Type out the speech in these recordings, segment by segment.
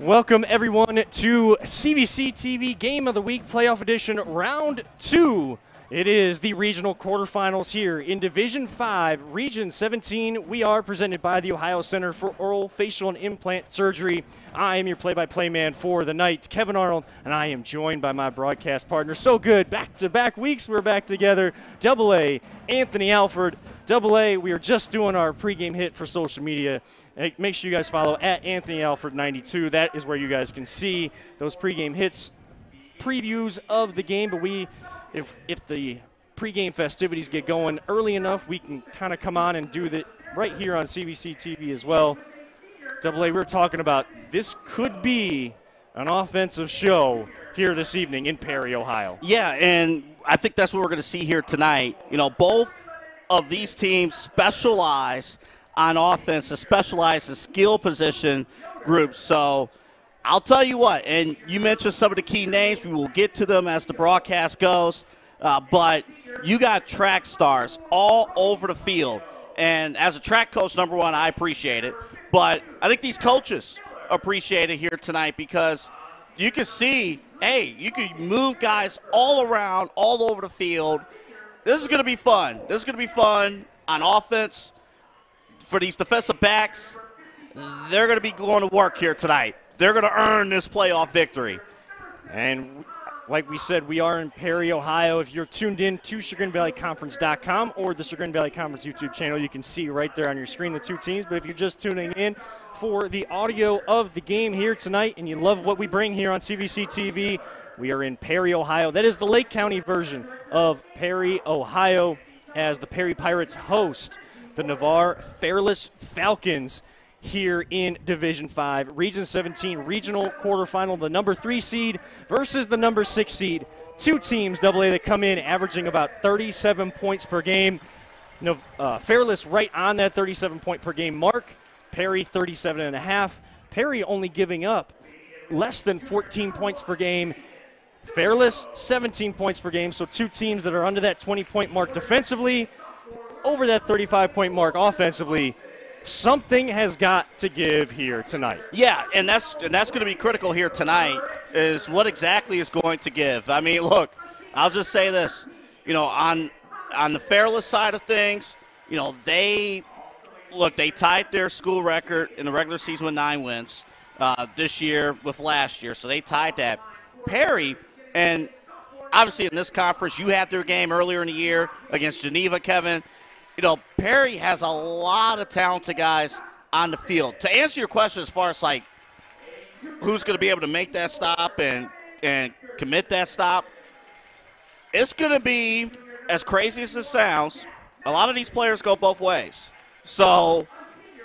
Welcome, everyone, to CVC TV Game of the Week Playoff Edition Round 2. It is the regional quarterfinals here in Division 5, Region 17. We are presented by the Ohio Center for Oral, Facial, and Implant Surgery. I am your play by play man for the night, Kevin Arnold, and I am joined by my broadcast partner. So good. Back to back weeks, we're back together. Double A, Anthony Alford. Double A, we are just doing our pregame hit for social media. Make sure you guys follow at Anthony Alford 92. That is where you guys can see those pregame hits, previews of the game. But we, if if the pregame festivities get going early enough, we can kind of come on and do that right here on CVC TV as well. Double A, we're talking about this could be an offensive show here this evening in Perry, Ohio. Yeah, and I think that's what we're going to see here tonight. You know, both of these teams specialize on offense, specialize in skill position groups. So I'll tell you what, and you mentioned some of the key names. We will get to them as the broadcast goes. Uh, but you got track stars all over the field. And as a track coach, number one, I appreciate it. But I think these coaches appreciate it here tonight because you can see, hey, you can move guys all around, all over the field. This is going to be fun. This is going to be fun on offense for these defensive backs. They're going to be going to work here tonight. They're going to earn this playoff victory. And like we said, we are in Perry, Ohio. If you're tuned in to ChagrinValleyConference.com or the Chagrin Valley Conference YouTube channel, you can see right there on your screen the two teams. But if you're just tuning in for the audio of the game here tonight and you love what we bring here on CVC TV, we are in Perry, Ohio. That is the Lake County version of Perry, Ohio, as the Perry Pirates host the Navarre Fairless Falcons here in Division 5. Region 17 regional quarterfinal, the number three seed versus the number six seed. Two teams, double A, that come in averaging about 37 points per game. Uh, Fairless right on that 37 point per game mark. Perry 37 and a half. Perry only giving up less than 14 points per game. Fairless 17 points per game. So two teams that are under that 20 point mark defensively, over that 35 point mark offensively. Something has got to give here tonight. Yeah, and that's and that's going to be critical here tonight. Is what exactly is going to give? I mean, look, I'll just say this. You know, on on the Fairless side of things, you know they look they tied their school record in the regular season with nine wins uh, this year with last year, so they tied that. Perry and obviously in this conference, you had their game earlier in the year against Geneva, Kevin you know, Perry has a lot of talented guys on the field. To answer your question as far as like who's going to be able to make that stop and and commit that stop, it's going to be as crazy as it sounds. A lot of these players go both ways. So,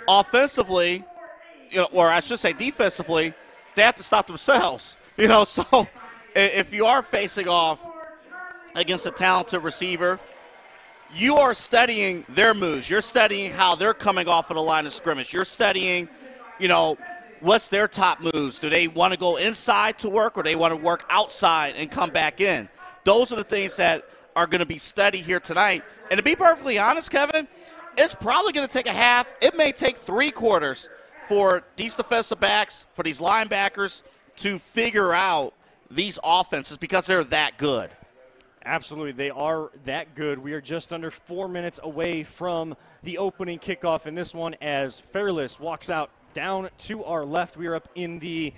offensively, you know, or I should say defensively, they have to stop themselves. You know, so if you are facing off against a talented receiver you are studying their moves. You're studying how they're coming off of the line of scrimmage. You're studying, you know, what's their top moves. Do they want to go inside to work or they want to work outside and come back in? Those are the things that are going to be studied here tonight. And to be perfectly honest, Kevin, it's probably going to take a half. It may take three quarters for these defensive backs, for these linebackers to figure out these offenses because they're that good. Absolutely. They are that good. We are just under four minutes away from the opening kickoff in this one as Fairless walks out down to our left. We are up in the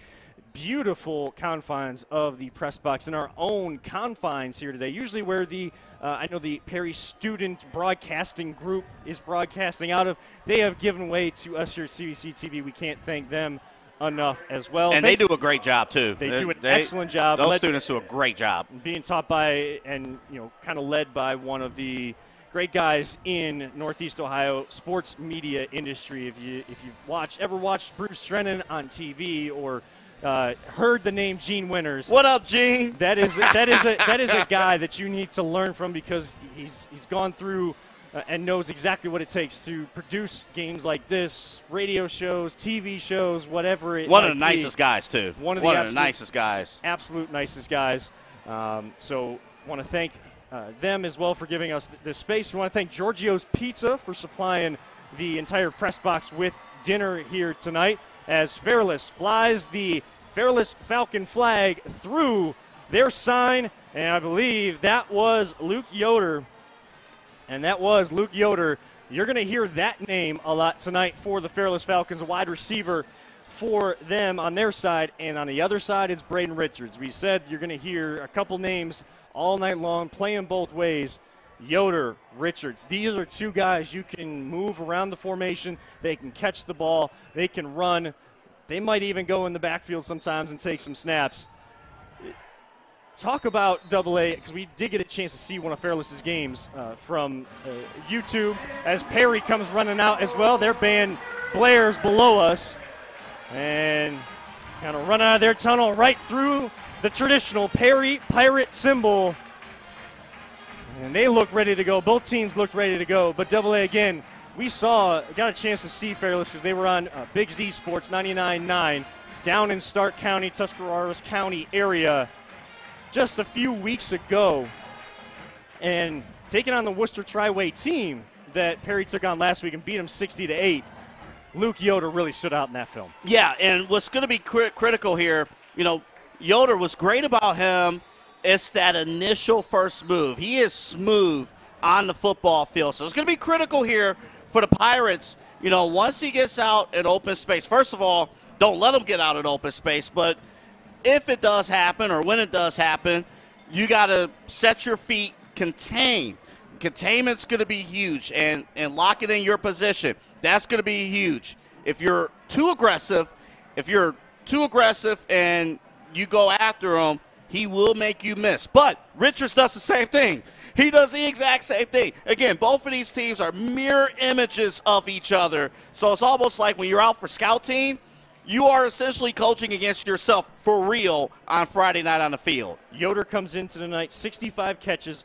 beautiful confines of the press box in our own confines here today. Usually, where the uh, I know the Perry Student Broadcasting Group is broadcasting out of, they have given way to us here at CVC TV. We can't thank them enough as well. And Thank they do a great job too. They, they do an they, excellent job. Those students do a great job. Being taught by and you know kind of led by one of the great guys in Northeast Ohio sports media industry. If you if you've watched ever watched Bruce Drennan on TV or uh, heard the name Gene Winters. What up, Gene? That is that is a that is a guy that you need to learn from because he's he's gone through uh, and knows exactly what it takes to produce games like this, radio shows, TV shows, whatever it. One of the nicest be. guys too. One of One the, of absolute, the nicest guys. Absolute nicest guys. Um, so want to thank uh, them as well for giving us this space. We want to thank Giorgio's Pizza for supplying the entire press box with dinner here tonight as Fairless flies the Fairless Falcon flag through their sign. And I believe that was Luke Yoder. And that was Luke Yoder. You're going to hear that name a lot tonight for the Fairless Falcons, a wide receiver for them on their side. And on the other side, it's Braden Richards. We said you're going to hear a couple names all night long, playing both ways. Yoder, Richards. These are two guys you can move around the formation. They can catch the ball. They can run. They might even go in the backfield sometimes and take some snaps. Talk about Double A because we did get a chance to see one of Fairless's games uh, from uh, YouTube as Perry comes running out as well. Their band blares below us and kind of run out of their tunnel right through the traditional Perry pirate symbol. And they look ready to go. Both teams looked ready to go. But Double A again, we saw, got a chance to see Fairless because they were on uh, Big Z Sports 99.9 down in Stark County, Tuscarawas County area just a few weeks ago. And taking on the Wooster Triway team that Perry took on last week and beat them 60 to 8. Luke Yoder really stood out in that film. Yeah, and what's going to be crit- critical here, you know, Yoder was great about him. It's that initial first move. He is smooth on the football field. So it's going to be critical here for the Pirates. You know, once he gets out in open space, first of all, don't let him get out in open space. But if it does happen or when it does happen, you got to set your feet, contain. Containment's going to be huge, and, and lock it in your position. That's going to be huge. If you're too aggressive, if you're too aggressive and you go after him, he will make you miss. But Richards does the same thing. He does the exact same thing. Again, both of these teams are mirror images of each other. So it's almost like when you're out for scout team, you are essentially coaching against yourself for real on Friday night on the field. Yoder comes into the night 65 catches,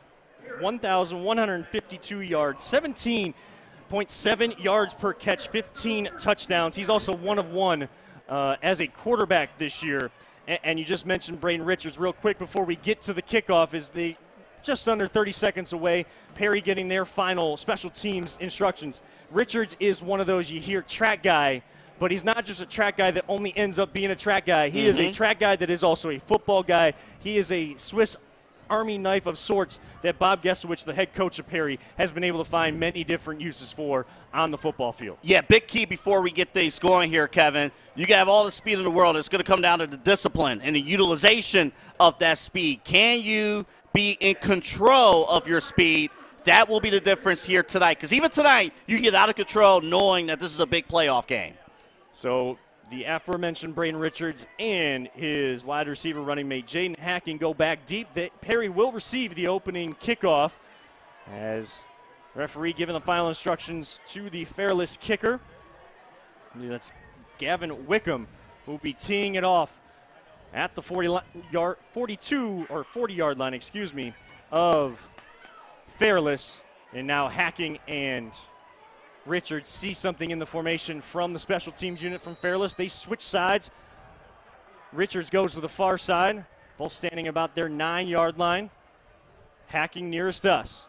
1,152 yards, 17.7 yards per catch, 15 touchdowns. He's also one of one uh, as a quarterback this year. And, and you just mentioned Braden Richards real quick before we get to the kickoff. Is the just under 30 seconds away. Perry getting their final special teams instructions. Richards is one of those you hear track guy, but he's not just a track guy that only ends up being a track guy. He mm-hmm. is a mm-hmm. track guy that is also a football guy. He is a Swiss Army knife of sorts that Bob Gesowich, the head coach of Perry, has been able to find many different uses for on the football field. Yeah, big key before we get things going here, Kevin. You can have all the speed in the world. It's going to come down to the discipline and the utilization of that speed. Can you be in control of your speed? That will be the difference here tonight. Because even tonight, you can get out of control knowing that this is a big playoff game. So the aforementioned Braden Richards and his wide receiver running mate Jaden Hacking go back deep. That Perry will receive the opening kickoff as referee giving the final instructions to the Fairless kicker. That's Gavin Wickham who will be teeing it off at the 40 yard, 42 or 40 yard line, excuse me, of Fairless, and now Hacking and Richards see something in the formation from the special teams unit from Fairless. They switch sides. Richards goes to the far side, both standing about their nine yard line. Hacking nearest us.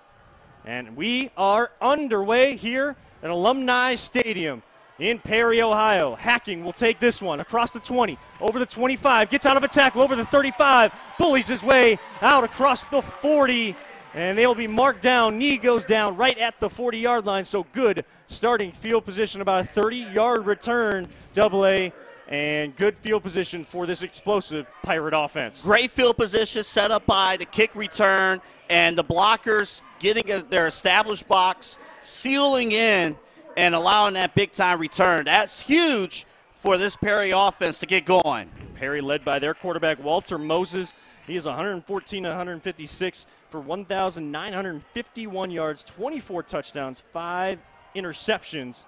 And we are underway here at Alumni Stadium in Perry, Ohio. Hacking will take this one across the 20, over the 25, gets out of a tackle over the 35, bullies his way out across the 40, and they'll be marked down. Knee goes down right at the 40 yard line, so good starting field position, about a 30 yard return, double A, and good field position for this explosive Pirate offense. Great field position set up by the kick return and the blockers getting a, their established box, sealing in and allowing that big time return. That's huge for this Perry offense to get going. Perry led by their quarterback, Walter Moses. He is 114 156 for 1,951 yards, 24 touchdowns, five interceptions,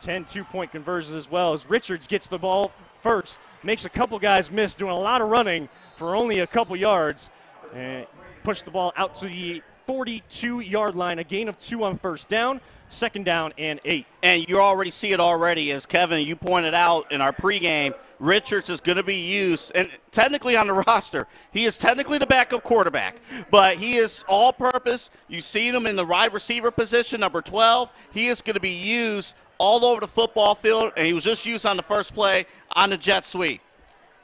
10 two point conversions as well as Richards gets the ball first, makes a couple guys miss, doing a lot of running for only a couple yards, and push the ball out to the 42 yard line, a gain of two on first down. Second down and eight. And you already see it already, as Kevin, you pointed out in our pregame. Richards is going to be used, and technically on the roster, he is technically the backup quarterback, but he is all purpose. You see him in the wide receiver position, number 12. He is going to be used all over the football field, and he was just used on the first play on the jet sweep.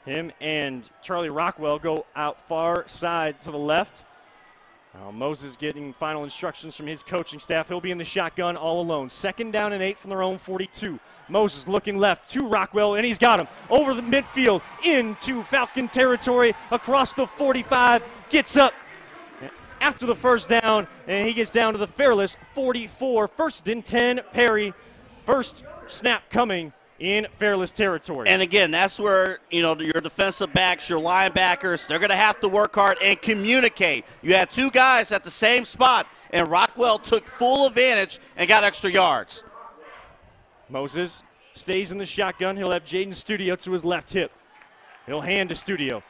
Him and Charlie Rockwell go out far side to the left. Moses getting final instructions from his coaching staff. He'll be in the shotgun all alone. Second down and eight from their own 42. Moses looking left to Rockwell, and he's got him over the midfield into Falcon territory across the 45. Gets up after the first down, and he gets down to the Fairless 44. First and 10, Perry. First snap coming in Fairless territory. And again, that's where, you know, your defensive backs, your linebackers, they're going to have to work hard and communicate. You had two guys at the same spot, and Rockwell took full advantage and got extra yards. Moses stays in the shotgun. He'll have Jaden Studio to his left hip. He'll hand to Studio.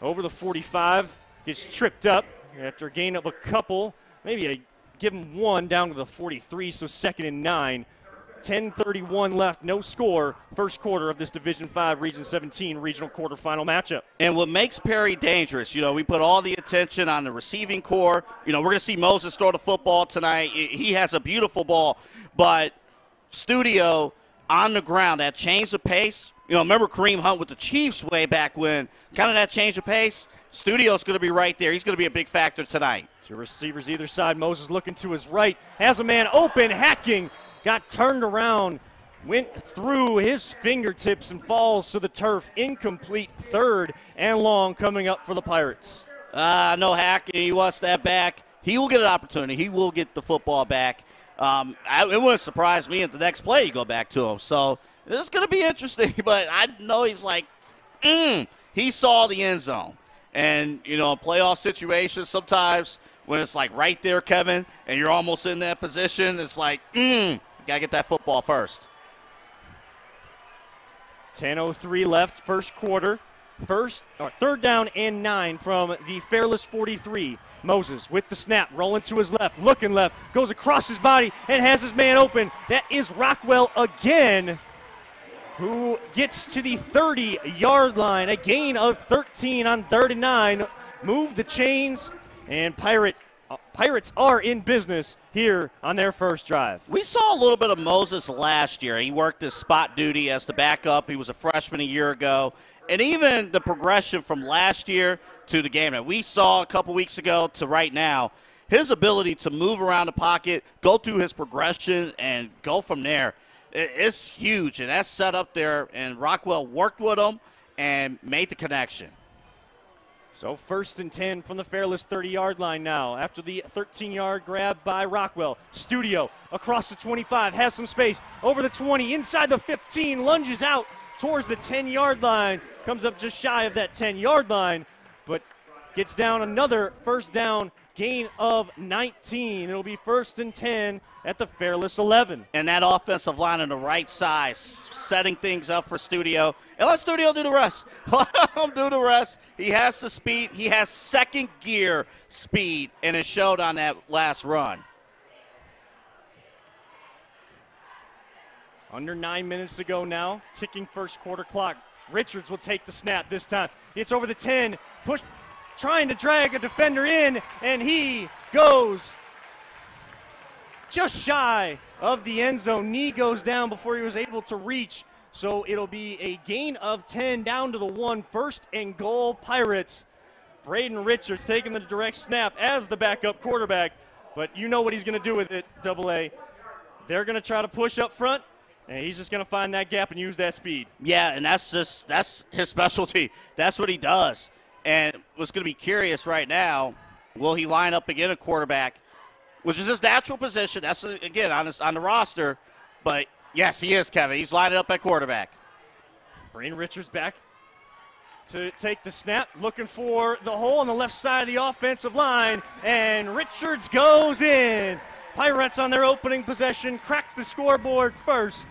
Over the 45, gets tripped up after a gain of a couple. Maybe a, give him one down to the 43, so second and nine. 10:31 left, no score. First quarter of this Division 5 Region 17 regional quarterfinal matchup. And what makes Perry dangerous, you know, we put all the attention on the receiving core. You know, we're going to see Moses throw the football tonight. He has a beautiful ball, but Studio on the ground, that change of pace. You know, remember Kareem Hunt with the Chiefs way back when? Kind of that change of pace. Studio's going to be right there. He's going to be a big factor tonight. Two receivers either side. Moses looking to his right, has a man open, hacking got turned around, went through his fingertips and falls to the turf. Incomplete third and long coming up for the Pirates. Uh, no hacking. He wants that back. He will get an opportunity. He will get the football back. Um, I, it wouldn't surprise me if the next play you go back to him. So this is going to be interesting. But I know he's like, mm, he saw the end zone. And, you know, playoff situations, sometimes when it's like right there, Kevin, and you're almost in that position, it's like, mm, Got to get that football first. 10.03 left, first quarter. First, or third down and nine from the Fairless 43. Moses with the snap, rolling to his left, looking left, goes across his body and has his man open. That is Rockwell again, who gets to the 30 yard line. A gain of 13 on third and nine. Move the chains, and Pirate Pirates are in business here on their first drive. We saw a little bit of Moses last year. He worked his spot duty as the backup. He was a freshman a year ago. And even the progression from last year to the game that we saw a couple weeks ago to right now, his ability to move around the pocket, go through his progression, and go from there, it's huge. And that's set up there. And Rockwell worked with him and made the connection. So first and 10 from the Fairless 30 yard line now. After the 13 yard grab by Rockwell. Studio across the 25, has some space. Over the 20, inside the 15, lunges out towards the 10 yard line. Comes up just shy of that 10 yard line, but gets down another first down gain of 19. It'll be first and 10 at the Fairless 11. And that offensive line on the right side, setting things up for Studio. And let Studio do the rest. Let him do the rest. He has the speed. He has second gear speed, and it showed on that last run. Under nine minutes to go now. Ticking first quarter clock. Richards will take the snap this time. It's over the 10. Push, trying to drag a defender in, and he goes just shy of the end zone. Knee goes down before he was able to reach. So it'll be a gain of 10 down to the one. First and goal, Pirates. Braden Richards taking the direct snap as the backup quarterback. But you know what he's going to do with it, double A. They're going to try to push up front, and he's just going to find that gap and use that speed. Yeah, and that's just that's his specialty. That's what he does. And what's going to be curious right now, will he line up again a quarterback which is his natural position. That's again on his, on the roster, but yes, he is Kevin. He's lining up at quarterback. Braden Richards back to take the snap, looking for the hole on the left side of the offensive line, and Richards goes in. Pirates on their opening possession crack the scoreboard first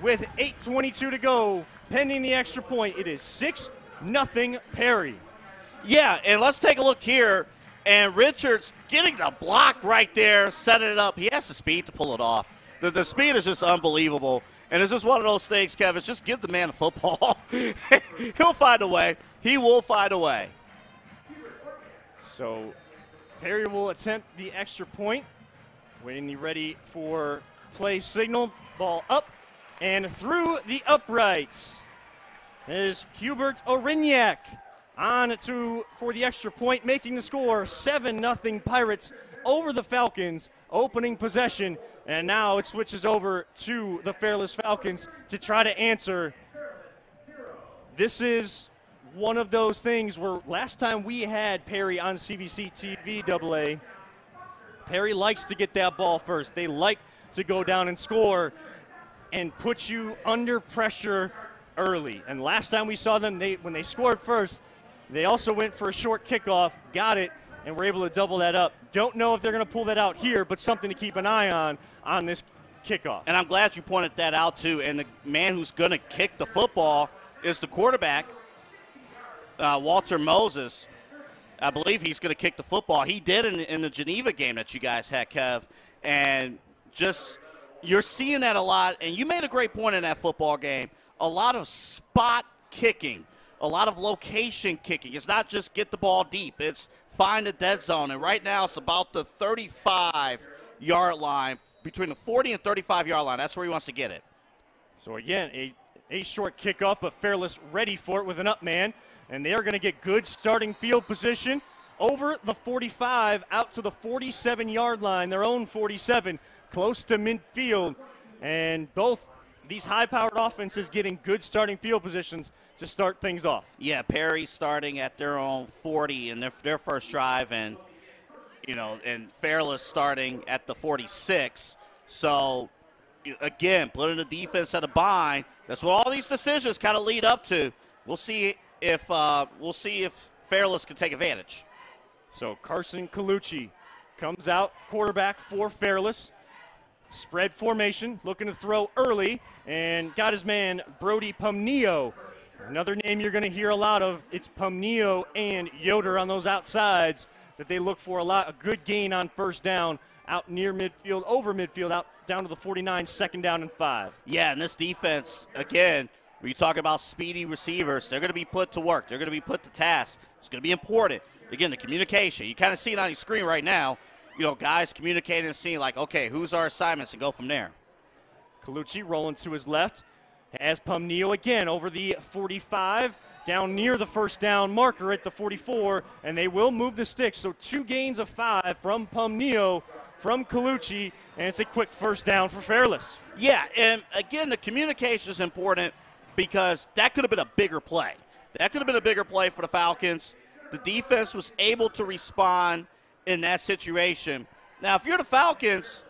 with 8:22 to go, pending the extra point. It is six nothing Perry. Yeah, and let's take a look here. And Richards getting the block right there, setting it up. He has the speed to pull it off. The, the speed is just unbelievable. And it's just one of those things, Kevin. Just give the man a football. He'll find a way. He will find a way. So Perry will attempt the extra point. Waiting the ready for play signal. ball up and through the uprights is Hubert Orignac on to for the extra point, making the score 7 0 Pirates over the Falcons, opening possession. And now it switches over to the Fairless Falcons to try to answer. This is one of those things where last time we had Perry on CVC TV AA, Perry likes to get that ball first. They like to go down and score and put you under pressure early. And last time we saw them, they when they scored first, they also went for a short kickoff, got it, and were able to double that up. Don't know if they're going to pull that out here, but something to keep an eye on on this kickoff. And I'm glad you pointed that out too. And the man who's going to kick the football is the quarterback, uh, Walter Moses. I believe he's going to kick the football. He did in, in the Geneva game that you guys had, Kev. And just you're seeing that a lot. And you made a great point in that football game. A lot of spot kicking a lot of location kicking. It's not just get the ball deep, it's find a dead zone. And right now it's about the 35 yard line, between the 40 and 35 yard line. That's where he wants to get it. So again, a, a short kickoff, but Fairless ready for it with an up man. And they're going to get good starting field position over the 45 out to the 47 yard line, their own 47, close to midfield. And both these high powered offenses getting good starting field positions to start things off. Yeah, Perry starting at their own 40 in their, their first drive, and you know, and Fairless starting at the 46. So again, putting the defense at a bind. That's what all these decisions kind of lead up to. We'll see if uh, we'll see if Fairless can take advantage. So Carson Colucci comes out quarterback for Fairless. Spread formation, looking to throw early, and got his man Brody Pumnio Another name you're going to hear a lot of, it's Pumneo and Yoder on those outsides that they look for a lot. A good gain on first down out near midfield, over midfield, out down to the 49, second down and five. Yeah, and this defense, again, when you talk about speedy receivers, they're going to be put to work. They're going to be put to task. It's going to be important. Again, the communication. You kind of see it on your screen right now. You know, guys communicating and seeing, like, okay, who's our assignments and go from there. Colucci rolling to his left as Pumneo again over the 45, down near the first down marker at the 44, and they will move the sticks. So two gains of five from Pumneo, from Colucci, and it's a quick first down for Fairless. Yeah, and again, the communication is important because that could have been a bigger play. That could have been a bigger play for the Falcons. The defense was able to respond in that situation. Now, if you're the Falcons,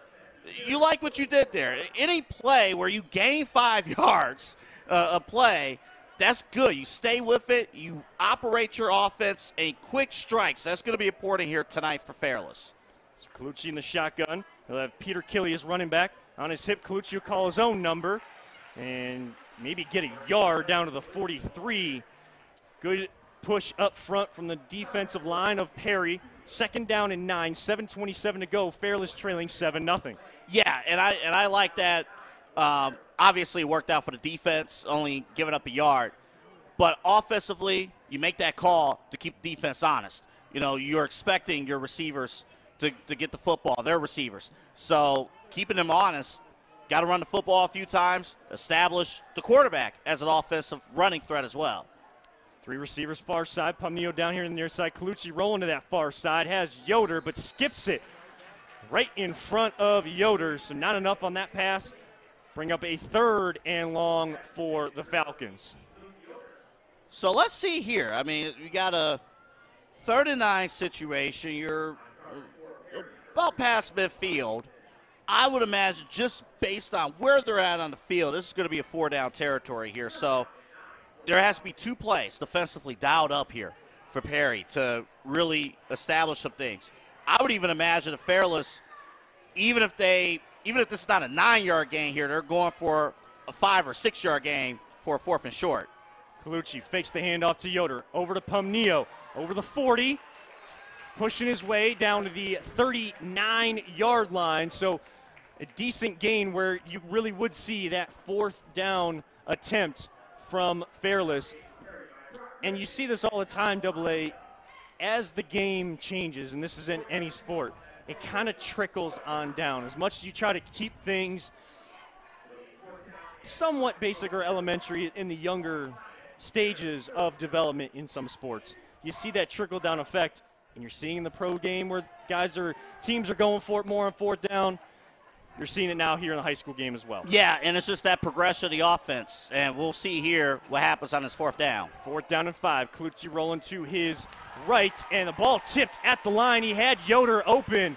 you like what you did there. Any play where you gain five yards uh, a play, that's good. You stay with it. You operate your offense a quick strikes. That's going to be important here tonight for Fairless. So Colucci in the shotgun. He'll have Peter Killy as running back on his hip. Colucci will call his own number and maybe get a yard down to the 43. Good push up front from the defensive line of Perry. Second down and nine, 7:27 to go. Fairless trailing seven nothing. Yeah, and I and I like that. Um, obviously, it worked out for the defense, only giving up a yard. But offensively, you make that call to keep defense honest. You know, you're expecting your receivers to, to get the football, their receivers. So keeping them honest, got to run the football a few times, establish the quarterback as an offensive running threat as well. Three receivers far side. Pumnio down here in the near side. Colucci rolling to that far side. Has Yoder, but skips it right in front of Yoder. So not enough on that pass. Bring up a third and long for the Falcons. So let's see here. I mean, you got a third and nine situation. You're about past midfield. I would imagine just based on where they're at on the field, this is going to be a four down territory here. So there has to be two plays defensively dialed up here for Perry to really establish some things. I would even imagine if Fairless, even if they, even if this is not a nine-yard game here, they're going for a five or six-yard game for a fourth and short. Colucci fakes the handoff to Yoder. Over to Pumneo, Over the 40. Pushing his way down to the 39 yard line. So a decent gain where you really would see that fourth down attempt from Fairless. And you see this all the time, Double A. As the game changes, and this is in any sport, it kind of trickles on down. As much as you try to keep things somewhat basic or elementary in the younger stages of development in some sports. You see that trickle down effect, and you're seeing the pro game where guys are teams are going for it more on fourth down. You're seeing it now here in the high school game as well. Yeah, and it's just that progression of the offense, and we'll see here what happens on this fourth down. Fourth down and five. Colucci rolling to his right, and the ball tipped at the line. He had Yoder open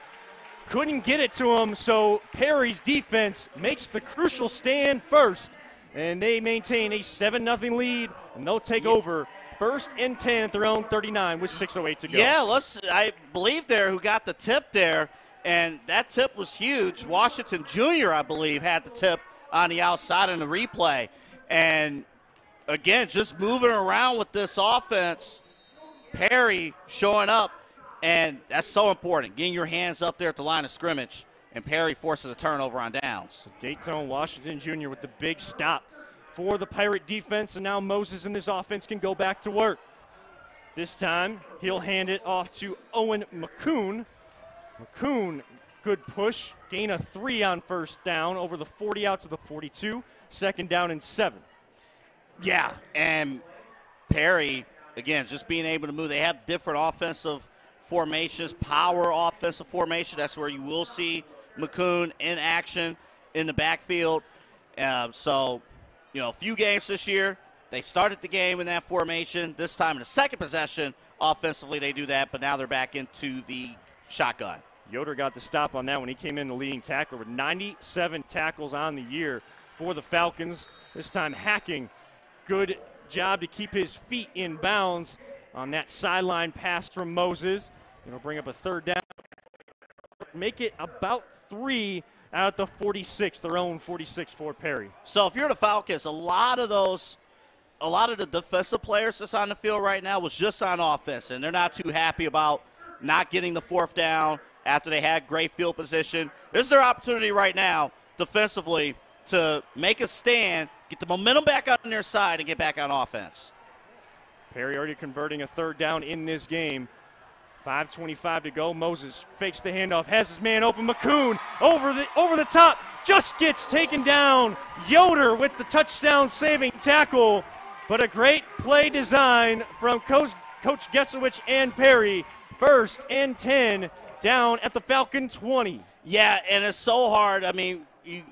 couldn't get it to him, so Perry's defense makes the crucial stand first, and they maintain a 7 0 lead, and they'll take over first and 10 at their own 39 with 6.08 to go. Yeah, let's, I believe there who got the tip there, and that tip was huge. Washington Jr., I believe, had the tip on the outside in the replay. And again, just moving around with this offense, Perry showing up and that's so important, getting your hands up there at the line of scrimmage. And Perry forces a turnover on downs. Dayton Washington Jr. with the big stop for the Pirate defense. And now Moses and this offense can go back to work. This time, he'll hand it off to Owen McCoon. McCoon, good push. Gain a three on first down over the 40 out to the 42. Second down and seven. Yeah, and Perry, again, just being able to move. They have different offensive formations, power offensive formation. That's where you will see McCoon in action in the backfield. Uh, so, you know, a few games this year, they started the game in that formation. This time in the second possession, offensively, they do that, but now they're back into the shotgun. Yoder got the stop on that when he came in the leading tackler with 97 tackles on the year for the Falcons. This time hacking. Good job to keep his feet in bounds on that sideline pass from Moses. It'll bring up a third down. Make it about three out of the 46, their own 46 for Perry. So if you're the Falcons, a lot of those, a lot of the defensive players that's on the field right now was just on offense, and they're not too happy about not getting the fourth down after they had great field position. This is their opportunity right now, defensively, to make a stand, get the momentum back on their side, and get back on offense. Perry already converting a third down in this game. 5.25 to go. Moses fakes the handoff, has his man open. McCoon over the over the top, just gets taken down. Yoder with the touchdown saving tackle. But a great play design from Coach, Coach and Perry. First and 10 down at the Falcon 20. Yeah, and it's so hard. I mean, you,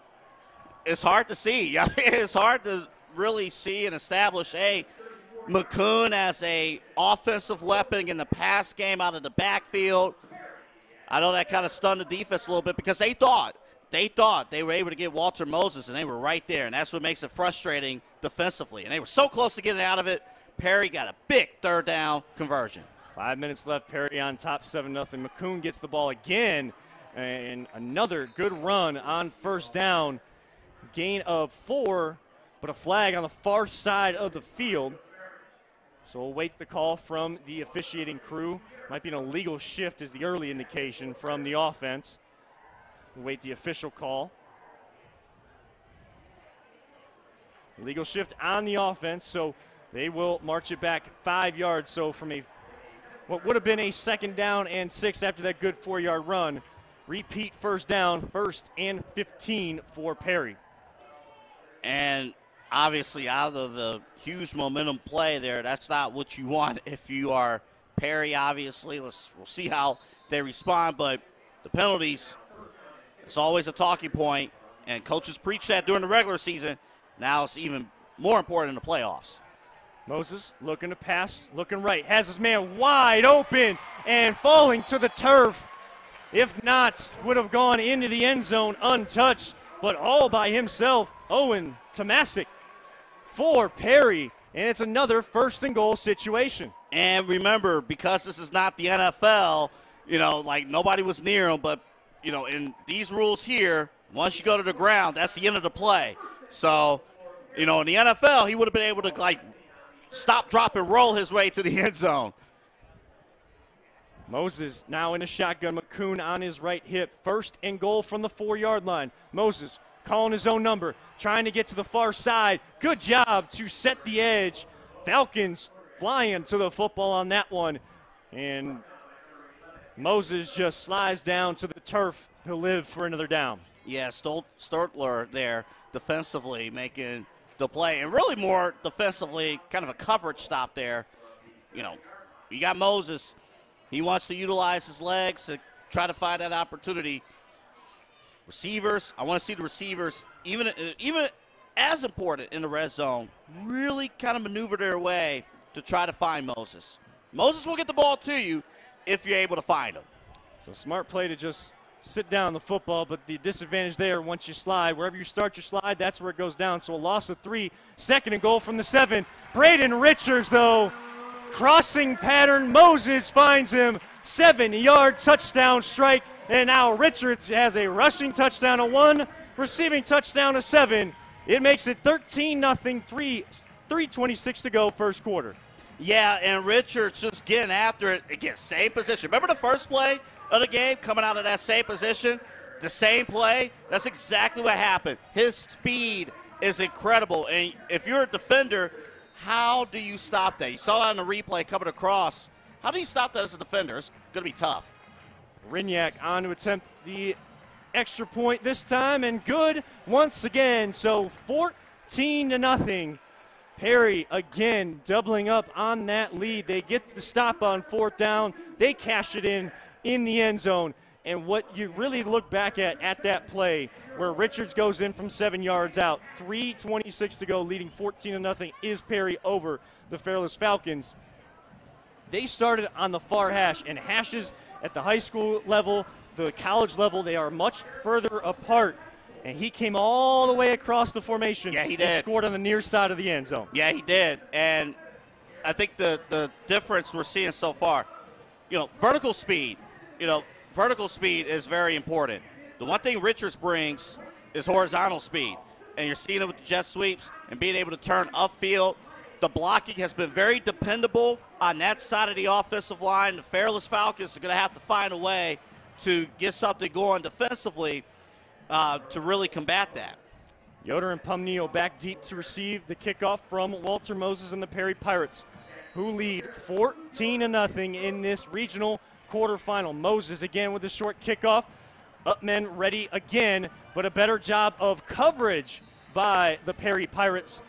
it's hard to see. it's hard to really see and establish, hey, McCoon as a offensive weapon in the pass game out of the backfield. I know that kind of stunned the defense a little bit because they thought they thought they were able to get Walter Moses, and they were right there, and that's what makes it frustrating defensively. And they were so close to getting out of it. Perry got a big third down conversion. Five minutes left. Perry on top, seven nothing. McCoon gets the ball again, and another good run on first down. Gain of four, but a flag on the far side of the field. So we'll wait the call from the officiating crew. Might be an illegal shift, is the early indication from the offense. We'll wait the official call. Illegal shift on the offense, so they will march it back five yards. So from a what would have been a second down and six after that good four-yard run, repeat first down, first and 15 for Perry. And obviously out of the huge momentum play there, that's not what you want if you are Perry. Obviously, let's we'll see how they respond. But the penalties, it's always a talking point, and coaches preach that during the regular season. Now it's even more important in the playoffs. Moses looking to pass, looking right, has his man wide open and falling to the turf. If not, would have gone into the end zone untouched, but all by himself. Owen Tomasic for Perry, and it's another first and goal situation. And remember, because this is not the NFL, you know, like nobody was near him, but, you know, in these rules here, once you go to the ground, that's the end of the play. So, you know, in the NFL, he would have been able to, like, stop, drop, and roll his way to the end zone. Moses now in a shotgun. McCoon on his right hip. First and goal from the four yard line. Moses calling his own number, trying to get to the far side. Good job to set the edge. Falcons flying to the football on that one. And Moses just slides down to the turf. He'll live for another down. Yeah, Stolt- Stortler there defensively making the play, and really more defensively, kind of a coverage stop there. You know, you got Moses. He wants to utilize his legs to try to find that opportunity. Receivers, I want to see the receivers, even uh, even as important in the red zone, really kind of maneuver their way to try to find Moses. Moses will get the ball to you if you're able to find him. So smart play to just sit down the football, but the disadvantage there once you slide, wherever you start your slide, that's where it goes down. So a loss of three, second and goal from the seven. Braden Richards, though, crossing pattern. Moses finds him. Seven yard touchdown strike. And now Richards has a rushing touchdown of one, receiving touchdown of seven. It makes it 13 0, 3, 326 to go, first quarter. Yeah, and Richards just getting after it. Again, same position. Remember the first play of the game coming out of that same position? The same play? That's exactly what happened. His speed is incredible. And if you're a defender, how do you stop that? You saw that on the replay coming across. How do you stop that as a defender? It's going to be tough. Rignac on to attempt the extra point this time, and good once again. So 14 to nothing. Perry again doubling up on that lead. They get the stop on fourth down. They cash it in in the end zone. And what you really look back at at that play, where Richards goes in from seven yards out, 3:26 to go, leading 14 to nothing, is Perry over the Fairless Falcons. They started on the far hash, and hashes at the high school level, the college level, they are much further apart and he came all the way across the formation. Yeah, he did. And scored on the near side of the end zone. Yeah, he did. And I think the the difference we're seeing so far, you know, vertical speed. You know, vertical speed is very important. The one thing Richards brings is horizontal speed, and you're seeing it with the jet sweeps and being able to turn upfield. The blocking has been very dependable on that side of the offensive line. The Fairless Falcons are going to have to find a way to get something going defensively uh, to really combat that. Yoder and Pumneo back deep to receive the kickoff from Walter Moses and the Perry Pirates, who lead 14 to nothing in this regional quarterfinal. Moses again with the short kickoff. Upmen ready again, but a better job of coverage by the Perry Pirates.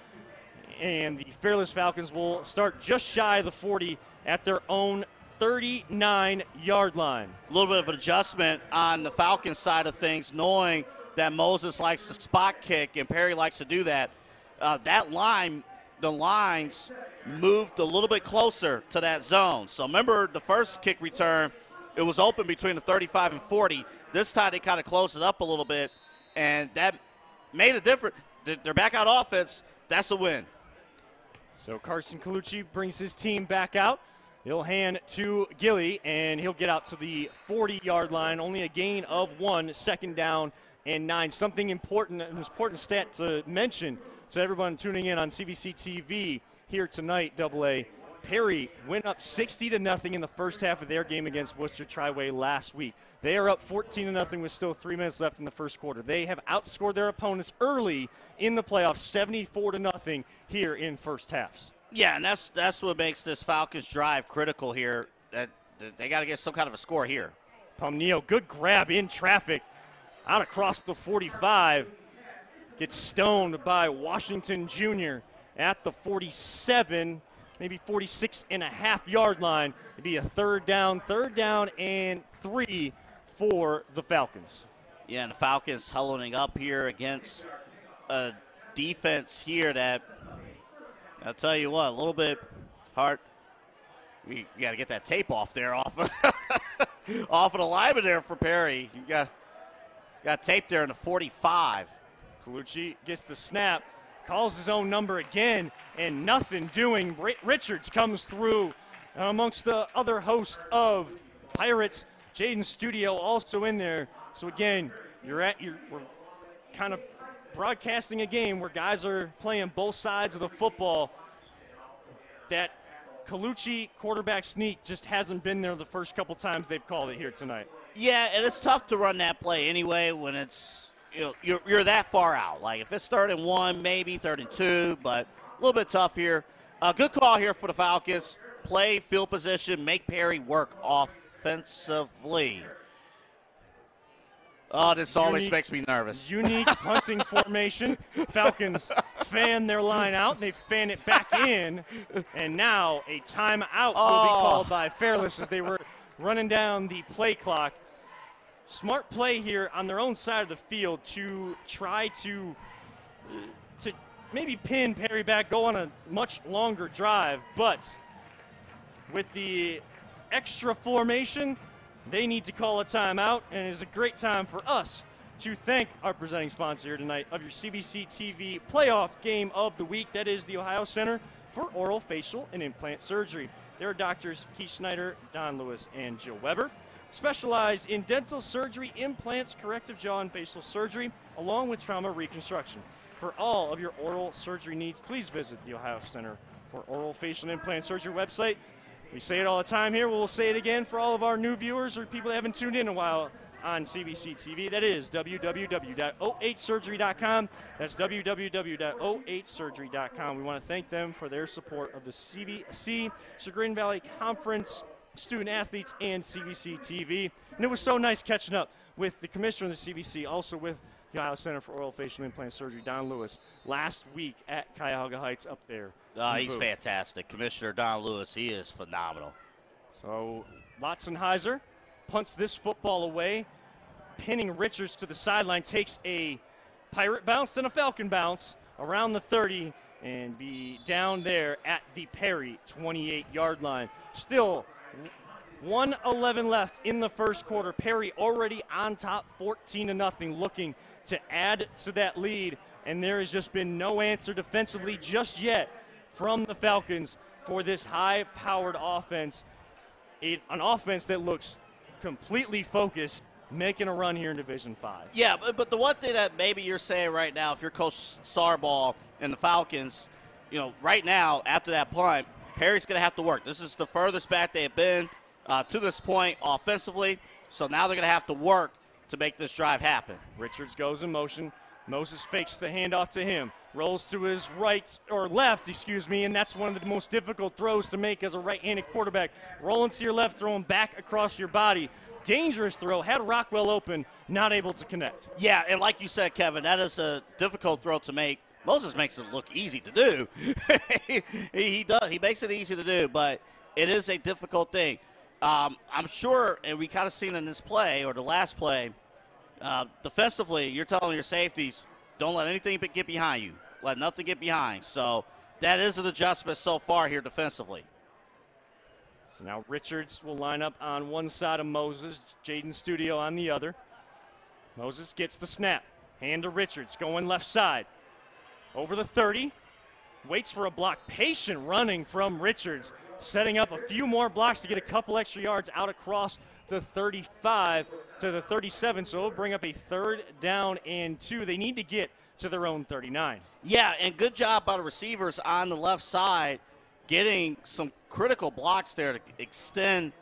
And the Fairless Falcons will start just shy of the 40 at their own 39 yard line. A little bit of adjustment on the Falcons side of things, knowing that Moses likes to spot kick and Perry likes to do that. Uh, that line, the lines moved a little bit closer to that zone. So remember the first kick return, it was open between the 35 and 40. This time they kind of closed it up a little bit, and that made a difference. They're back out offense. That's a win. So Carson Colucci brings his team back out. He'll hand to Gilly, and he'll get out to the 40 yard line. Only a gain of one, second down and nine. Something important, an important stat to mention to everyone tuning in on CVC TV here tonight, Double A. Perry went up 60 to nothing in the first half of their game against Wooster Triway last week. They are up 14 to nothing with still three minutes left in the first quarter. They have outscored their opponents early in the playoffs, 74 to nothing here in first halves. Yeah, and that's that's what makes this Falcons drive critical here. That, that they got to get some kind of a score here. Pomneo, good grab in traffic, out across the 45. Gets stoned by Washington Jr. at the 47, maybe 46 and a half yard line. It'd be a third down, third down and three for the Falcons. Yeah, and the Falcons huddling up here against a defense here that I'll tell you what, a little bit hard. We got to get that tape off there, off of, off of the lineman there for Perry. You got got tape there in the 45. Colucci gets the snap, calls his own number again, and nothing doing. Richards comes through uh, amongst the other host of Pirates. Jaden Studio also in there. So again, you're at you're we're kind of broadcasting a game where guys are playing both sides of the football. That Colucci quarterback sneak just hasn't been there the first couple times they've called it here tonight. Yeah, and it's tough to run that play anyway when it's you know you're, you're that far out. Like if it's third and one, maybe third and two, but a little bit tough here. Uh, good call here for the Falcons. Play field position, make Perry work offensively. Oh, this always makes me nervous. Unique punting formation. Falcons fan their line out. They fan it back in. And now a timeout will be Oh. called by Fairless as they were running down the play clock. Smart play here on their own side of the field to try to to maybe pin Perry back, go on a much longer drive, but with the extra formation, they need to call a timeout, and it is a great time for us to thank our presenting sponsor here tonight of your CVC TV playoff game of the week. That is the Ohio Center for Oral, Facial, and Implant Surgery. There are doctors Keith Schneider, Don Lewis, and Jill Weber. Specialize in dental surgery, implants, corrective jaw, and facial surgery, along with trauma reconstruction. For all of your oral surgery needs, please visit the Ohio Center for Oral, Facial, Implant Surgery website. We say it all the time here. We'll say it again for all of our new viewers or people that haven't tuned in in a while on CVC TV. That is www.08surgery.com. That's www.08surgery.com. We want to thank them for their support of the CVC Chagrin Valley Conference student athletes and CVC TV. And it was so nice catching up with the commissioner of the CVC, also with the Ohio Center for Oral Facial Implant Surgery, Don Lewis, last week at Cuyahoga Heights up there. Uh, he's booth. fantastic. Commissioner Don Lewis, he is phenomenal. So Lotzenheiser punts this football away, pinning Richards to the sideline, takes a pirate bounce and a falcon bounce around the 30 and be down there at the Perry 28 yard line. Still 111 left in the first quarter. Perry already on top 14 to nothing, looking to add to that lead. And there has just been no answer defensively just yet from the Falcons for this high powered offense. A- an offense that looks completely focused, making a run here in Division 5. Yeah, but, but the one thing that maybe you're saying right now, if you're Coach Sarbaugh and the Falcons, you know, right now after that punt, Perry's going to have to work. This is the furthest back they have been uh, to this point offensively, so now they're going to have to work to make this drive happen. Richards goes in motion. Moses fakes the handoff to him, rolls to his right or left, excuse me, and that's one of the most difficult throws to make as a right-handed quarterback. Rolling to your left, throwing back across your body. Dangerous throw. Had Rockwell open, not able to connect. Yeah, and like you said, Kevin, that is a difficult throw to make. Moses makes it look easy to do. he, he does. He makes it easy to do, but it is a difficult thing. Um, I'm sure, and we kind of seen in this play or the last play, uh, defensively, you're telling your safeties, don't let anything get behind you. Let nothing get behind. So that is an adjustment so far here defensively. So now Richards will line up on one side of Moses, Jaden Studio on the other. Moses gets the snap. Hand to Richards, going left side. Over the 30. Waits for a block. Patient running from Richards. Setting up a few more blocks to get a couple extra yards out across the 35 to the 37. So it'll bring up a third down and two. They need to get to their own 39. Yeah, and good job by the receivers on the left side getting some critical blocks there to extend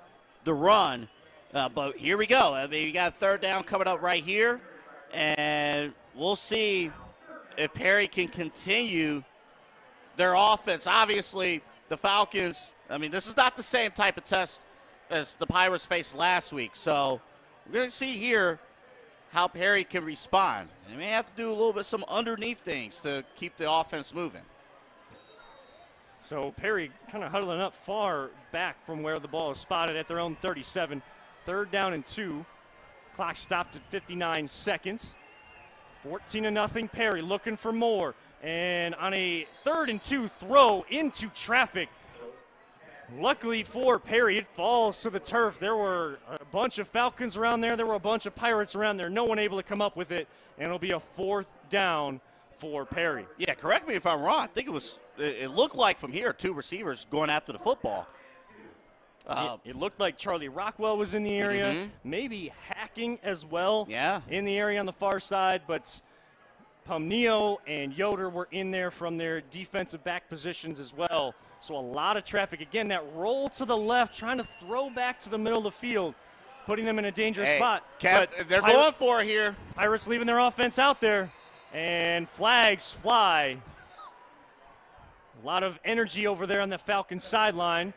the run. Uh, but here we go. I mean, you got a third down coming up right here, and we'll see if Perry can continue their offense. Obviously, the Falcons, I mean, this is not the same type of test as the Pirates faced last week. So we're going to see here how Perry can respond. They may have to do a little bit some underneath things to keep the offense moving. So Perry kind of huddling up far back from where the ball is spotted at their own 37. Third down and two. Clock stopped at 59 seconds. 14 to nothing. Perry looking for more. And on a third and two throw into traffic. Luckily for Perry, it falls to the turf. There were a bunch of Falcons around there. There were a bunch of Pirates around there. No one able to come up with it. And it'll be a fourth down for Perry. Yeah, correct me if I'm wrong. I think it was. It looked like from here two receivers going after the football. Uh, it, it looked like Charlie Rockwell was in the area, maybe Hacking as well. Yeah. In the area on the far side, but Pumneo and Yoder were in there from their defensive back positions as well. So a lot of traffic. Again, that roll to the left, trying to throw back to the middle of the field, putting them in a dangerous hey, spot. Kev, But they're Pir- going for it here. Pirates leaving their offense out there, and flags fly. A lot of energy over there on the Falcons sideline.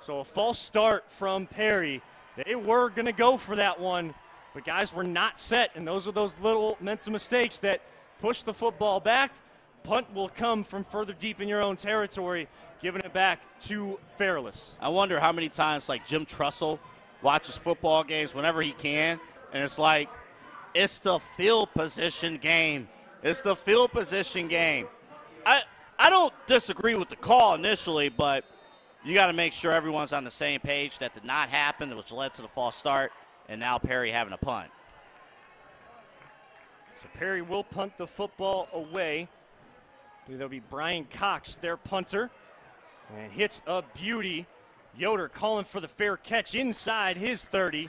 So a false start from Perry. They were going to go for that one, But guys were not set, and those are those little mental mistakes that push the football back. Punt will come from further deep in your own territory, giving it back to Fairless. I wonder how many times like Jim Trussell watches football games whenever he can, and it's like it's the field position game. It's the field position game. I I don't disagree with the call initially, but you got to make sure everyone's on the same page. That did not happen, which led to the false start, and now Perry having a punt. So Perry will punt the football away. There'll be Brian Cox, their punter, and hits a beauty. Yoder calling for the fair catch inside his 30.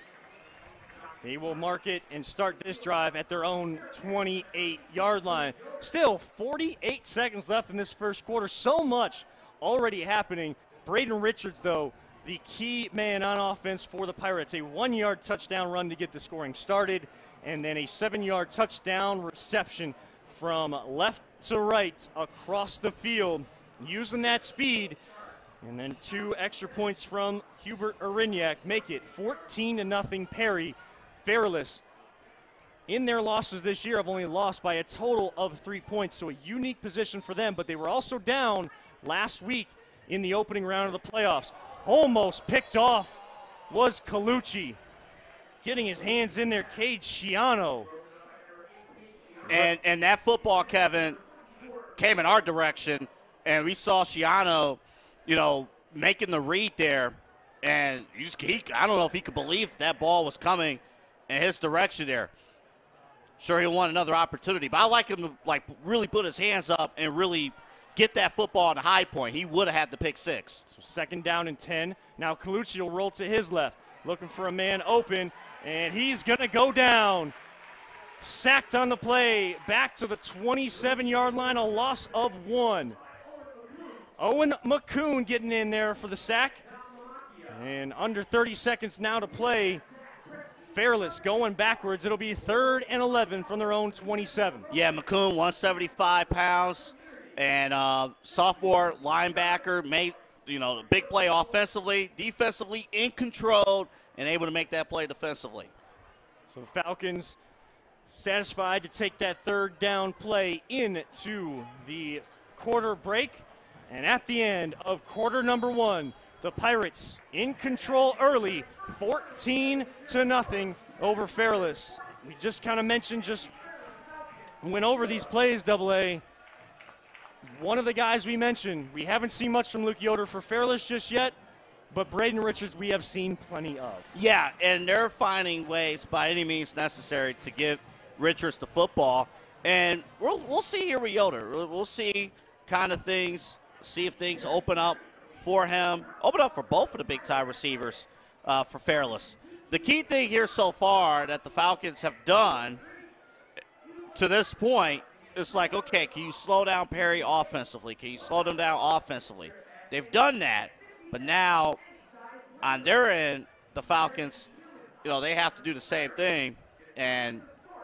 They will mark it and start this drive at their own 28 yard line. Still 48 seconds left in this first quarter. So much already happening. Braden Richards, though, the key man on offense for the Pirates. A one yard touchdown run to get the scoring started, and then a seven yard touchdown reception from left to right across the field, using that speed. And then two extra points from Hubert Arignac make it 14 to nothing Perry. Fairless in their losses this year have only lost by a total of three points, so a unique position for them. But they were also down last week in the opening round of the playoffs. Almost picked off was Colucci. Getting his hands in there, Cade Shiano. And and that football, Kevin, came in our direction, and we saw Shiano, you know, making the read there, and just he, I don't know if he could believe that, that ball was coming in his direction there. Sure, he'll want another opportunity, but I like him to like really put his hands up and really get that football on the high point. He would have had the pick six. So second down and ten. Now Colucci will roll to his left, looking for a man open, and he's gonna go down. Sacked on the play, back to the 27 yard line, a loss of one. Owen McCoon getting in there for the sack. And under 30 seconds now to play. Fairless going backwards. It'll be third and 11 from their own 27. Yeah, McCoon, 175 pounds, and uh, sophomore linebacker, made you know, big play offensively, defensively in control, and able to make that play defensively. So the Falcons satisfied to take that third down play into the quarter break. And at the end of quarter number one, the Pirates in control early, 14 to nothing over Fairless. We just kind of mentioned, just went over these plays, Double A. One of the guys we mentioned, we haven't seen much from Luke Yoder for Fairless just yet, but Braden Richards we have seen plenty of. Yeah, and they're finding ways by any means necessary to give Richards the football. And we'll, we'll see here with Yoder. We'll, see kind of things, see if things open up for him, open up for both of the big time receivers uh, for Fairless. The key thing here so far that the Falcons have done to this point is like, okay, can you slow down Perry offensively? Can you slow them down offensively? They've done that, but now on their end, the Falcons, you know, they have to do the same thing, and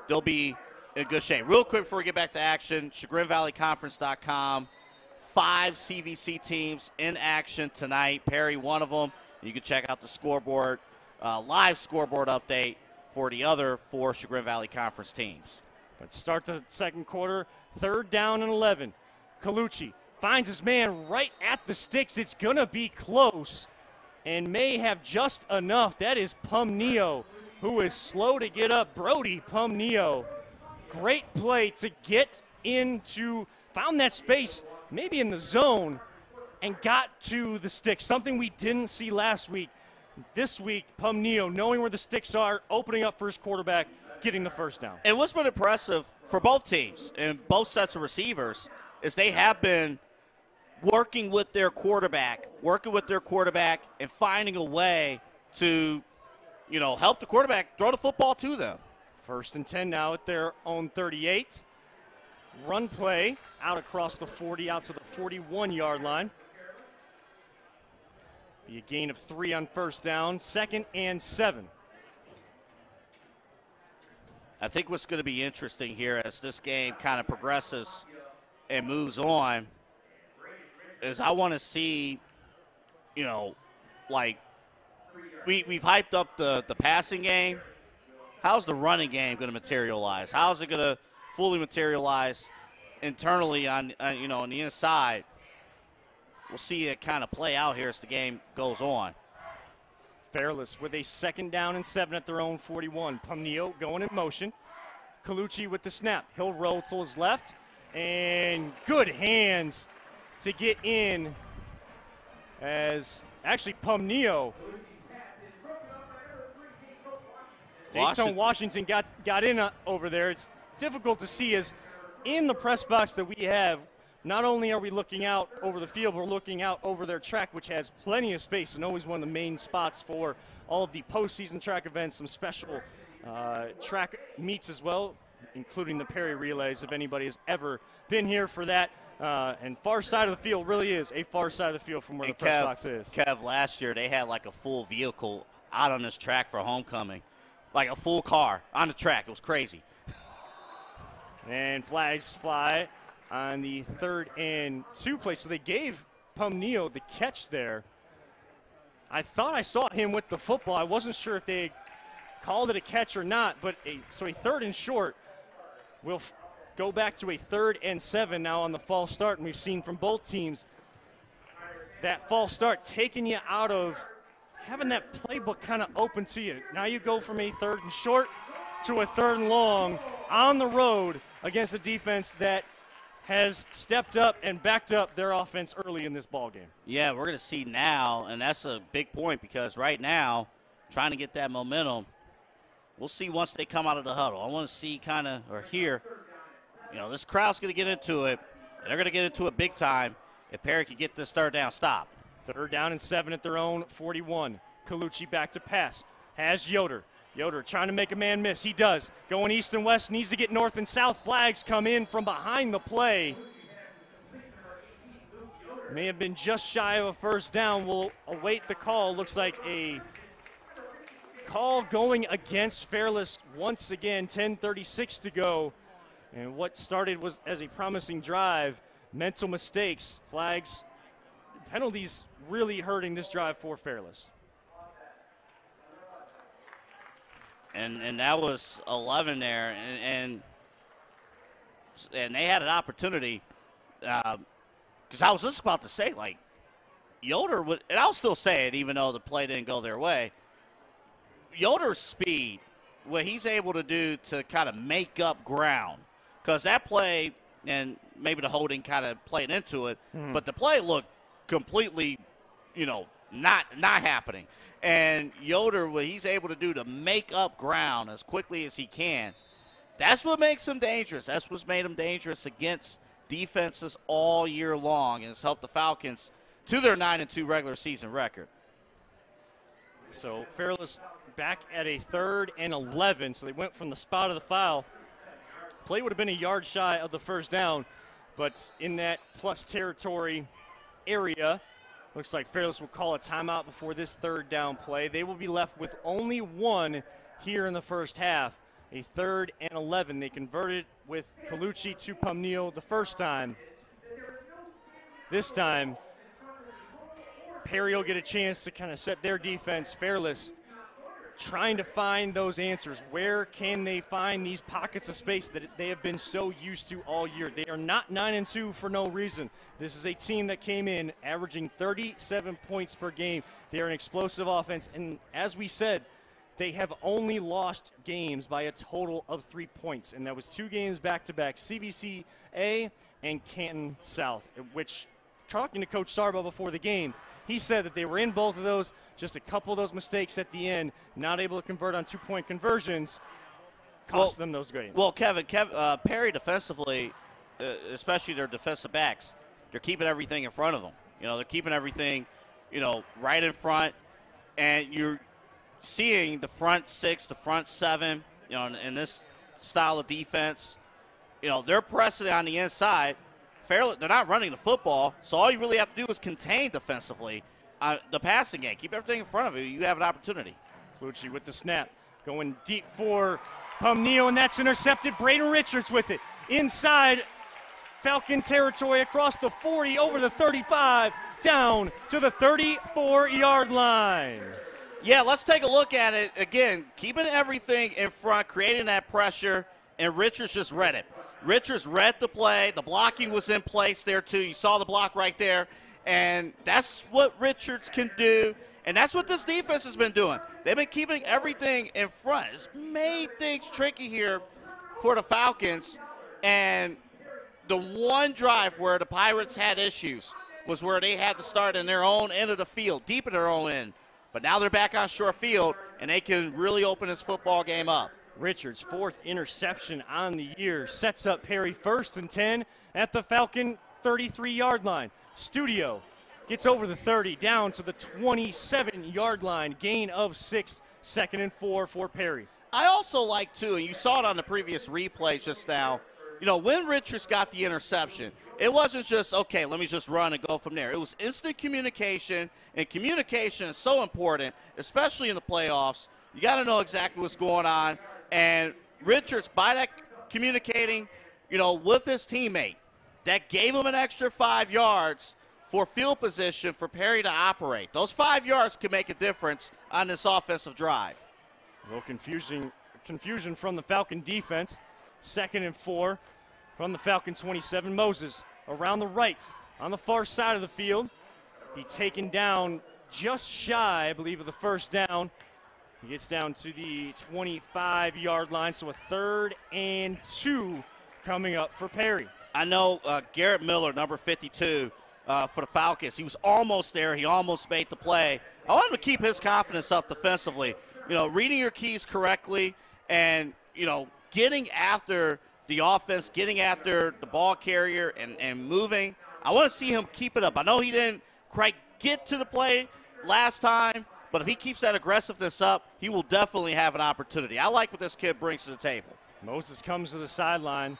they'll be in good shape. Real quick before we get back to action, ChagrinValleyConference.com five CVC teams in action tonight. Perry, one of them. You can check out the scoreboard, uh, live scoreboard update for the other four Chagrin Valley Conference teams. But start the second quarter, third down and 11. Colucci finds his man right at the sticks. It's going to be close and may have just enough. That is Pumneo, who is slow to get up. Brody Pumneo. Great play to get into, found that space maybe in the zone, and got to the sticks. Something we didn't see last week. This week, Pumneo, knowing where the sticks are, opening up for his quarterback, getting the first down. And what's been impressive for both teams and both sets of receivers is they have been working with their quarterback, working with their quarterback, and finding a way to, you know, help the quarterback throw the football to them. First and 10 now at their own 38. Run play out across the 40, out to the 41 yard line. Be a gain of three on first down, second and seven. I think what's going to be interesting here as this game kind of progresses and moves on is I want to see, you know, like we, we've hyped up the, the passing game. how's the running game going to materialize? How's it going to fully materialize internally on, uh, you know on the inside? We'll see it kind of play out here as the game goes on. Fairless with a second down and seven at their own 41. Pumnio going in motion. Colucci with the snap. He'll roll to his left. And good hands to get in as actually Dayton Washington got, got in uh, over there. It's difficult to see as in the press box that we have, not only are we looking out over the field, we're looking out over their track, which has plenty of space and always one of the main spots for all of the postseason track events, some special uh, track meets as well, including the Perry Relays, if anybody has ever been here for that. Uh, and far side of the field really is a far side of the field from where and the press box is. Kev, last year they had like a full vehicle out on this track for homecoming, like a full car on the track. It was crazy. And flags fly on the third and two play. So they gave Pumnio the catch there. I thought I saw him with the football. I wasn't sure if they called it a catch or not, but a, so a third and short will go back to a third and seven now on the false start. And we've seen from both teams that false start taking you out of having that playbook kind of open to you. Now you go from a third and short to a third and long on the road against a defense that has stepped up and backed up their offense early in this ball game. Yeah, we're going to see now, and that's a big point because right now, trying to get that momentum, we'll see once they come out of the huddle. I want to see kind of or hear, you know, this crowd's going to get into it. They're going to get into it big time if Perry can get this third down stop. Third down and seven at their own 41. Colucci back to pass. Has Yoder. Yoder trying to make a man miss. He does. Going east and west, needs to get north and south. Flags come in from behind the play. May have been just shy of a first down. We'll await the call. Looks like a call going against Fairless once again. 10:36 to go, and what started was as a promising drive. Mental mistakes, flags, penalties really hurting this drive for Fairless. and and that was 11 there, and and, and they had an opportunity. Because uh, I was just about to say, like Yoder would, and I'll still say it, even though the play didn't go their way. Yoder's speed, what he's able to do to kind of make up ground, because that play and maybe the holding kind of played into it, mm. but the play looked completely, you know, not not happening. And Yoder, what he's able to do to make up ground as quickly as he can, that's what makes him dangerous. That's what's made him dangerous against defenses all year long, and has helped the Falcons to their nine and two regular season record. So Fairless back at a third and 11. So they went from the spot of the foul. Play would have been a yard shy of the first down, but in that plus territory area, Looks like Fairless will call a timeout before this third down play. They will be left with only one here in the first half. A third and 11. They converted with Colucci to Pumnio the first time. This time, Perry will get a chance to kind of set their defense. Fairless trying to find those answers. Where can they find these pockets of space that they have been so used to all year? They are not 9 and 2 for no reason. This is a team that came in averaging 37 points per game. They are an explosive offense and as we said, they have only lost games by a total of 3 points and that was two games back to back, CVC A and Canton South, which talking to coach Sarbaugh before the game, he said that they were in both of those, just a couple of those mistakes at the end, not able to convert on two point conversions, cost well, them those games. Well, Kevin, Kevin uh, Perry defensively, uh, especially their defensive backs, they're keeping everything in front of them. You know, they're keeping everything, you know, right in front, and you're seeing the front six, the front seven, you know, in, in this style of defense. You know, they're pressing on the inside fairly, they're not running the football, so all you really have to do is contain defensively uh, the passing game. Keep everything in front of you. You have an opportunity. Colucci with the snap, going deep for Pumnio, and that's intercepted. Braden Richards with it inside Falcon territory across the 40, over the 35, down to the 34 yard line. Yeah, let's take a look at it again. Keeping everything in front, creating that pressure, and Richards just read it. Richards read the play. The blocking was in place there too. You saw the block right there, and that's what Richards can do. And that's what this defense has been doing. They've been keeping everything in front. It's made things tricky here for the Falcons. And the one drive where the Pirates had issues was where they had to start in their own end of the field, deep in their own end. But now they're back on short field, and they can really open this football game up. Richards' fourth interception on the year sets up Perry first and 10 at the Falcon 33 yard line. Studio gets over the 30, down to the 27 yard line. Gain of six, second and four for Perry. I also like, too, and you saw it on the previous replay just now, you know, when Richards got the interception, it wasn't just, okay, let me just run and go from there. It was instant communication, and communication is so important, especially in the playoffs. You got to know exactly what's going on. And Richards, by that communicating, you know, with his teammate, that gave him an extra five yards for field position for Perry to operate. Those five yards can make a difference on this offensive drive. A little confusing confusion from the Falcon defense. Second and four from the Falcon 27. Moses around the right on the far side of the field. Be taken down just shy, I believe, of the first down. He gets down to the 25 yard line, so a third and two coming up for Perry. I know uh, Garrett Miller, number 52, uh, for the Falcons. He was almost there. He almost made the play. I want him to keep his confidence up defensively. You know, reading your keys correctly and, you know, getting after the offense, getting after the ball carrier and, and moving. I want to see him keep it up. I know he didn't quite get to the play last time, but if he keeps that aggressiveness up, he will definitely have an opportunity. I like what this kid brings to the table. Moses comes to the sideline.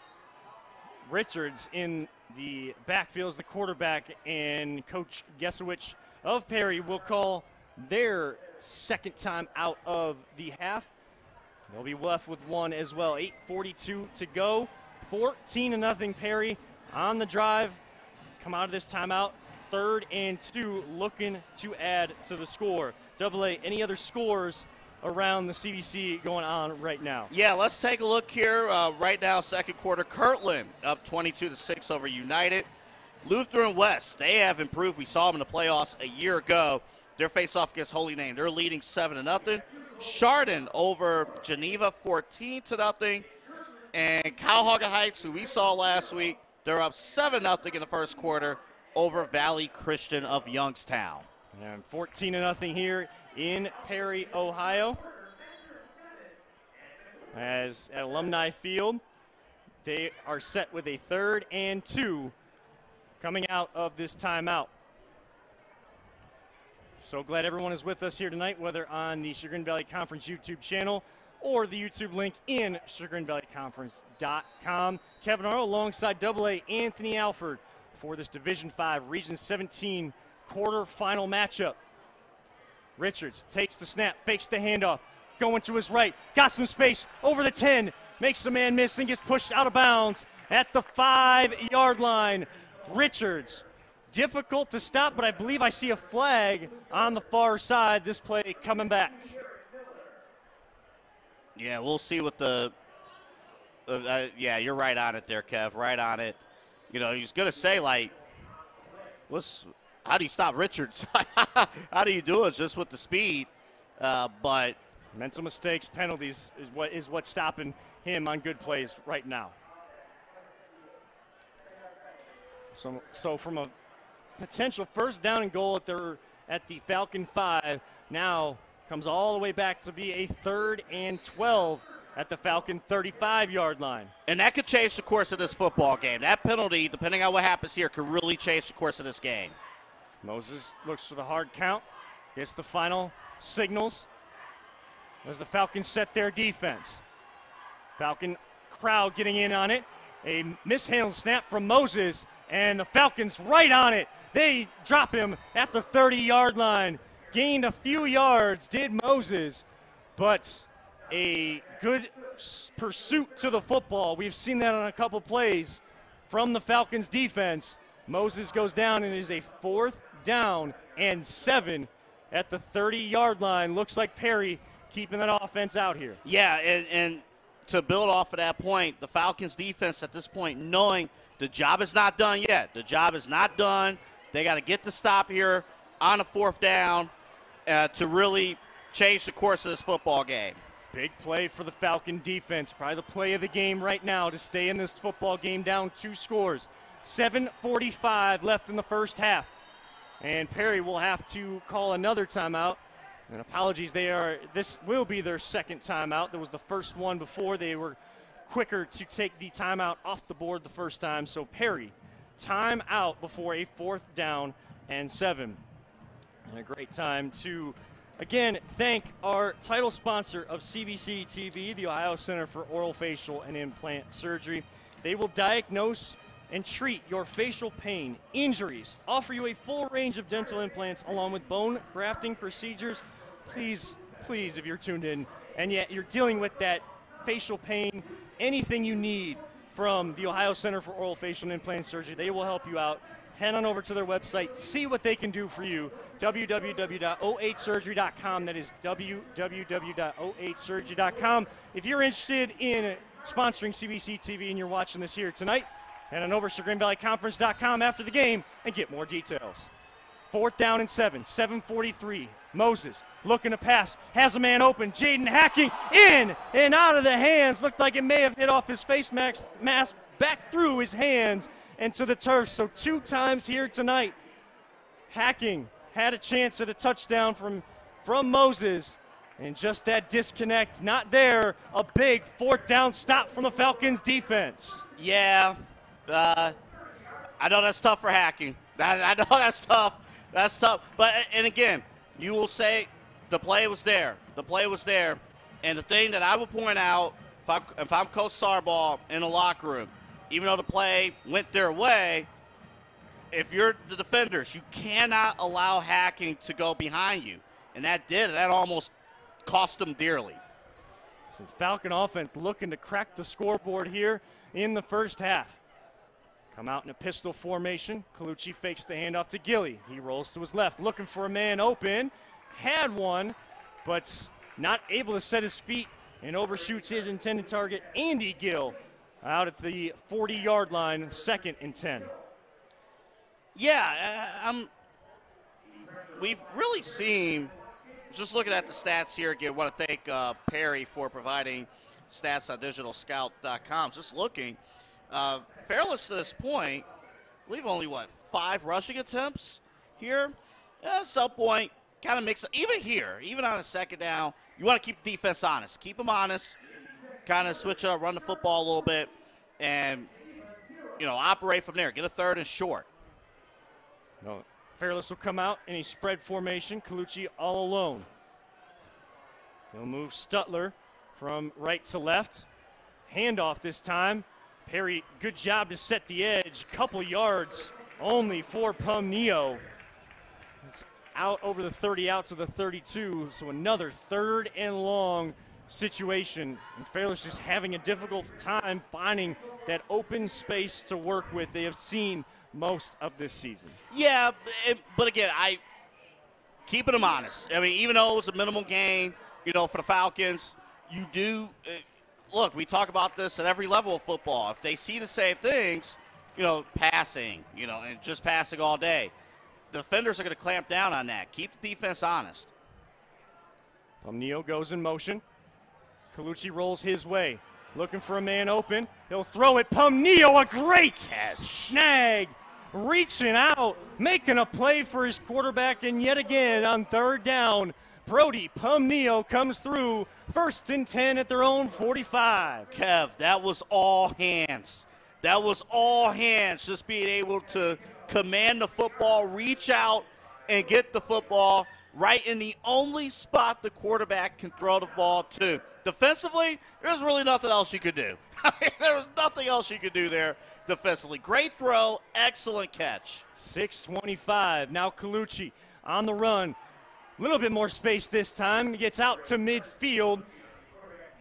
Richards in the backfield is the quarterback, and Coach Gesowich of Perry will call their second time out of the half. They'll be left with one as well. 8:42 to go. 14 to nothing. Perry on the drive. Come out of this timeout. Third and two, looking to add to the score. Double A. Any other scores around the CVC going on right now? Yeah, let's take a look here. Uh, right now, second quarter, Kirtland up 22 to six over United. Lutheran West, they have improved. We saw them in the playoffs a year ago. Their face-off against Holy Name, they're leading seven to nothing. Chardon over Geneva, 14 to nothing, and Cuyahoga Heights, who we saw last week, they're up seven nothing in the first quarter over Valley Christian of Youngstown. And 14 to nothing here in Perry, Ohio. As at Alumni Field, they are set with a third and two coming out of this timeout. So glad everyone is with us here tonight, whether on the Chagrin Valley Conference YouTube channel or the YouTube link in chagrinvalleyconference.com. Kevin Arnold alongside Double A Anthony Alford for this Division 5 Region 17 quarterfinal matchup. Richards takes the snap, fakes the handoff, going to his right, got some space over the 10, makes the man miss and gets pushed out of bounds at the five yard line. Richards, difficult to stop, but I believe I see a flag on the far side. This play coming back. Yeah, we'll see what the. Uh, uh, yeah, you're right on it there, Kev. Right on it. You know, he's gonna say like, "What's how do you stop Richards? how do you do it? Just with the speed." Uh, but mental mistakes, penalties is what is what's stopping him on good plays right now. So, so from a potential first down and goal at their at the Falcon five, now comes all the way back to be a third and 12 at the Falcon 35 yard line. And that could change the course of this football game. That penalty, depending on what happens here, could really change the course of this game. Moses looks for the hard count, gets the final signals as the Falcons set their defense. Falcon crowd getting in on it. A mishandled snap from Moses, and the Falcons right on it. They drop him at the 30 yard line gained a few yards, did Moses, but a good pursuit to the football. We've seen that on a couple plays from the Falcons' defense. Moses goes down and is a fourth down and seven at the 30 yard line. Looks like Perry keeping that offense out here. Yeah, and, and to build off of that point, the Falcons defense at this point, knowing the job is not done yet. The job is not done. They got to get the stop here on a fourth down uh, to really change the course of this football game. Big play for the Falcon defense. Probably the play of the game right now to stay in this football game down two scores. 7.45 left in the first half. And Perry will have to call another timeout. And apologies, they are. This will be their second timeout. There was the first one before. They were quicker to take the timeout off the board the first time. So Perry, timeout before a fourth down and seven. And a great time to Again, thank our title sponsor of CVC TV, the Ohio Center for Oral, Facial, and Implant Surgery. They will diagnose and treat your facial pain, injuries, offer you a full range of dental implants along with bone grafting procedures. Please, please, if you're tuned in and yet you're dealing with that facial pain, anything you need from the Ohio Center for Oral, Facial, and Implant Surgery, they will help you out head on over to their website, see what they can do for you. www.08surgery.com. That is www.08surgery.com. If you're interested in sponsoring CVC TV and you're watching this here tonight, head on over to ChagrinValleyConference.com after the game and get more details. Fourth down and seven, 743. Moses looking to pass, has a man open. Jaden Hacking in and out of the hands. Looked like it may have hit off his face mask, mask back through his hands and to the turf. So two times here tonight, Hacking had a chance at a touchdown from from Moses. And just that disconnect, not there. A big fourth down stop from the Falcons defense. Yeah, uh, I know that's tough for Hacking. I, I know that's tough. That's tough. But and again, you will say the play was there. The play was there. And the thing that I will point out, if, I, if I'm Coach Sarbaugh in the locker room, even though the play went their way, if you're the defenders, you cannot allow Hacking to go behind you. And that did. That almost cost them dearly. So Falcon offense looking to crack the scoreboard here in the first half. Come out in a pistol formation. Colucci fakes the handoff to Gilly. He rolls to his left, looking for a man open. Had one, but not able to set his feet and overshoots his intended target, Andy Gill out at the 40 yard line, second and 10. Yeah, uh, um, we've really seen, just looking at the stats here again, want to thank uh, Perry for providing stats on digitalscout.com. Just looking, uh, Fairless to this point, I believe only what, five rushing attempts here? At some point, kind of mix even here, even on a second down, you want to keep the defense honest. Keep them honest kind of switch up, run the football a little bit, and you know operate from there. Get a third and short. No, Fairless will come out in a spread formation. Colucci all alone. He'll move Stutler from right to left. Handoff this time. Perry, good job to set the edge. Couple yards only for Pumneo. It's out over the 30, out to the 32. So another third and long situation. And Fairless is having a difficult time finding that open space to work with. They have seen most of this season. Yeah, but again, I keeping them honest. I mean, even though it was a minimal game, you know, for the Falcons, you do uh, look. We talk about this at every level of football. If they see the same things, you know, passing, you know, and just passing all day, the defenders are going to clamp down on that. Keep the defense honest. Neo goes in motion. Colucci rolls his way. Looking for a man open. He'll throw it. Pumneo, a great snag. Reaching out, making a play for his quarterback, and yet again on third down, Brody Pumneo comes through. First and 10 at their own 45. Kev, that was all hands. That was all hands, just being able to command the football, reach out, and get the football right in the only spot the quarterback can throw the ball to. Defensively, there's really nothing else you could do. there was nothing else you could do there defensively. Great throw, excellent catch. 625. Now Colucci on the run. A little bit more space this time. He gets out to midfield.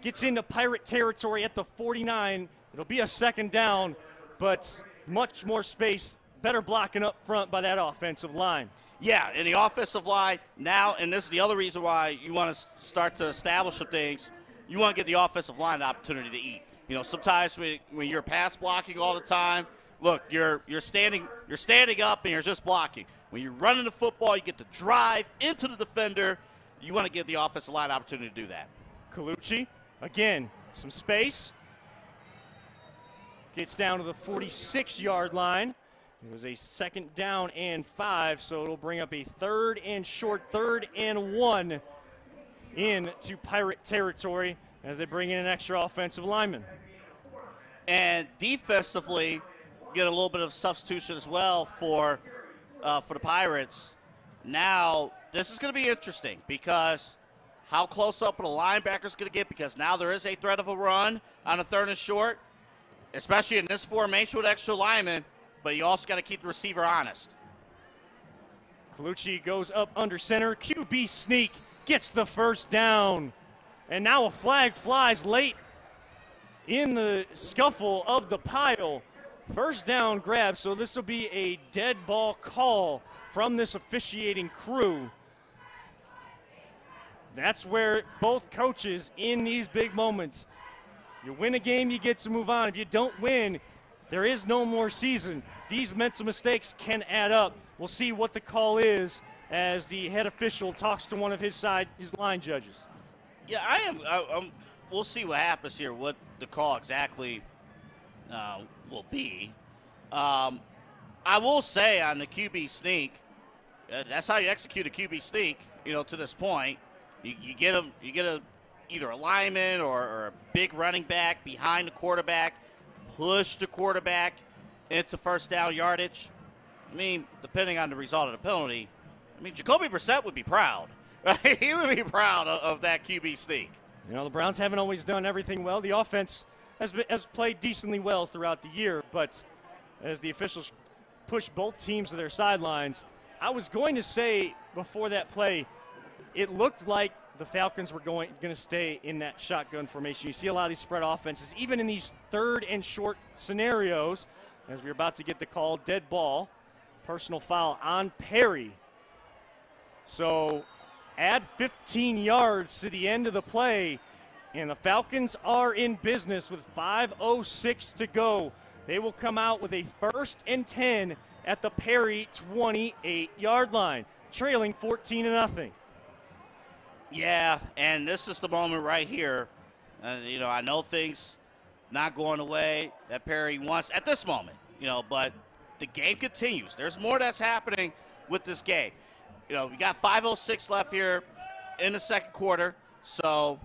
Gets into Pirate territory at the 49. It'll be a second down, but much more space. Better blocking up front by that offensive line. Yeah, in the offensive line now, and this is the other reason why you want to start to establish some things. You want to get the offensive line an opportunity to eat. You know, sometimes when, when you're pass blocking all the time, look, you're you're standing you're standing up and you're just blocking. When you're running the football, you get to drive into the defender. You want to give the offensive line opportunity to do that. Colucci, again, some space. Gets down to the 46 yard line. It was a second down and five, so it'll bring up a third and short, third and one into Pirate territory as they bring in an extra offensive lineman. And defensively, get a little bit of substitution as well for uh, for the Pirates. Now, this is going to be interesting because how close up the linebackers going to get? Because now there is a threat of a run on a third and short, especially in this formation with extra linemen. But you also got to keep the receiver honest. Colucci goes up under center. QB sneak gets the first down. And now a flag flies late in the scuffle of the pile. First down grab, so this will be a dead ball call from this officiating crew. That's where both coaches in these big moments. You win a game, you get to move on. If you don't win, there is no more season. These mental mistakes can add up. We'll see what the call is as the head official talks to one of his side, his line judges. Yeah, I am. I, we'll see what happens here. What the call exactly uh, will be. Um, I will say on the QB sneak, uh, that's how you execute a QB sneak. You know, to this point, you, you get them, you get a either a lineman or, or a big running back behind the quarterback, push the quarterback into first down yardage. I mean, depending on the result of the penalty, I mean, Jacoby Brissett would be proud. he would be proud of, of, that QB sneak. You know, the Browns haven't always done everything well. The offense has, been, has played decently well throughout the year, but as the officials push both teams to their sidelines, I was going to say before that play, it looked like the Falcons were going going to stay in that shotgun formation. You see a lot of these spread offenses, even in these third and short scenarios, as we're about to get the call, dead ball, personal foul on Perry. So add 15 yards to the end of the play, and the Falcons are in business with 5.06 to go. They will come out with a first and 10 at the Perry 28 yard line, trailing 14 to nothing. Yeah, and this is the moment right here. Uh, you know, I know things not going away that Perry wants at this moment, you know, but the game continues. There's more that's happening with this game. You know, we got 5.06 left here in the second quarter. So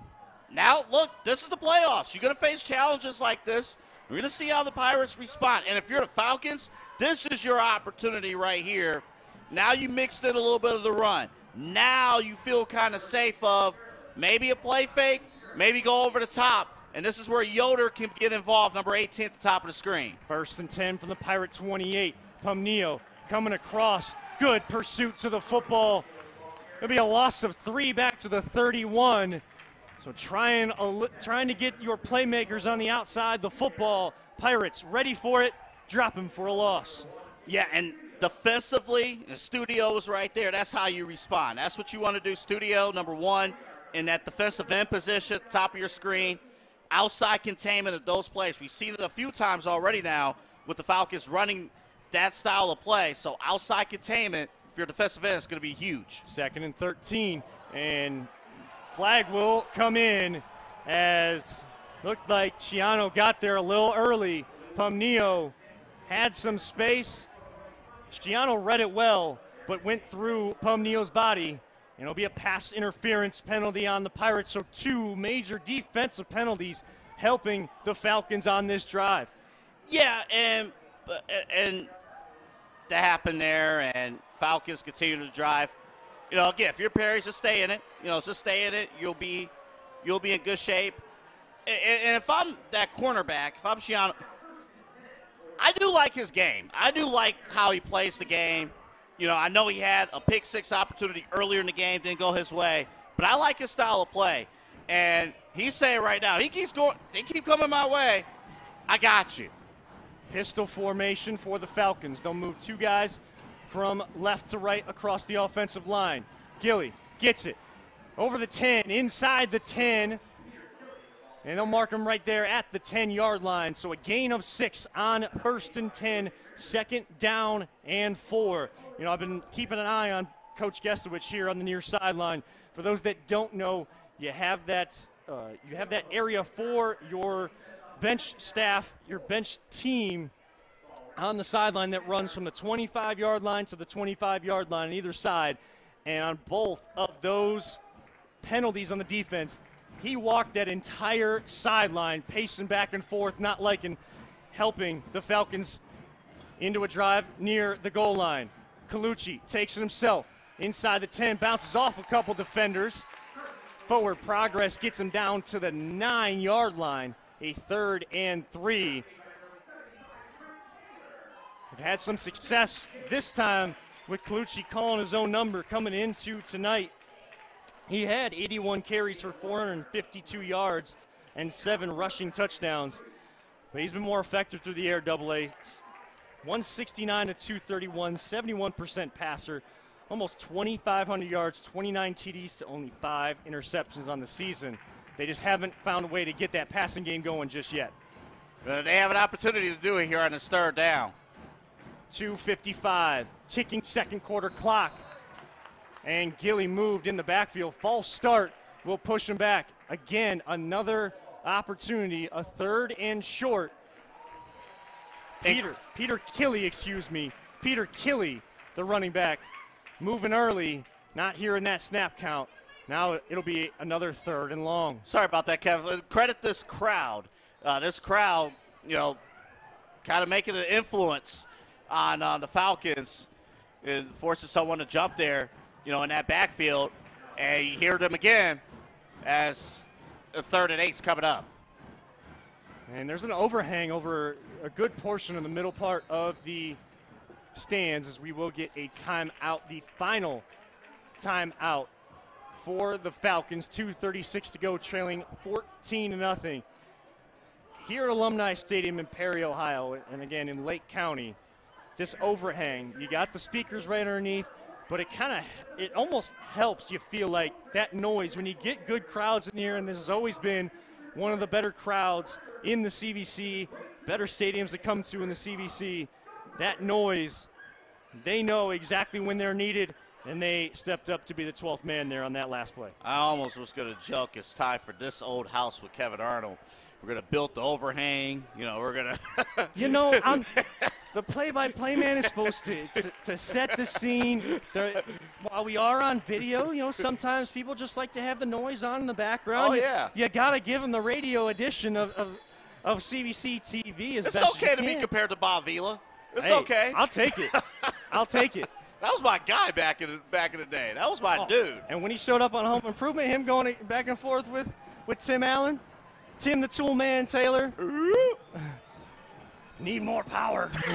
now, look, this is the playoffs. You're going to face challenges like this. We're going to see how the Pirates respond. And if you're the Falcons, this is your opportunity right here. Now you mixed in a little bit of the run. Now you feel kind of safe of maybe a play fake, maybe go over the top. And this is where Yoder can get involved, number 18 at the top of the screen. First and 10 from the Pirate 28. Pumnio coming across. Good pursuit to the football. It'll be a loss of three back to the 31. So trying, trying to get your playmakers on the outside, the football. Pirates ready for it, drop him for a loss. Yeah, and defensively, the studio is right there. That's how you respond. That's what you want to do. Studio, number one, in that defensive end position top of your screen. Outside containment of those plays. We've seen it a few times already now with the Falcons running that style of play. So outside containment, if you're defensive end, is going to be huge. Second and 13. And flag will come in as looked like Schiano got there a little early. Pomnio had some space, Schiano read it well, but went through Pomnio's body. And it'll be a pass interference penalty on the Pirates. So, two major defensive penalties helping the Falcons on this drive. Yeah, and and that happened there, and Falcons continue to drive. You know, again, if you're Perry, just stay in it. You know, just stay in it. You'll be you'll be in good shape. And, and if I'm that cornerback, if I'm Schiano, I do like his game. I do like how he plays the game. You know, I know he had a pick six opportunity earlier in the game, didn't go his way, but I like his style of play. And he's saying right now, he keeps going, they keep coming my way. I got you. Pistol formation for the Falcons. They'll move two guys from left to right across the offensive line. Gilly gets it over the 10, inside the 10, and they'll mark him right there at the 10 yard line. So a gain of six on first and 10, second down and four. You know, I've been keeping an eye on Coach Gestowich here on the near sideline. For those that don't know, you have that uh, you have that area for your bench staff, your bench team on the sideline that runs from the 25 yard line to the 25 yard line on either side. And on both of those penalties on the defense, he walked that entire sideline, pacing back and forth, not liking helping the Falcons into a drive near the goal line. Colucci takes it himself inside the 10, bounces off a couple defenders. Forward progress gets him down to the nine yard line, a third and three. Had some success this time with Colucci calling his own number coming into tonight. He had 81 carries for 452 yards and seven rushing touchdowns. But he's been more effective through the air, double A. 169 to 231, 71% passer, almost 2,500 yards, 29 TDs to only five interceptions on the season. They just haven't found a way to get that passing game going just yet. Uh, they have an opportunity to do it here on this third down. 255, ticking second quarter clock. And Gilly moved in the backfield. False start will push him back. Again, another opportunity, a third and short. Peter, Peter Killy, excuse me. Peter Killy, the running back, moving early, not hearing that snap count. Now it'll be another third and long. Sorry about that, Kev. Uh, Credit this crowd. Uh, this crowd, you know, kind of making an influence on uh, the Falcons. It forces someone to jump there you know, in that backfield. And you hear them again as the third and eight's coming up. And there's an overhang over a good portion of the middle part of the stands as we will get a timeout, the final timeout for the Falcons. 2.36 to go, trailing 14 to nothing. Here at Alumni Stadium in Perry, Ohio, and again in Lake County, this overhang, you got the speakers right underneath but it kind of it almost helps you feel like that noise when you get good crowds in here and this has always been one of the better crowds in the CVC better stadiums to come to in the CVC that noise they know exactly when they're needed and they stepped up to be the 12th man there on that last play. I almost was going to joke it's time for this old house with Kevin Arnold. We're going to build the overhang. You know, we're going to. you know, I'm, the play-by-play man is supposed to, to, to set the scene. There, while we are on video, you know, sometimes people just like to have the noise on in the background. Oh yeah. You, got to give them the radio edition of, of, of CVC TV as it's best okay to be compared to Bob Vila. It's hey, okay. I'll take it. I'll take it. That was my guy back in the, back in the day. That was my oh, dude. And when he showed up on Home Improvement, him going back and forth with, with Tim Allen, Tim the Tool Man Taylor. Need more power.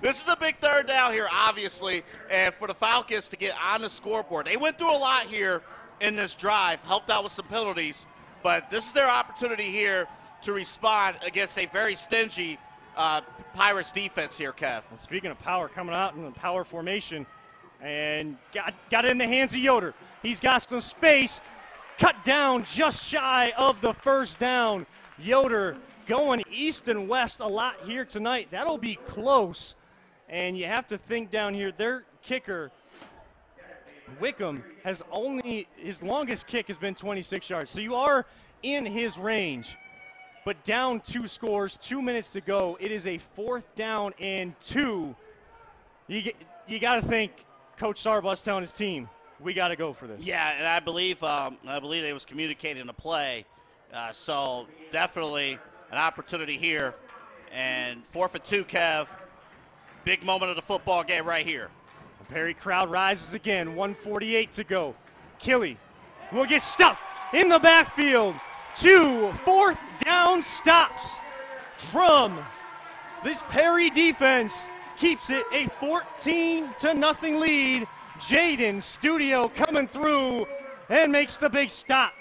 this is a big third down here, obviously, and for the Falcons to get on the scoreboard. They went through a lot here in this drive, helped out with some penalties, but this is their opportunity here to respond against a very stingy uh, Pirates defense here, Kev. Well, speaking of power, coming out in the power formation, and got, got it in the hands of Yoder. He's got some space, cut down just shy of the first down. Yoder going east and west a lot here tonight. That'll be close. And you have to think down here, their kicker, Wickham, has only, his longest kick has been 26 yards. So you are in his range. But down two scores, two minutes to go. It is a fourth down and two. You, you got to think Coach Sarbaugh's telling his team, we got to go for this. Yeah, and I believe um, I believe they was communicating a play. Uh, so definitely an opportunity here. And four for two, Kev. Big moment of the football game right here. The Perry crowd rises again. 148 to go. Killy will get stuffed in the backfield. Two fourth down stops from this Perry defense. Keeps it a 14 to nothing lead. Jaden Studio coming through and makes the big stop.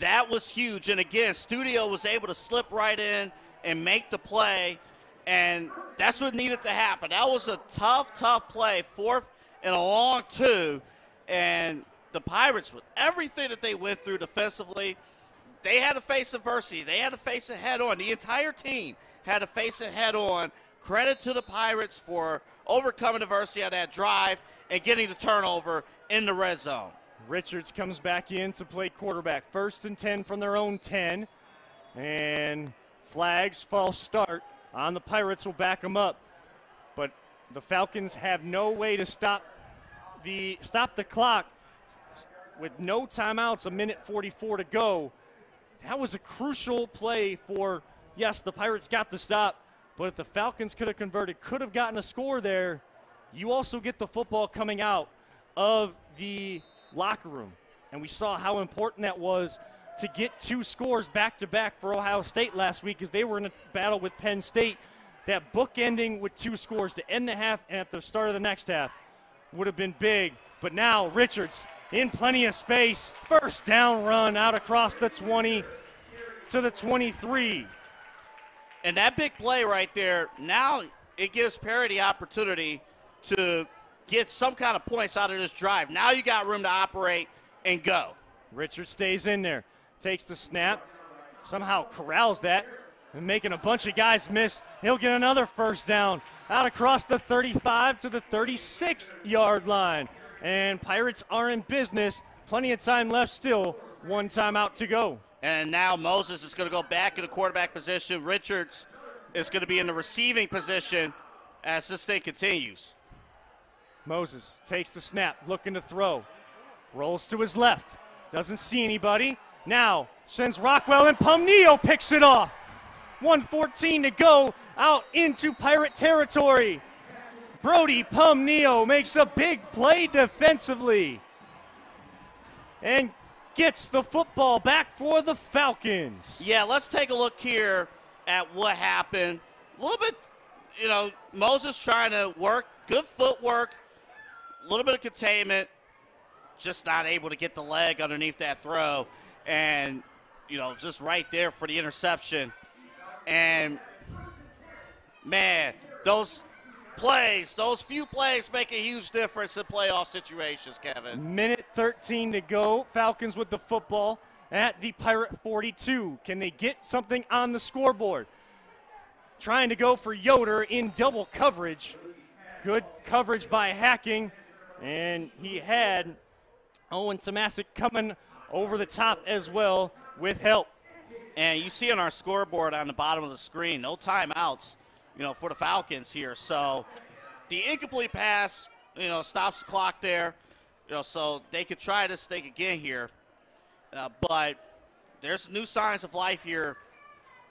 That was huge. And again, Studio was able to slip right in and make the play. And that's what needed to happen. That was a tough, tough play, fourth and a long two, and the Pirates, with everything that they went through defensively, they had to face adversity. They had to face it head on. The entire team had to face it head on. Credit to the Pirates for overcoming adversity on that drive and getting the turnover in the red zone. Richards comes back in to play quarterback. First and 10 from their own 10. And flags, false start on the Pirates will back them up. But the Falcons have no way to stop the stop the clock with no timeouts, a minute 44 to go. That was a crucial play for, yes, the Pirates got the stop, but if the Falcons could have converted, could have gotten a score there, you also get the football coming out of the locker room. And we saw how important that was to get two scores back to back for Ohio State last week as they were in a battle with Penn State. That book ending with two scores to end the half and at the start of the next half would have been big. But now Richards in plenty of space. First down run out across the 20 to the 23. And that big play right there, now it gives Perry the opportunity to get some kind of points out of this drive. Now you got room to operate and go. Richard stays in there, takes the snap, somehow corrals that, and making a bunch of guys miss. He'll get another first down out across the 35 to the 36 yard line. And Pirates are in business. Plenty of time left still. One timeout to go. And now Moses is going to go back in the quarterback position. Richards is going to be in the receiving position as this thing continues. Moses takes the snap, looking to throw. Rolls to his left. Doesn't see anybody. Now sends Rockwell and Pomnio picks it off. 114 to go out into Pirate territory. Brody Pomnio makes a big play defensively and gets the football back for the Falcons. Yeah, let's take a look here at what happened. A little bit, you know, Moses trying to work, good footwork, a little bit of containment, just not able to get the leg underneath that throw. And, you know, just right there for the interception. And, man, those plays, those few plays make a huge difference in playoff situations, Kevin. Minute 13 to go. Falcons with the football at the Pirate 42. Can they get something on the scoreboard? Trying to go for Yoder in double coverage. Good coverage by Hacking. And he had Owen Tomasic coming over the top as well with help. And you see on our scoreboard on the bottom of the screen, no timeouts, you know, for the Falcons here. So the incomplete pass, you know, stops the clock there. You know, so they could try this thing again here. Uh, but there's new signs of life here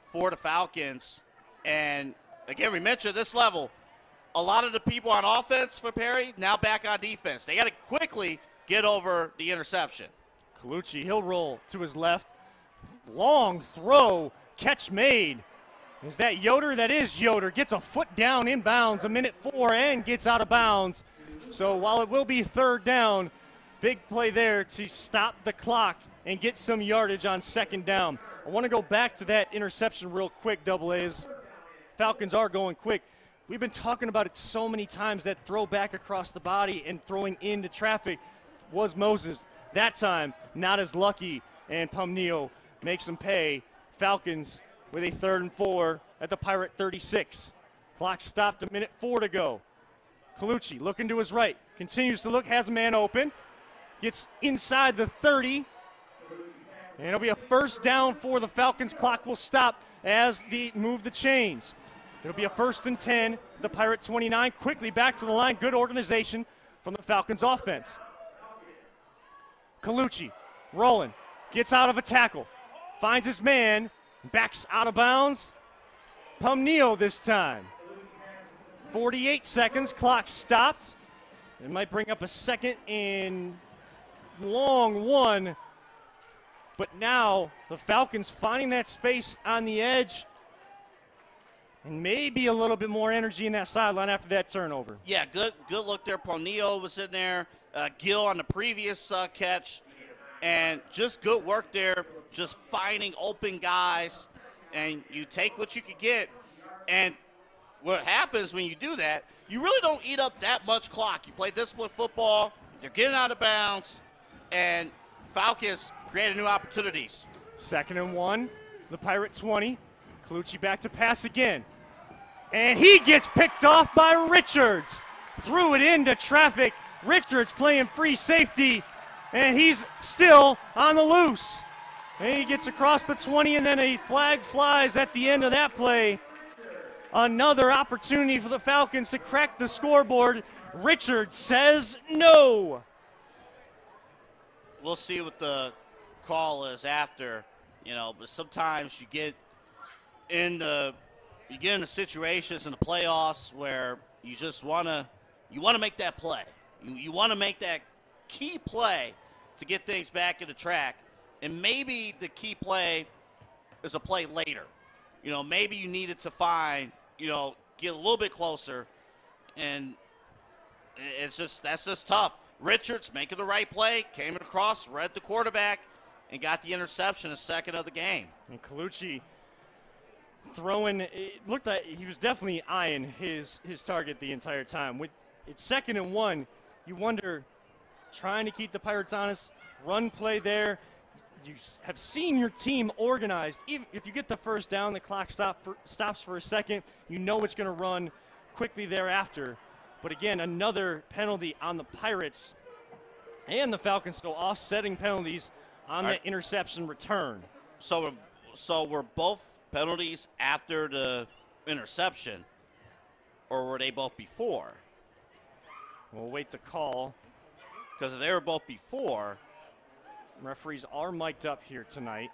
for the Falcons. And again, we mentioned this level, a lot of the people on offense for Perry now back on defense. They got to quickly get over the interception. Colucci, he'll roll to his left. Long throw, catch made. Is that Yoder? That is Yoder. Gets a foot down inbounds, a minute four, and gets out of bounds. So while it will be third down, big play there to stop the clock and get some yardage on second down. I want to go back to that interception real quick, double A's. Falcons are going quick. We've been talking about it so many times that throw back across the body and throwing into traffic was Moses. That time, not as lucky, and Pomnio makes him pay. Falcons with a third and four at the Pirate 36. Clock stopped a minute four to go. Colucci looking to his right, continues to look, has a man open, gets inside the 30, and it'll be a first down for the Falcons. Clock will stop as the move the chains. It'll be a first and 10. The Pirate 29 quickly back to the line. Good organization from the Falcons offense. Colucci rolling, gets out of a tackle, finds his man, backs out of bounds. Pomnio this time. 48 seconds, clock stopped. It might bring up a second and long one. But now the Falcons finding that space on the edge and maybe a little bit more energy in that sideline after that turnover. Yeah, good good look there. Pomnio was in there. Uh, Gill on the previous uh, catch. And just good work there, just finding open guys. And you take what you could get. And what happens when you do that, you really don't eat up that much clock. You play disciplined football, they're getting out of bounds, and Falcons created new opportunities. Second and one, the Pirate 20. Colucci back to pass again. And he gets picked off by Richards. Threw it into traffic. Richards playing free safety, and he's still on the loose. And he gets across the 20, and then a flag flies at the end of that play. Another opportunity for the Falcons to crack the scoreboard. Richards says no. We'll see what the call is after, you know, but sometimes you get in the you get into situations in the playoffs where you just want to you want to make that play. You, you want to make that key play to get things back into track. And maybe the key play is a play later. You know, maybe you needed to find, you know, get a little bit closer. And it's just, that's just tough. Richards making the right play, came across, read the quarterback, and got the interception, a second of the game. And Colucci throwing, it looked like he was definitely eyeing his, his target the entire time. With It's second and one you wonder, trying to keep the Pirates honest, run play there. You have seen your team organized. Even if you get the first down, the clock stop for, stops for a second. You know it's going to run quickly thereafter. But again, another penalty on the Pirates and the Falcons. go offsetting penalties on the interception return. So, so we're both penalties after the interception, or were they both before? We'll wait the call. Because they were both before. Referees are mic'd up here tonight.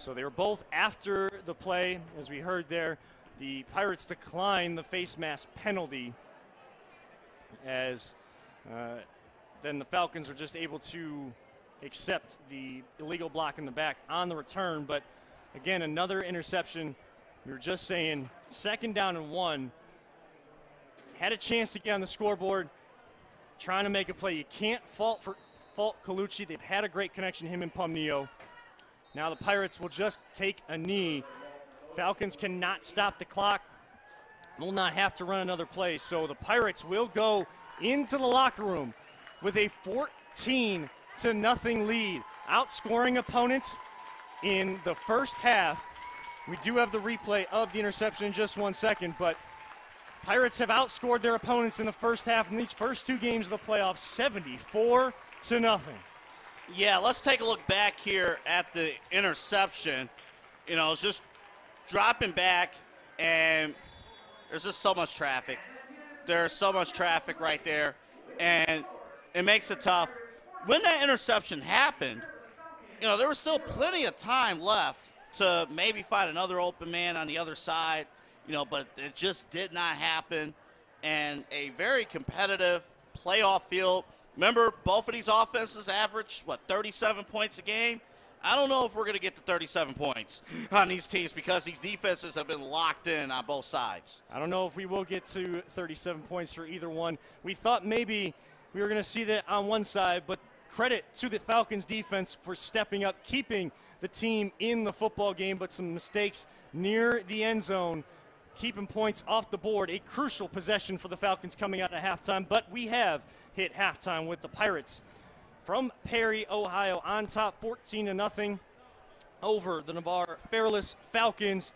So they were both after the play, as we heard there. The Pirates declined the face mask penalty as uh, then the Falcons were just able to accept the illegal block in the back on the return. But again, another interception. We were just saying, second down and one. Had a chance to get on the scoreboard, trying to make a play. You can't fault for fault Colucci. They've had a great connection, him and Pomnio. Now the Pirates will just take a knee. Falcons cannot stop the clock. Will not have to run another play. So the Pirates will go into the locker room with a 14 to nothing lead, outscoring opponents in the first half. We do have the replay of the interception in just one second, but Pirates have outscored their opponents in the first half in these first two games of the playoffs 74 to nothing. Yeah, let's take a look back here at the interception. You know, it's just dropping back, and there's just so much traffic. There's so much traffic right there, and it makes it tough. When that interception happened, you know, there was still plenty of time left to maybe find another open man on the other side, you know, but it just did not happen. And a very competitive playoff field. Remember, both of these offenses averaged, what, 37 points a game? I don't know if we're going to get to 37 points on these teams because these defenses have been locked in on both sides. I don't know if we will get to 37 points for either one. We thought maybe we were going to see that on one side, but credit to the Falcons defense for stepping up, keeping the team in the football game, but some mistakes near the end zone, keeping points off the board. A crucial possession for the Falcons coming out of halftime, but we have hit halftime with the Pirates from Perry, Ohio, on top 14 to nothing over the Navarre Fairless Falcons.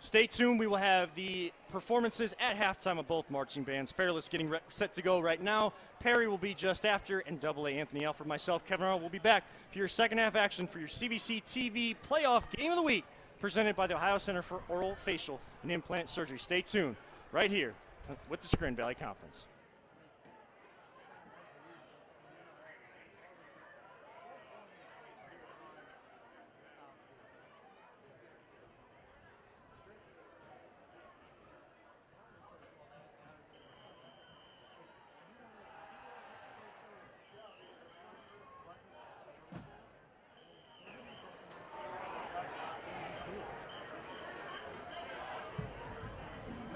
Stay tuned. We will have the performances at halftime of both marching bands. Fairless getting set to go right now. Perry will be just after, and Double A Anthony Alford, myself, Kevin Arnold, will be back for your second half action for your CVC TV playoff game of the week, presented by the Ohio Center for Oral, Facial, and Implant Surgery. Stay tuned right here with the Chagrin Valley Conference.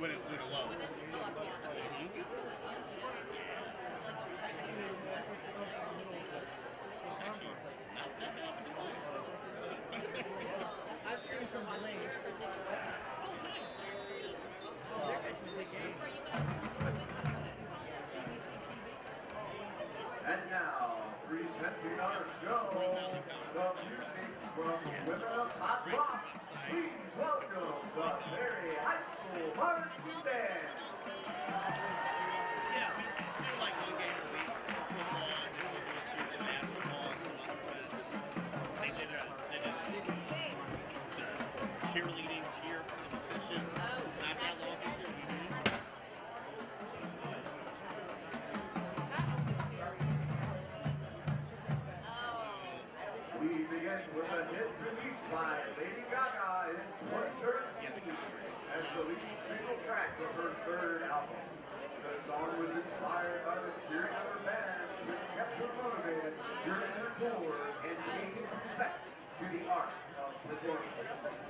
when it, when it. I've And now, presenting our show, the music from Women of Hot Rock. Please welcome the very high school. Marching track of her third album. The song was inspired by the cheering of her band, which kept her motivated during her tours and gave respect to the art of performing.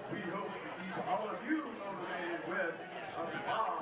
We hope to keep all of you motivated with a bomb.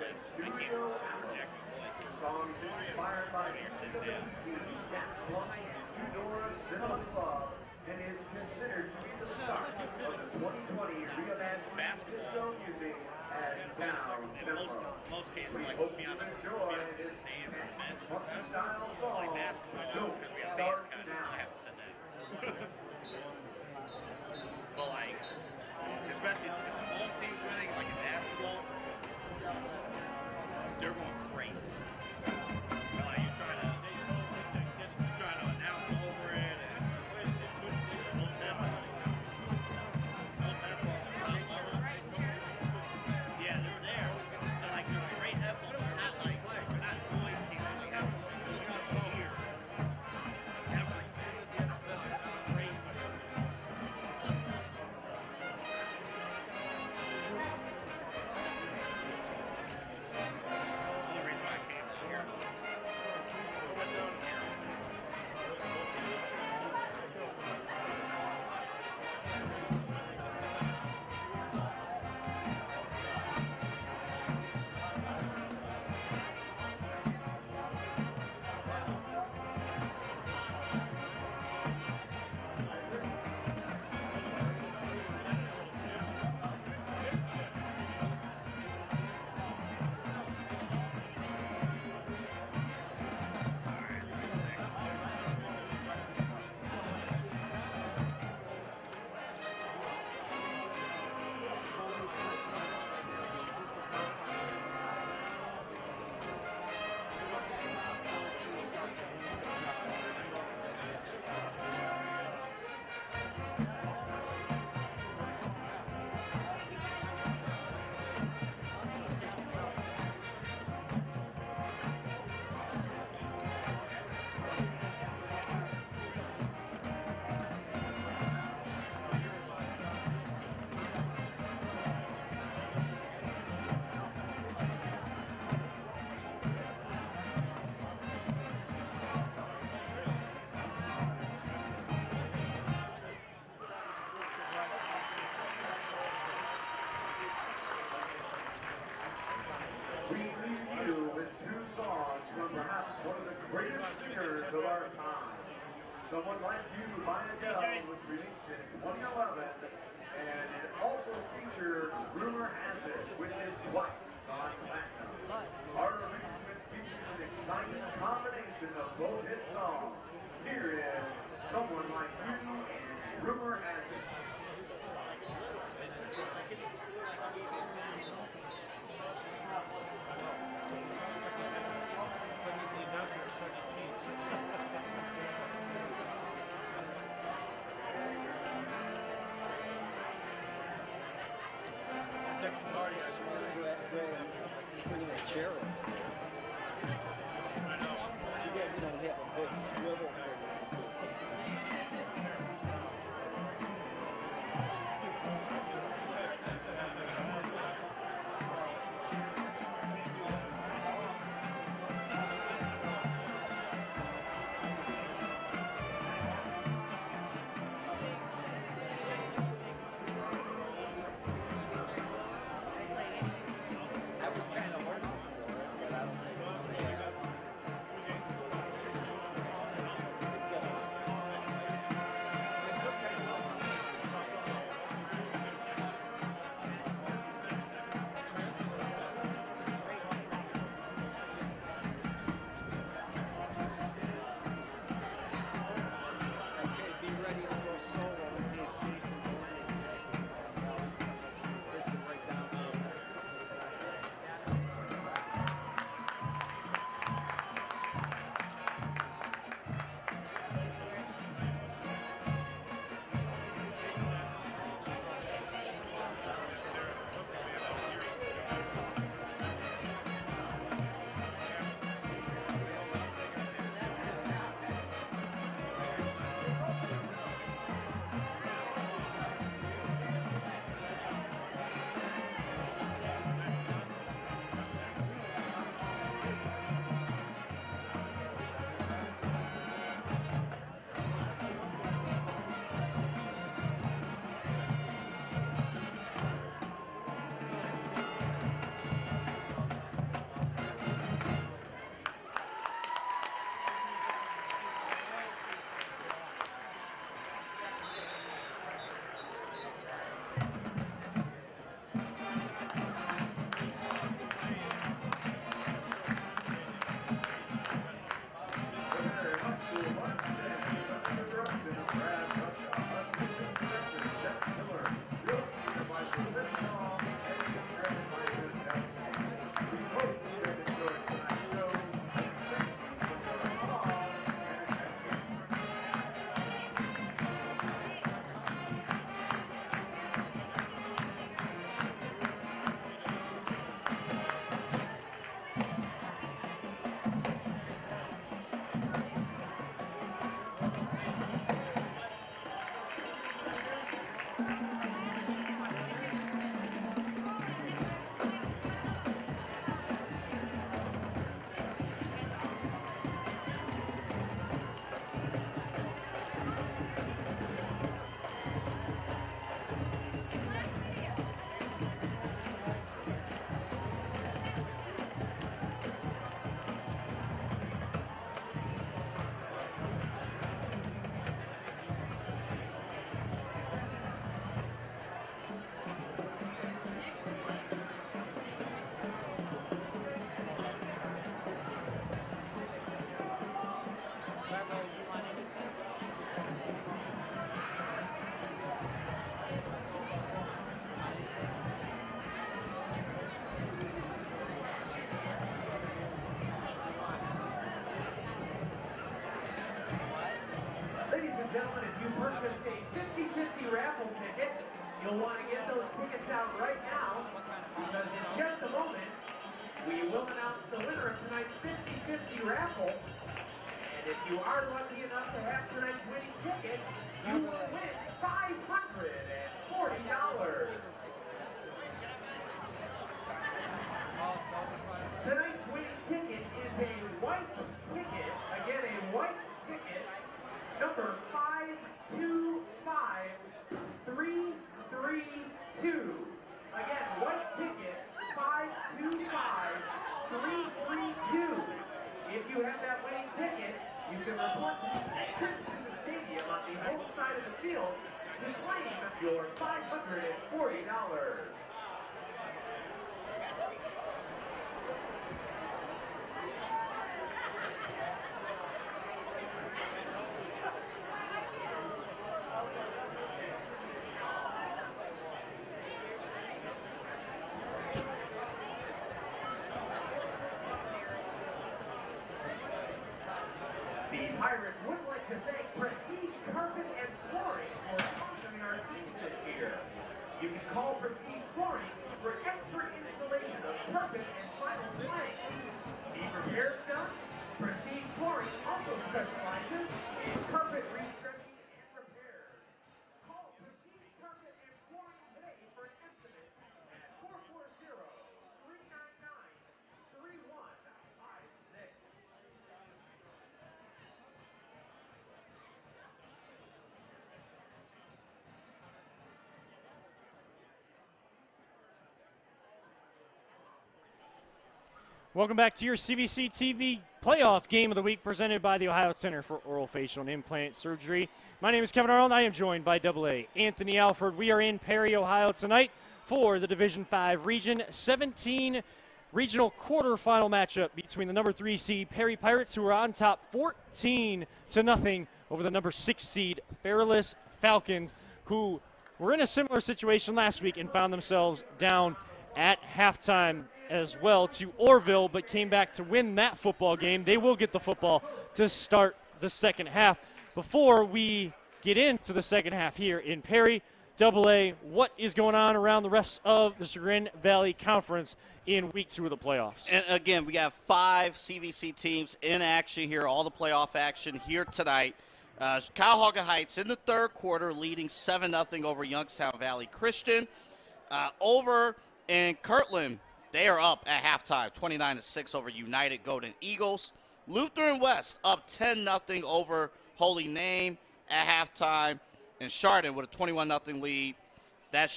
Like I can't project my and is considered to be the of the 2020 reimagined Basketball. And most tempo. most We like me on the, enjoy on the stands bench. Like basketball Don't because we have fans have to but like, especially if the team's winning, like in basketball, they're going 50 raffle. And if you are lucky enough to have tonight's winning ticket, you will win $540. Flooring also specializes in carpet restretching Welcome back to your CVC TV playoff game of the week presented by the Ohio Center for Oral Facial and Implant Surgery. My name is Kevin Arnold. I am joined by Double A Anthony Alford. We are in Perry, Ohio tonight for the Division 5 Region 17 regional quarterfinal matchup between the number 3 seed Perry Pirates who are on top 14 to nothing over the number 6 seed Fairless Falcons who were in a similar situation last week and found themselves down at halftime as well to Orrville, but came back to win that football game. They will get the football to start the second half. Before we get into the second half here in Perry, Double A, what is going on around the rest of the Chagrin Valley Conference in week two of the playoffs? And again, we have five CVC teams in action here, all the playoff action here tonight. Uh, Cuyahoga Heights in the third quarter, leading 7 0 over Youngstown Valley Christian. Uh, over in Kirtland, they are up at halftime, 29 6 over United Golden Eagles. Lutheran West up 10 0 over Holy Name at halftime. And Chardon with a 21 0 lead. That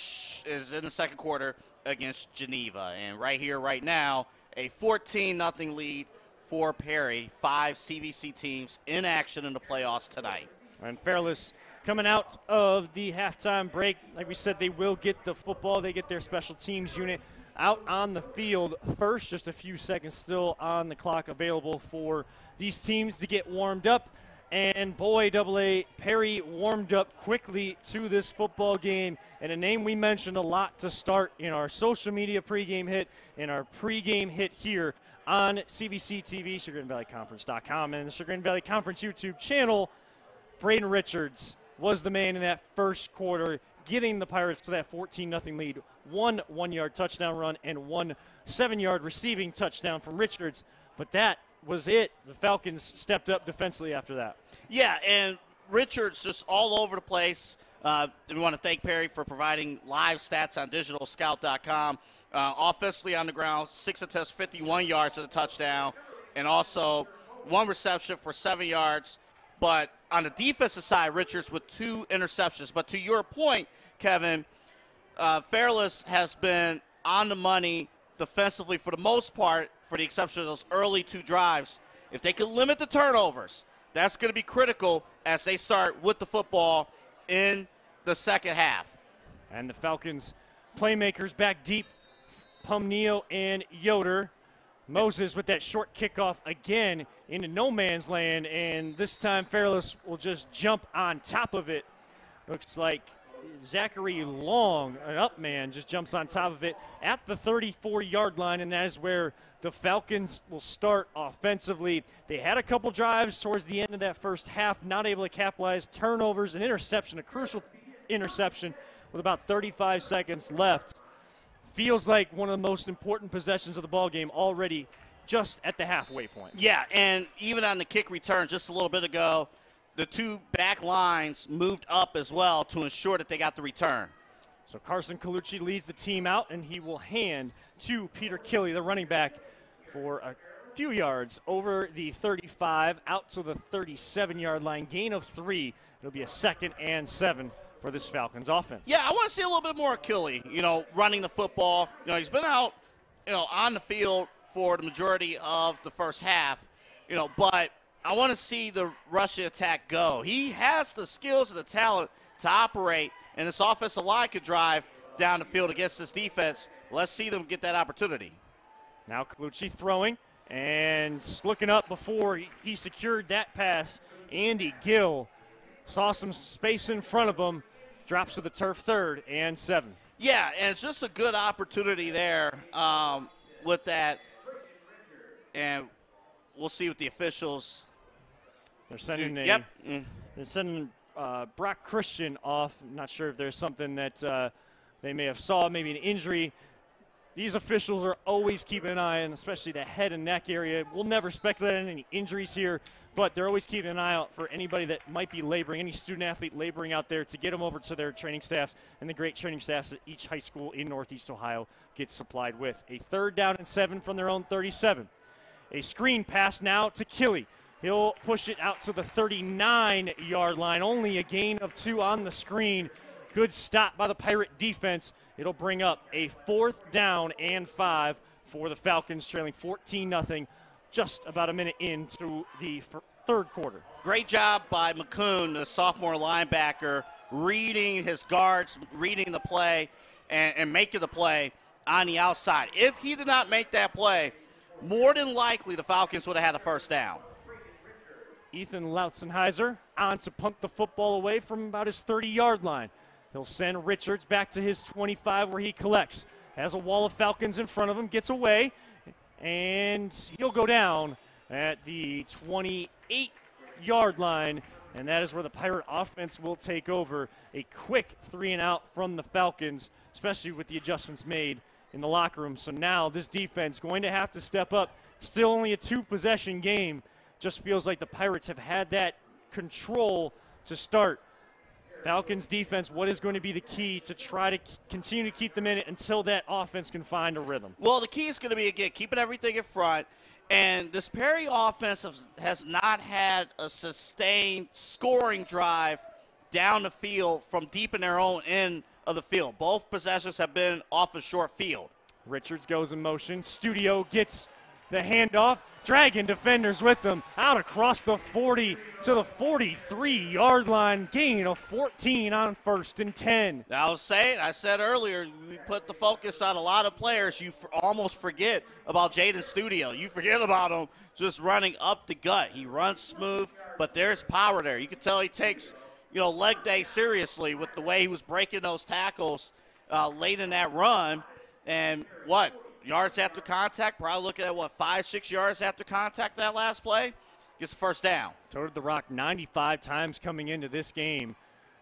is in the second quarter against Geneva. And right here, right now, a 14 0 lead for Perry. Five CVC teams in action in the playoffs tonight. And Fairless coming out of the halftime break. Like we said, they will get the football. They get their special teams unit out on the field first. Just a few seconds still on the clock available for these teams to get warmed up. And boy, Double A Perry warmed up quickly to this football game, and a name we mentioned a lot to start in our social media pregame hit, in our pregame hit here on CVC TV, ChagrinValleyConference.com, and the Chagrin Valley Conference YouTube channel. Braden Richards was the man in that first quarter, getting the Pirates to that 14 0 lead. One one yard touchdown run and one seven yard receiving touchdown from Richards. But that was it. The Falcons stepped up defensively after that. Yeah, and Richards just all over the place. Uh, we want to thank Perry for providing live stats on digitalscout.com. Uh, offensively on the ground, six attempts, 51 yards to the touchdown, and also one reception for seven yards. But on the defensive side, Richards with two interceptions. But to your point, Kevin, uh, Fairless has been on the money defensively for the most part, for the exception of those early two drives. If they can limit the turnovers, that's going to be critical as they start with the football in the second half. And the Falcons playmakers back deep. Pomnio and Yoder. Moses with that short kickoff again into no man's land, and this time Fairless will just jump on top of it. Looks like Zachary Long, an up man, just jumps on top of it at the 34 yard line, and that is where the Falcons will start offensively. They had a couple drives towards the end of that first half, not able to capitalize. Turnovers, an interception, a crucial interception with about 35 seconds left. Feels like one of the most important possessions of the ball game already just at the halfway point. Yeah, and even on the kick return just a little bit ago, the two back lines moved up as well to ensure that they got the return. So Carson Colucci leads the team out, and he will hand to Peter Killy, the running back, for a few yards over the 35, out to the 37 yard line. Gain of three. It'll be a second and seven for this Falcons offense. Yeah, I want to see a little bit more of Killy, you know, running the football. You know, he's been out, you know, on the field for the majority of the first half, you know, but I want to see the Russia attack go. He has the skills and the talent to operate, and this offensive line could drive down the field against this defense. Let's see them get that opportunity. Now Colucci throwing and looking up before he- secured that pass. Andy Gill saw some space in front of him, drops to the turf third and seven. Yeah, and it's just a good opportunity there um, with that. And we'll see what the officials. They're sending a, Yep. Mm. they're sending uh, Brock Christian off. I'm not sure if there's something that uh, they may have saw, maybe an injury. These officials are always keeping an eye on, especially the head and neck area. We'll never speculate on any injuries here, but they're always keeping an eye out for anybody that might be laboring, any student athlete laboring out there to get them over to their training staffs and the great training staffs that each high school in Northeast Ohio gets supplied with. A third down and seven from their own 37. A screen pass now to Killy. He'll push it out to the 39 yard line. Only a gain of two on the screen. Good stop by the Pirate defense. It'll bring up a fourth down and five for the Falcons, trailing 14 0, just about a minute into the third quarter. Great job by McCoon, the sophomore linebacker, reading his guards, reading the play, and, and making the play on the outside. If he did not make that play, more than likely the Falcons would have had a first down. Ethan Lautzenheiser on to punt the football away from about his 30 yard line. He'll send Richards back to his 25 where he collects. Has a wall of Falcons in front of him, gets away, and he'll go down at the 28 yard line. And that is where the Pirate offense will take over. A quick three and out from the Falcons, especially with the adjustments made in the locker room. So now this defense going to have to step up. Still only a two possession game. Just feels like the Pirates have had that control to start. Falcons defense, what is going to be the key to try to continue to keep them in it until that offense can find a rhythm? Well, the key is going to be again keeping everything in front. And this Perry offense has- not had a sustained scoring drive down the field from deep in their own end of the field. Both possessions have been off a short field. Richards goes in motion. Studio gets the handoff. Dragon defenders with them out across the 40 to the 43 yard line. Gain of 14 on first and 10. I was saying, I said earlier, we put the focus on a lot of players. You almost forget about Jaden Studio. You forget about him just running up the gut. He runs smooth, but there's power there. You can tell he takes, you know, leg day seriously with the way he was breaking those tackles uh, late in that run. And what yards after contact? Probably looking at what five, six yards after contact that last play. Gets the first down. Toted the rock 95 times coming into this game.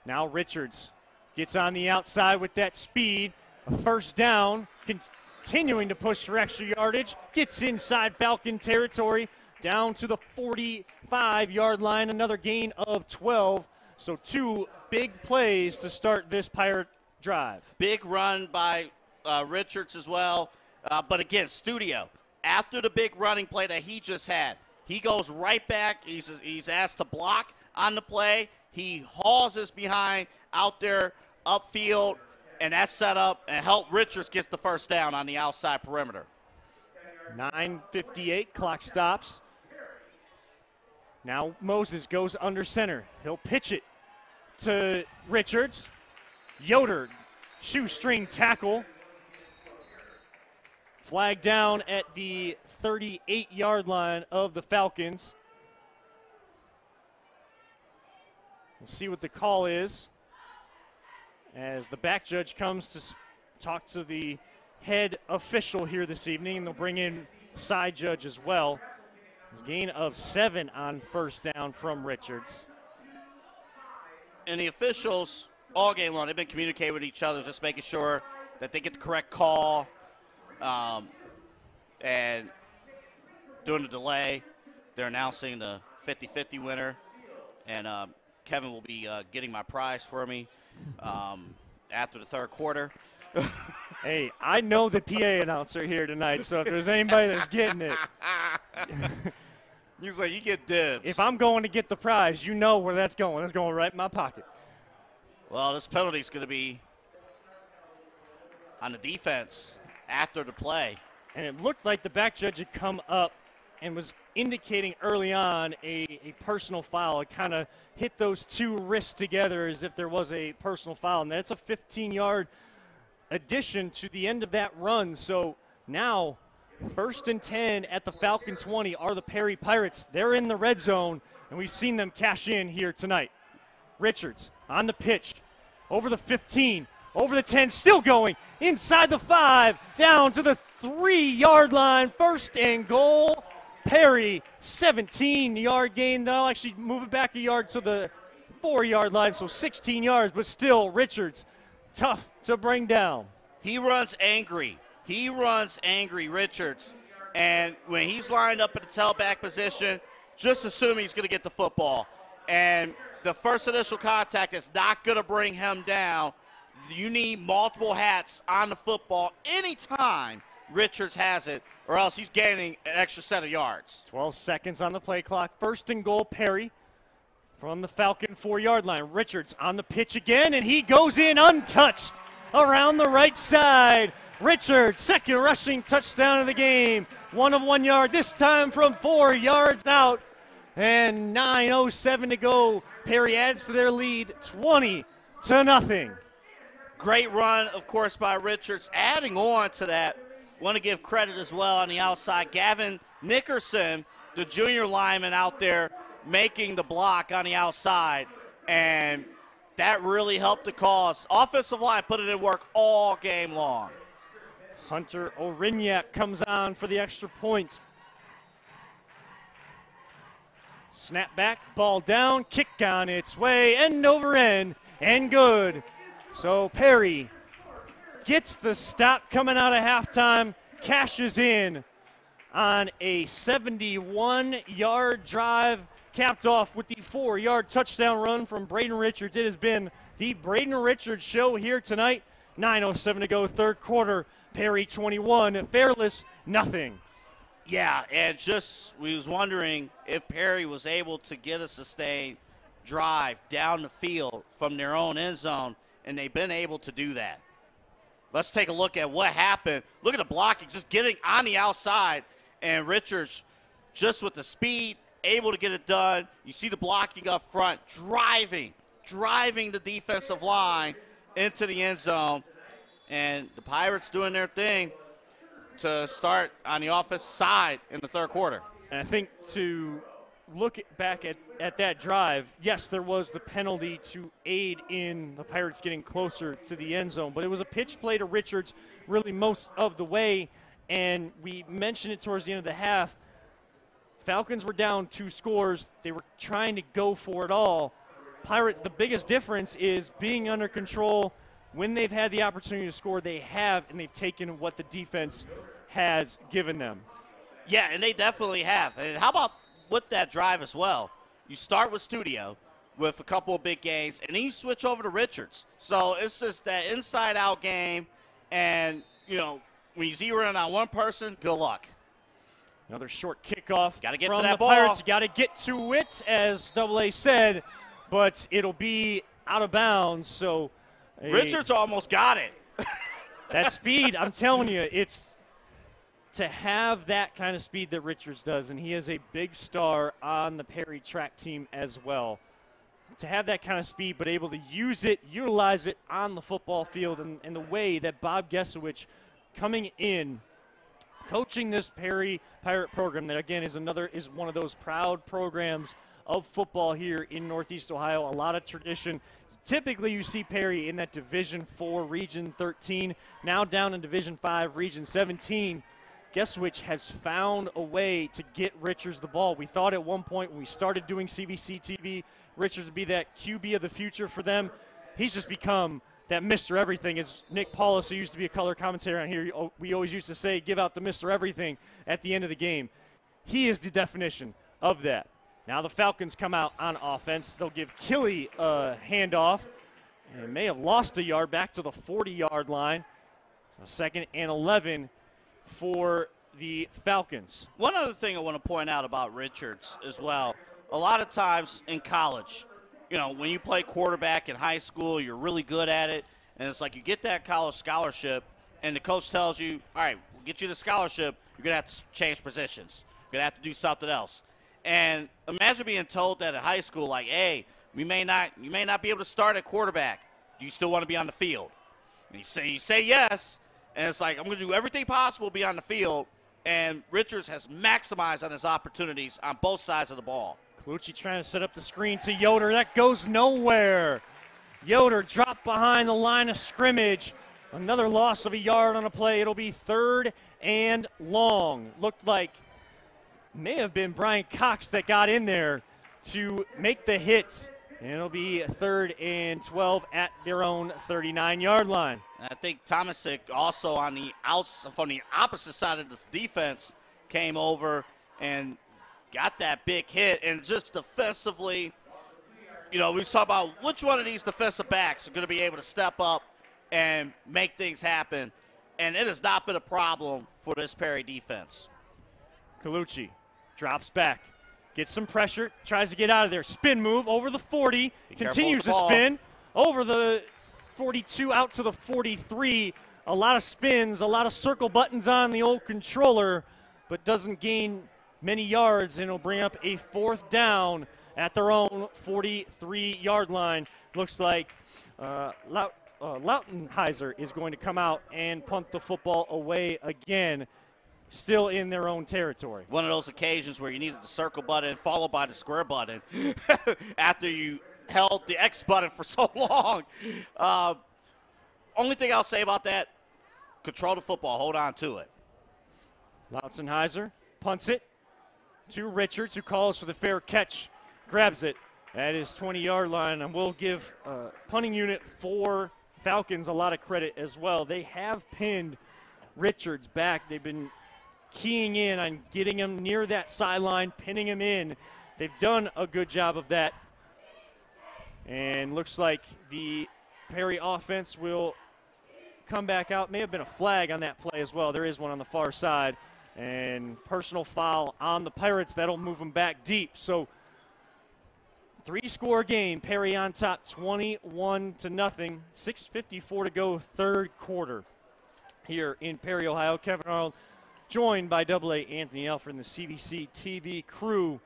Now Richards gets on the outside with that speed. A first down, continuing to push for extra yardage. Gets inside Falcon territory, down to the 45 yard line. Another gain of 12. So, two big plays to start this Pirate drive. Big run by uh, Richards as well. Uh, but again, Studio, after the big running play that he just had, he goes right back. He's, he's asked to block on the play. He hauls his behind out there upfield, and that's set up and help Richards get the first down on the outside perimeter. 9.58, clock stops. Now Moses goes under center. He'll pitch it to Richards. Yoder, shoestring tackle. Flag down at the 38 yard line of the Falcons. We'll see what the call is as the back judge comes to talk to the head official here this evening, and they'll bring in side judge as well. Gain of seven on first down from Richards. and the officials all game long they've been communicating with each other, just making sure that they get the correct call, um, and during the delay, they're announcing the 50-50 winner, and um, Kevin will be uh, getting my prize for me um, after the third quarter. Hey, I know the PA announcer here tonight, so if there's anybody that's getting it, He's like, you get dibs. if I'm going to get the prize, you know where that's going. That's going right in my pocket. well, this penalty is going to be on the defense after the play. And it looked like the back judge had come up and was indicating early on a, a personal foul. It kind of hit those two wrists together as if there was a personal foul. And that's a 15 yard addition to the end of that run. So now, first and 10 at the Falcon 20 are the Perry Pirates. They're in the red zone, and we've seen them cash in here tonight. Richards on the pitch, over the 15, over the 10, still going inside the five, down to the three yard line. First and goal. Perry, 17 yard gain. They'll actually move it back a yard to the four yard line, so 16 yards, but still, Richards, tough to bring down. He runs angry. He runs angry, Richards. And when he's lined up in the tailback position, just assume he's going to get the football. And the first initial contact is not going to bring him down. You need multiple hats on the football anytime Richards has it, or else he's gaining an extra set of yards. 12 seconds on the play clock. First and goal, Perry from the Falcon four yard line. Richards on the pitch again, and he goes in untouched around the right side. Richards, second rushing touchdown of the game. One of one yard, this time from four yards out. And 9.07 to go. Perry adds to their lead 20 to nothing. Great run, of course, by Richards. Adding on to that, want to give credit as well on the outside. Gavin Nickerson, the junior lineman out there, making the block on the outside. And that really helped the cause. Offensive line put it in work all game long. Hunter Orignac comes on for the extra point. Snap back, ball down, kick on its way, end over end, and good. So Perry gets the stop coming out of halftime, cashes in on a 71 yard drive, capped off with the four yard touchdown run from Braden Richards. It has been the Braden Richards show here tonight. 9.07 to go, third quarter. Perry 21, Fairless nothing. Yeah, and just we was wondering if Perry was able to get a sustained drive down the field from their own end zone, and they've been able to do that. Let's take a look at what happened. Look at the blocking, just getting on the outside, and Richards just with the speed, able to get it done. You see the blocking up front, driving, driving the defensive line into the end zone, and the Pirates doing their thing to start on the offensive side in the third quarter. And I think to look back at, at that drive, yes, there was the penalty to aid in the Pirates getting closer to the end zone, but it was a pitch play to Richards really most of the way. And we mentioned it towards the end of the half. Falcons were down two scores. They were trying to go for it all. Pirates, the biggest difference is being under control. When they've had the opportunity to score, they have, and they've taken what the defense has given them. Yeah, and they definitely have. And how about with that drive as well? You start with Studio with a couple of big games, and then you switch over to Richards. So it's just that inside out game, and, you know, when you zero in on one person, good luck. Another short kickoff. Gotta get from to that the ball. Pirates. Got to get to it, as Double A said, but it'll be out of bounds. So Richards almost got it. that speed, I'm telling you, it's to have that kind of speed that Richards does, and he is a big star on the Perry track team as well. To have that kind of speed, but able to use it, utilize it on the football field, and, and the way that Bob Gesowich coming in, coaching this Perry Pirate program, that again is another is one of those proud programs of football here in Northeast Ohio. A lot of tradition. Typically, you see Perry in that Division Four, Region 13, now down in Division Five, Region 17. Guess which has found a way to get Richards the ball. We thought at one point when we started doing CVC TV, Richards would be that QB of the future for them. He's just become that Mr. Everything. As Nick Paulus, who used to be a color commentator on here, we always used to say, give out the Mr. Everything at the end of the game. He is the definition of that. Now the Falcons come out on offense. They'll give Killy a handoff and may have lost a yard back to the 40 yard line. So second and 11 for the Falcons. One other thing I want to point out about Richards as well. A lot of times in college, you know, when you play quarterback in high school, you're really good at it, and it's like you get that college scholarship, and the coach tells you, "All right, we'll get you the scholarship. You're gonna have to change positions." You're Gonna have to do something else. And imagine being told that at high school, like, hey, we may not, you may not be able to start at quarterback. Do you still want to be on the field? And you say, you say yes, and it's like, I'm going to do everything possible be on the field. And Richards has maximized on his opportunities on both sides of the ball. Colucci trying to set up the screen to Yoder. That goes nowhere. Yoder dropped behind the line of scrimmage. Another loss of a yard on a play. It'll be third and long. Looked like may have been Brian Cox that got in there to make the hit. And it'll be third and 12 at their own 39 yard line. I think Tomasic also on the outs from the opposite side of the defense came over and got that big hit. And just defensively, you know, we talk about which one of these defensive backs are going to be able to step up and make things happen. And it has not been a problem for this Perry defense. Colucci drops back, gets some pressure, tries to get out of there. Spin move over the 40, Be continues the to spin over the 42 out to the 43. A lot of spins, a lot of circle buttons on the old controller, but doesn't gain many yards, and it'll bring up a fourth down at their own 43 yard line. Looks like uh, uh, Lautzenheiser is going to come out and punt the football away again, still in their own territory. One of those occasions where you needed the circle button followed by the square button after you held the X button for so long. Uh, only thing I'll say about that control the football, hold on to it. Lautzenheiser punts it to Richards, who calls for the fair catch, grabs it at his 20 yard line, and we'll give uh, punting unit for Falcons a lot of credit as well. They have pinned Richards back. They've been keying in on getting him near that sideline, pinning him in. They've done a good job of that. And looks like the Perry offense will come back out. May have been a flag on that play as well. There is one on the far side. And personal foul on the Pirates. That'll move them back deep. So three score game. Perry on top 21 to nothing. 6.54 to go, third quarter here in Perry, Ohio. Kevin Arnold joined by Double A Anthony Alford and the CVC TV crew.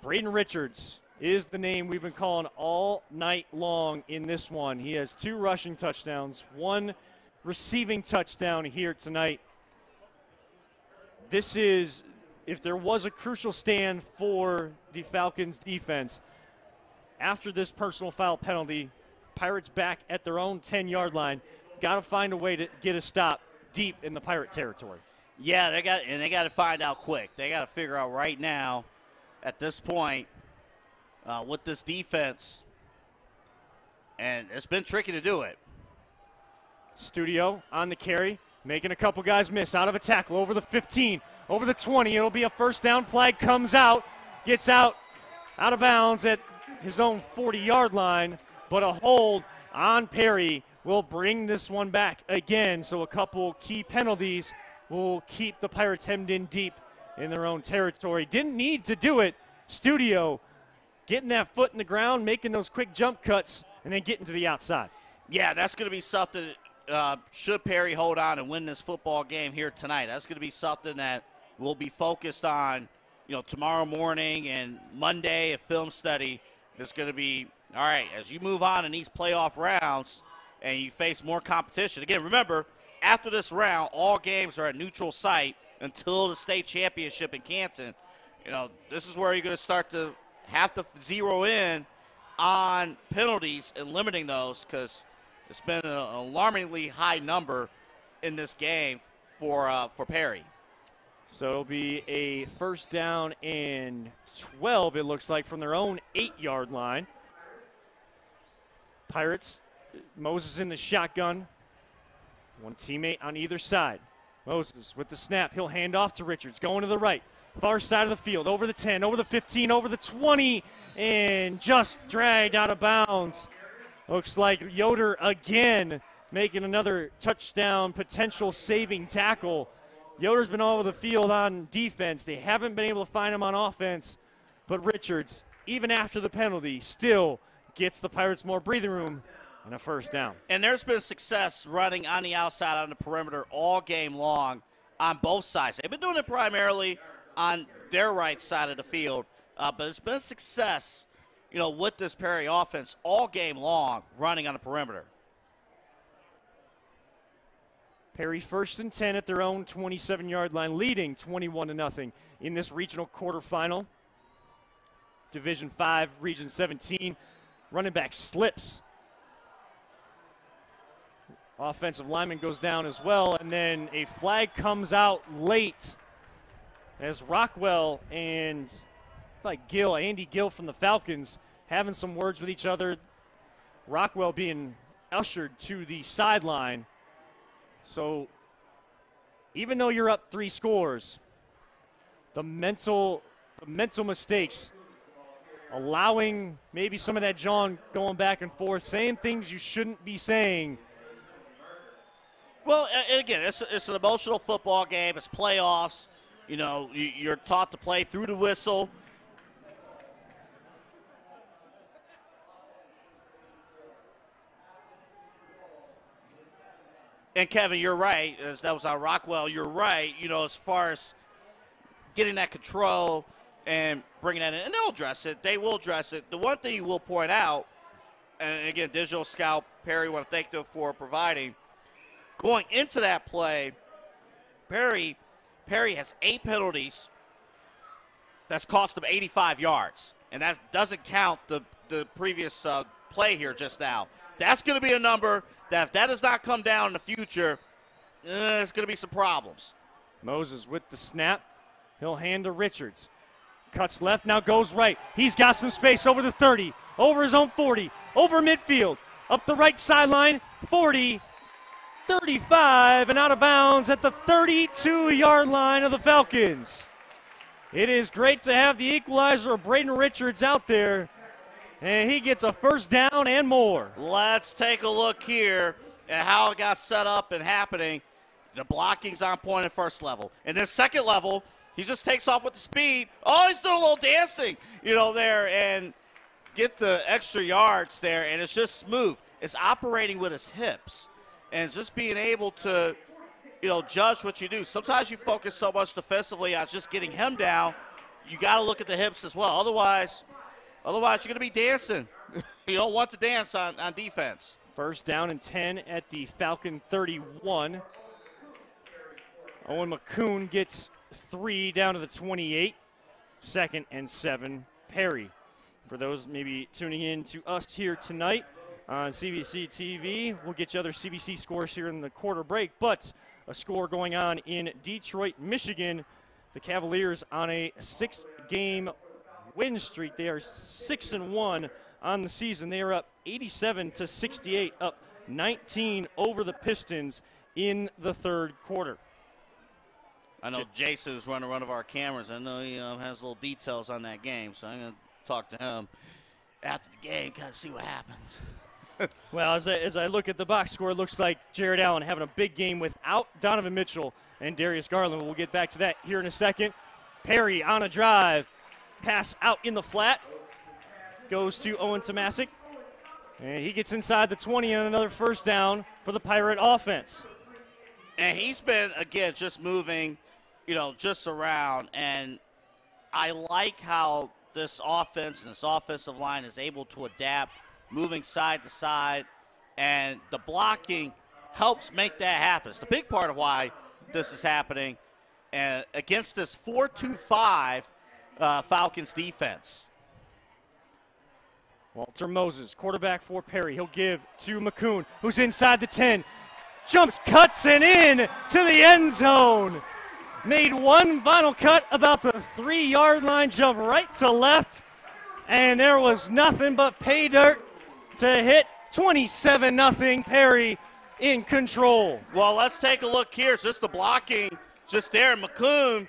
Braden Richards is the name we've been calling all night long in this one. He has two rushing touchdowns, one receiving touchdown here tonight. This is, if there was a crucial stand for the Falcons defense, after this personal foul penalty, Pirates back at their own 10 yard line. Got to find a way to get a stop deep in the Pirate territory. Yeah, they got and they got to find out quick. They got to figure out right now, at this point, uh, with this defense, and it's been tricky to do it. Studio on the carry, making a couple guys miss out of a tackle over the 15, over the 20. It'll be a first down. Flag comes out, gets out, out of bounds at his own 40 yard line, but a hold on Perry will bring this one back again. So a couple key penalties will keep the Pirates hemmed in deep in their own territory. Didn't need to do it. Studio getting that foot in the ground, making those quick jump cuts, and then getting to the outside. Yeah, that's going to be something. Uh, should Perry hold on and win this football game here tonight, that's going to be something that we'll be focused on. You know, tomorrow morning and Monday, a film study. It's going to be all right as you move on in these playoff rounds and you face more competition. Again, remember, after this round, all games are at neutral site until the state championship in Canton. You know, this is where you're going to start to have to zero in on penalties and limiting those because it's been an alarmingly high number in this game for uh, for Perry. So it'll be a first down and 12, it looks like, from their own eight yard line. Pirates, Moses in the shotgun. One teammate on either side. Moses with the snap. He'll hand off to Richards, going to the right. Far side of the field, over the 10, over the 15, over the 20, and just dragged out of bounds. Looks like Yoder again making another touchdown potential saving tackle. Yoder's been all over the field on defense. They haven't been able to find him on offense, but Richards, even after the penalty, still gets the Pirates more breathing room and a first down. And there's been success running on the outside on the perimeter all game long. on both sides. They've been doing it primarily on their right side of the field, uh, but it's been a success, you know, with this Perry offense all game long, running on the perimeter. Perry first and 10 at their own 27 yard line, leading 21 to nothing in this regional quarterfinal. Division 5, Region 17. Running back slips. Offensive lineman goes down as well, and then a flag comes out late as Rockwell and like Gill, Andy Gill from the Falcons, having some words with each other. Rockwell being ushered to the sideline. So even though you're up three scores, the mental the mental mistakes, allowing maybe some of that John going back and forth, saying things you shouldn't be saying. Well, again, it's, it's an emotional football game. It's playoffs. You know, you- you're taught to play through the whistle. And Kevin, you're right. As that was on Rockwell, you're right. You know, as far as getting that control and bringing that in, and they'll address it. They will address it. The one thing you will point out, and again, Digital Scout Perry, want to thank them for providing. Going into that play, Perry Perry has eight penalties. That's cost him 85 yards, and that doesn't count the the previous uh, play here just now. That's going to be a number that if that does not come down in the future, uh, it's going to be some problems. Moses with the snap. He'll hand to Richards. Cuts left, now goes right. He's got some space over the 30, over his own 40, over midfield, up the right sideline, 40, 35, and out of bounds at the 32 yard line of the Falcons. It is great to have the equalizer of Braden Richards out there, and he gets a first down and more. Let's take a look here at how it got set up and happening. The blocking's on point at first level. And then second level, he just takes off with the speed. Oh, he's doing a little dancing, you know, there and get the extra yards there. And it's just smooth. It's operating with his hips and just being able to, you know, judge what you do. Sometimes you focus so much defensively on just getting him down. You got to look at the hips as well. Otherwise, otherwise you're going to be dancing. you don't want to dance on, on defense. First down and 10 at the Falcon 31. Owen McCoon gets three down to the 28. Second and seven, Perry. For those maybe tuning in to us here tonight on CVC TV, we'll get you other CVC scores here in the quarter break. But a score going on in Detroit, Michigan. The Cavaliers on a six game win streak. They are six and one on the season. They are up 87 to 68, up 19 over the Pistons in the third quarter. I know Jason is running one of our cameras. I know he um, has little details on that game, so I'm going to talk to him after the game, kind of see what happens. Well, as I, as I look at the box score, it looks like Jarrett Allen having a big game without Donovan Mitchell and Darius Garland. We'll get back to that here in a second. Perry on a drive, pass out in the flat, goes to Owen Tomasic, and he gets inside the 20 and another first down for the Pirate offense. And he's been, again, just moving, you know, just around. And I like how this offense and this offensive line is able to adapt, moving side to side. And the blocking helps make that happen. It's the big part of why this is happening and against this 4 2 5 uh, Falcons defense. Walter Moses, quarterback for Perry. He'll give to McCoon, who's inside the 10. Jumps, cuts, and in to the end zone. Made one final cut about the three yard line, jump right to left. And there was nothing but pay dirt to hit 27 0 Perry in control. Well, let's take a look here. It's just the blocking, just there. McCoon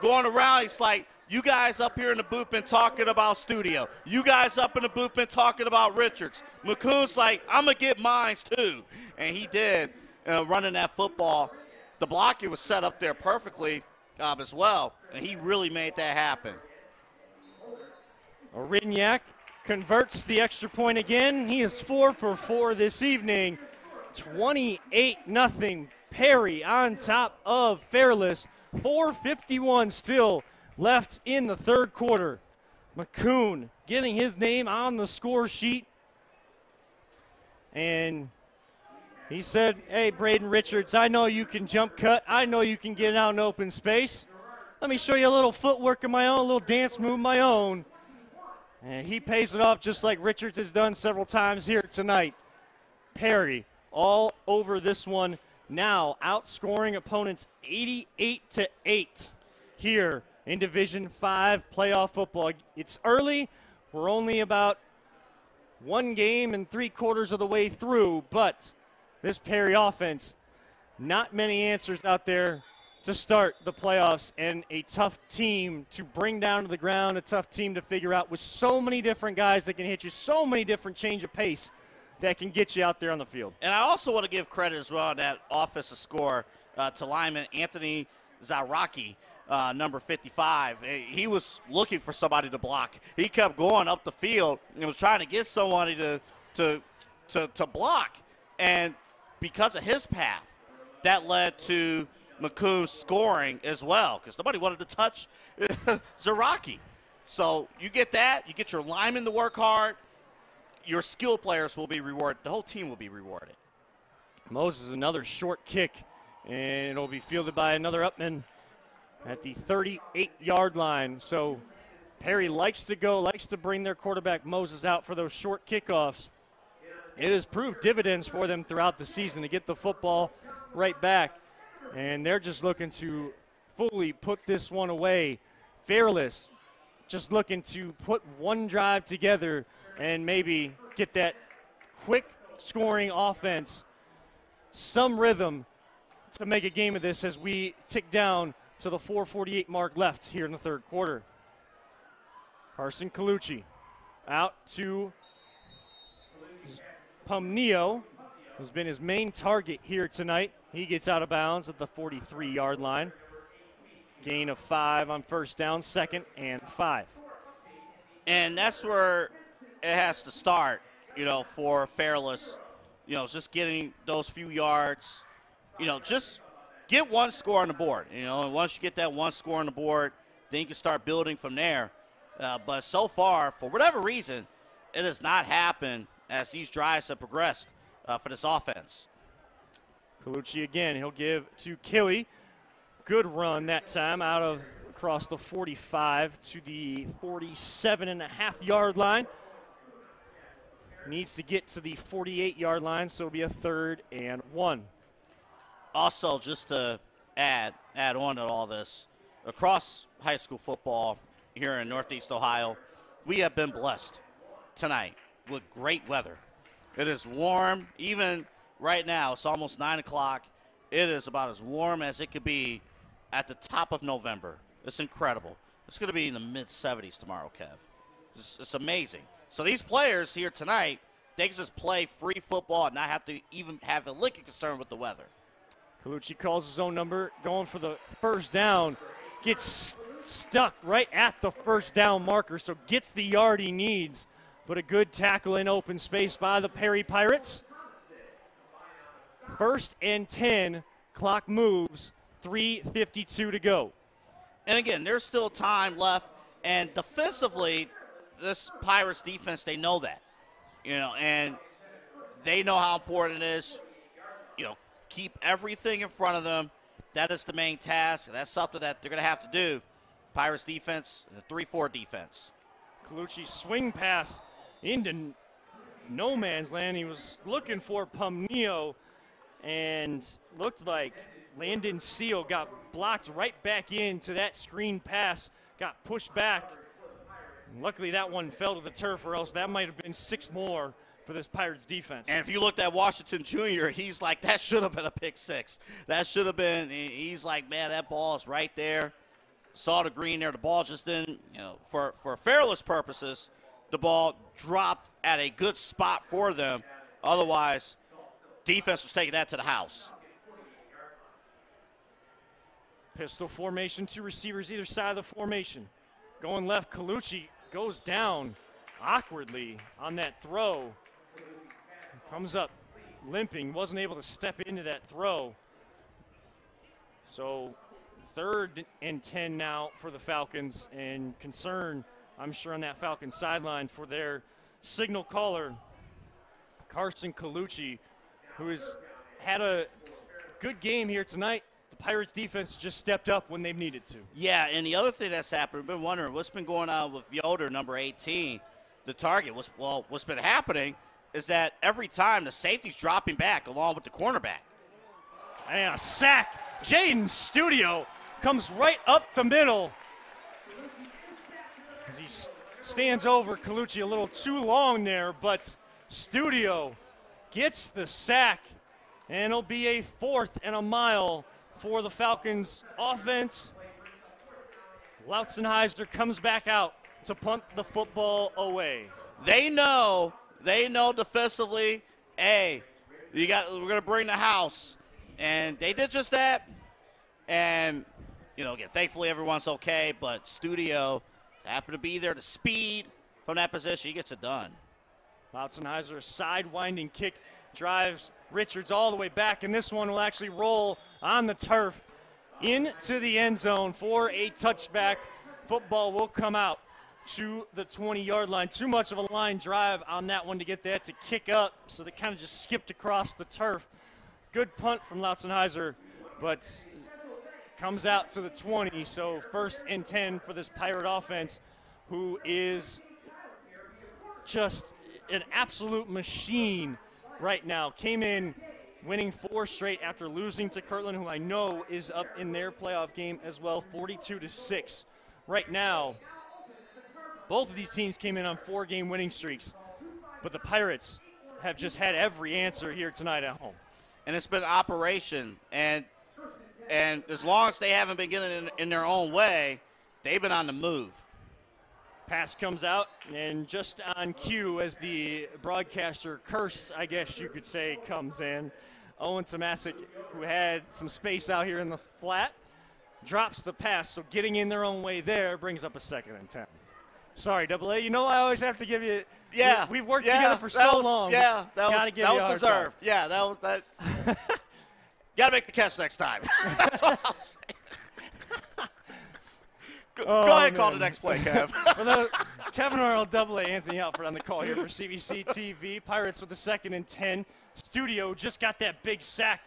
going around. He's like, you guys up here in the booth been talking about studio. You guys up in the booth been talking about Richards. McCoon's like, I'm going to get mines too. And he did, uh, running that football. The blocking was set up there perfectly um, as well. And he really made that happen. Rignac converts the extra point again. He is four for four this evening. 28 nothing. Perry on top of Fairless. 451 still left in the third quarter. McCoon getting his name on the score sheet. And he said, Hey, Braden Richards, I know you can jump cut. I know you can get out in open space. Let me show you a little footwork of my own, a little dance move of my own. And he pays it off just like Richards has done several times here tonight. Perry all over this one now, outscoring opponents 88 to 8 here in Division 5 playoff football. It's early. We're only about one game and three quarters of the way through, but this Perry offense, not many answers out there to start the playoffs, and a tough team to bring down to the ground, a tough team to figure out with so many different guys that can hit you, so many different change of pace that can get you out there on the field. And I also want to give credit as well on that offensive score uh, to lineman Anthony Zaraki, uh, number 55. Eh, He was looking for somebody to block. He kept going up the field and was trying to get somebody to to to, to block. And because of his path, that led to McCoon scoring as well because nobody wanted to touch Zaraki. So you get that, you get your linemen to work hard, your skill players will be rewarded. The whole team will be rewarded. Moses another short kick, and it'll be fielded by another Upman at the 38 yard line. So Perry likes to go, likes to bring their quarterback Moses out for those short kickoffs. It has proved dividends for them throughout the season to get the football right back. And they're just looking to fully put this one away. Fairless, just looking to put one drive together and maybe get that quick scoring offense some rhythm to make a game of this as we tick down to the 448 mark left here in the third quarter. Carson Colucci out to Pomnio, who's been his main target here tonight. He gets out of bounds at the 43 yard line. Gain of five on first down, second and five. And that's where it has to start, you know, for Fairless. You know, just getting those few yards. You know, just get one score on the board. You know, and once you get that one score on the board, then you can start building from there. Uh, but so far, for whatever reason, it has not happened as these drives have progressed uh, for this offense. Colucci again. He'll give to Killy. Good run that time out of across the 45 to the 47 and a half yard line. Needs to get to the 48 yard line, so it'll be a third and one. Also, just to add add on to all this, across high school football here in Northeast Ohio, we have been blessed tonight with great weather. It is warm, even right now. It's almost nine o'clock. It is about as warm as it could be at the top of November. It's incredible. It's going to be in the mid 70s tomorrow, Kev. It's, it's amazing. So these players here tonight, they can just play free football and not have to even have a lick of concern with the weather. Colucci calls his own number, going for the first down. Gets stuck right at the first down marker, so gets the yard he needs. But a good tackle in open space by the Perry Pirates. First and 10, clock moves, 3.52 to go. And again, there's still time left. And defensively, this Pirates defense, they know that. You know, and they know how important it is. You know, keep everything in front of them. That is the main task. That's something that they're going to have to do. Pirates defense, the 3 4 defense. Colucci swing pass into no man's land. He was looking for Pomnio and looked like Landon Seal got blocked right back into that screen pass, got pushed back. Luckily, that one fell to the turf, or else that might have been six more for this Pirates defense. And if you looked at Washington Jr., he's like, that should have been a pick six. That should have been, he's like, man, that ball is right there. Saw the green there. The ball just didn't, you know, for, for fairless purposes, the ball dropped at a good spot for them. Otherwise, defense was taking that to the house. Pistol formation, two receivers either side of the formation. Going left, Colucci goes down awkwardly on that throw. Comes up limping, wasn't able to step into that throw. So third and 10 now for the Falcons, and concern, I'm sure, on that Falcon sideline for their signal caller, Carson Colucci, who has had a good game here tonight. The Pirates defense just stepped up when they've needed to. Yeah, and the other thing that's happened, we've been wondering what's been going on with Yoder, number 18, the target. What's, well, what's been happening is that every time the safety's dropping back along with the cornerback. And a sack. Jaden Studio comes right up the middle as he stands over Colucci a little too long there, but Studio gets the sack, and it'll be a fourth and a mile for the Falcons offense. Lautzenheiser comes back out to punt the football away. They know, they know defensively, hey, you got we're gonna bring the house. And they did just that. And, you know, again, thankfully everyone's okay, but Studio happened to be there to speed from that position. He gets it done. Lautzenheiser, side winding kick, drives Richards all the way back, and this one will actually roll on the turf into the end zone for a touchback. Football will come out to the 20 yard line. Too much of a line drive on that one to get that to kick up, so they kind of just skipped across the turf. Good punt from Lautzenheiser, but comes out to the 20. So first and 10 for this Pirate offense, who is just an absolute machine right now. Came in winning four straight after losing to Kirtland, who I know is up in their playoff game as well, 42 to 6. Right now, both of these teams came in on four game winning streaks, but the Pirates have just had every answer here tonight at home. and it's been operation. And and as long as they haven't been getting in, in their own way, they've been on the move. Pass comes out, and just on cue as the broadcaster curse, I guess you could say, comes in. Owen Tomasic, who had some space out here in the flat, drops the pass. So getting in their own way there brings up a second and 10. Sorry, Double A. You know I always have to give you. Yeah, we, have worked yeah, together for so was- long. Yeah, that was that was hard time. deserved. Yeah, that was that. Got to make the catch next time. That's what I'm saying. Go, Oh, go ahead, and call the next play, Kev. The Kevin Earl, Double A, Anthony Alford on the call here for CVC TV. Pirates with the second and 10. Studio just got that big sack.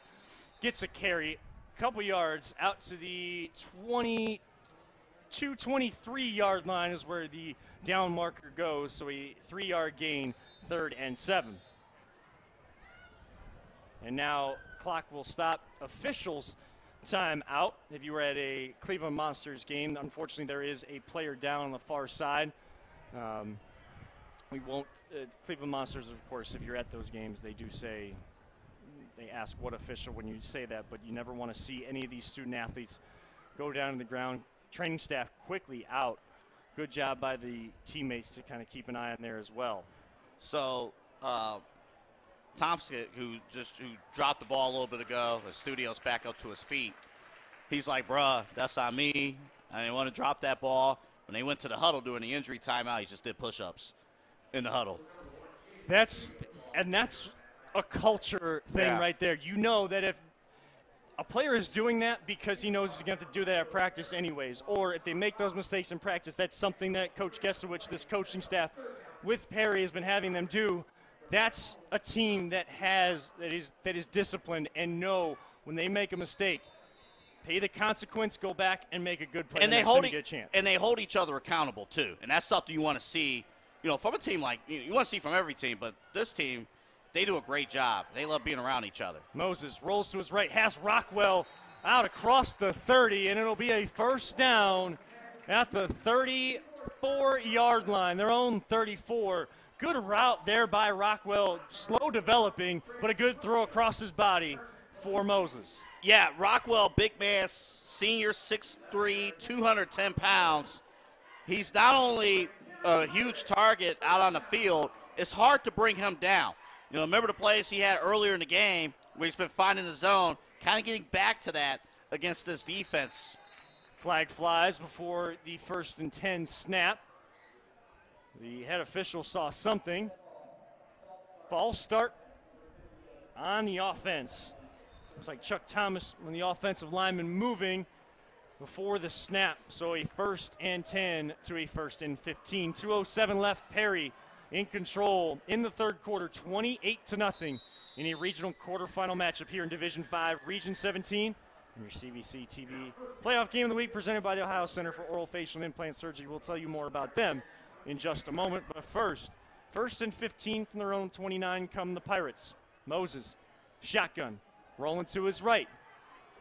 Gets a carry, couple yards out to the 22, 23 yard line is where the down marker goes. So a three yard gain, third and seven. And now clock will stop. Officials time out. If you were at a Cleveland Monsters game, unfortunately there is a player down on the far side. Um, we won't. Uh, Cleveland Monsters, of course, if you're at those games, they do say they ask what official when you say that, but you never want to see any of these student athletes go down to the ground. Training staff quickly out. Good job by the teammates to kind of keep an eye on there as well. So, uh, Thompson, who just who dropped the ball a little bit ago, the studio's back up to his feet. He's like, "Bruh, that's on me. I didn't want to drop that ball." When they went to the huddle during the injury timeout, he just did push-ups in the huddle. That's and that's a culture thing Yeah. right there. You know that if a player is doing that because he knows he's going to have to do that at practice anyways, or if they make those mistakes in practice, that's something that Coach Gesowich, this coaching staff with Perry, has been having them do. That's a team that has that is that is disciplined and know when they make a mistake, pay the consequence, go back and make a good play. and the they hold e- get a chance. and they hold each other accountable too, and that's something you want to see. You know, from a team like you, you want to see from every team, but this team, they do a great job. They love being around each other. Moses rolls to his right, has Rockwell out across the 30, and it'll be a first down at the 34 yard line, their own 34. Good route there by Rockwell, slow developing, but a good throw across his body for Moses. Yeah, Rockwell, big man, senior, 6'3", 210 pounds. He's not only a huge target out on the field, it's hard to bring him down. You know, remember the plays he had earlier in the game where he's been finding the zone, kind of getting back to that against this defense. Flag flies before the first and 10 snap. The head official saw something. False start on the offense Looks like Chuck Thomas when the offensive lineman moving before the snap. So a first and 10 to a first and 15. 207 left. Perry in control in the third quarter, 28 to nothing in a regional quarterfinal matchup here in Division 5, Region 17. And your CVC TV playoff game of the week presented by the Ohio Center for Oral Facial Implant Surgery. We'll tell you more about them in just a moment. But first, first and 15 from their own 29 come the Pirates. Moses, shotgun, rolling to his right.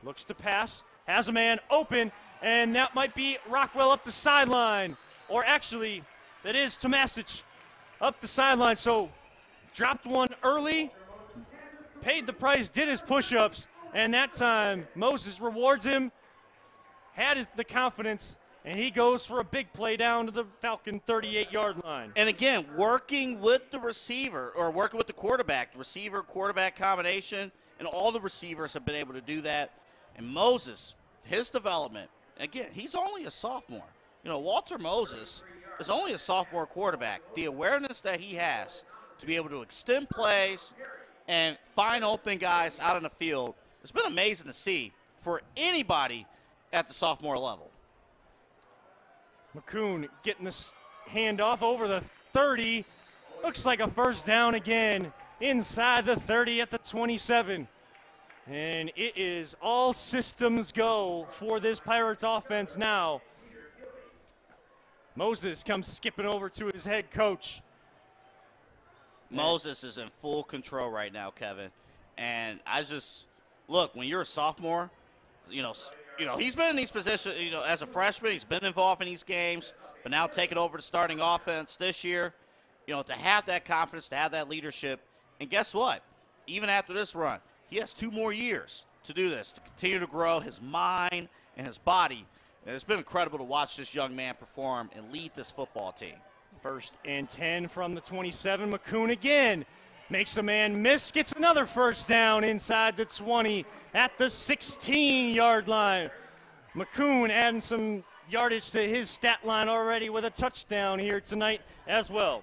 Looks to pass, has a man open, and that might be Rockwell up the sideline. Or actually, that is Tomasic up the sideline. So dropped one early, paid the price, did his push ups, and that time Moses rewards him, had his, the confidence, and he goes for a big play down to the Falcon 38 yard line. And again, working with the receiver or working with the quarterback, receiver quarterback combination, and all the receivers have been able to do that. And Moses, his development, again, he's only a sophomore. You know, Walter Moses is only a sophomore quarterback. The awareness that he has to be able to extend plays and find open guys out in the field, it's been amazing to see for anybody at the sophomore level. McCoon getting this handoff over the 30. Looks like a first down again inside the 30 at the 27. And it is all systems go for this Pirates offense now. Moses comes skipping over to his head coach. Moses is in full control right now, Kevin. And I just look when you're a sophomore, you know, you know he's been in these positions. You know, as a freshman, he's been involved in these games, but now taking over the starting offense this year. You know, to have that confidence, to have that leadership, and guess what? Even after this run, he has two more years to do this, to continue to grow his mind and his body. And it's been incredible to watch this young man perform and lead this football team. First and 10 from the 27. McCoon again makes a man miss, gets another first down inside the 20 at the 16 yard line. McCoon adding some yardage to his stat line already with a touchdown here tonight as well.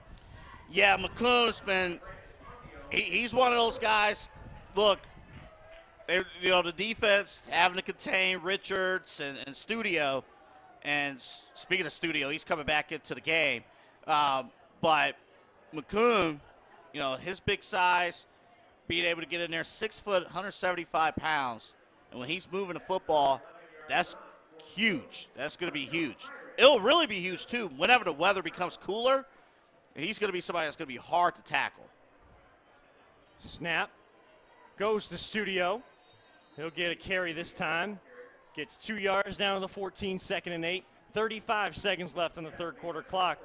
Yeah, McCoon's been. He, he's one of those guys. Look, they- you know the defense having to contain Richards and, and Studio, and speaking of Studio, he's coming back into the game. Um, but McCoon, you know his big size, being able to get in there, six foot, 175 pounds, and when he's moving the football, that's huge. That's going to be huge. It'll really be huge too. Whenever the weather becomes cooler, he's going to be somebody that's going to be hard to tackle. Snap goes to Studio. He'll get a carry this time. Gets two yards down to the 14, second and eight. 35 seconds left on the third quarter clock.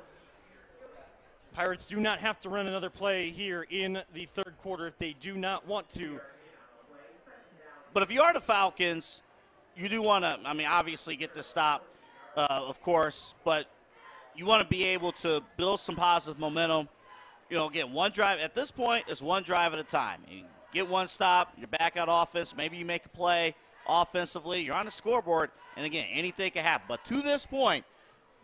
Pirates do not have to run another play here in the third quarter if they do not want to. But if you are the Falcons, you do want to, I mean, obviously get the stop, uh, of course, but you want to be able to build some positive momentum. You know, again, one drive, at this point, it's one drive at a time. You get one stop, you're back out offense, maybe you make a play offensively, you're on the scoreboard, and again, anything can happen. But to this point,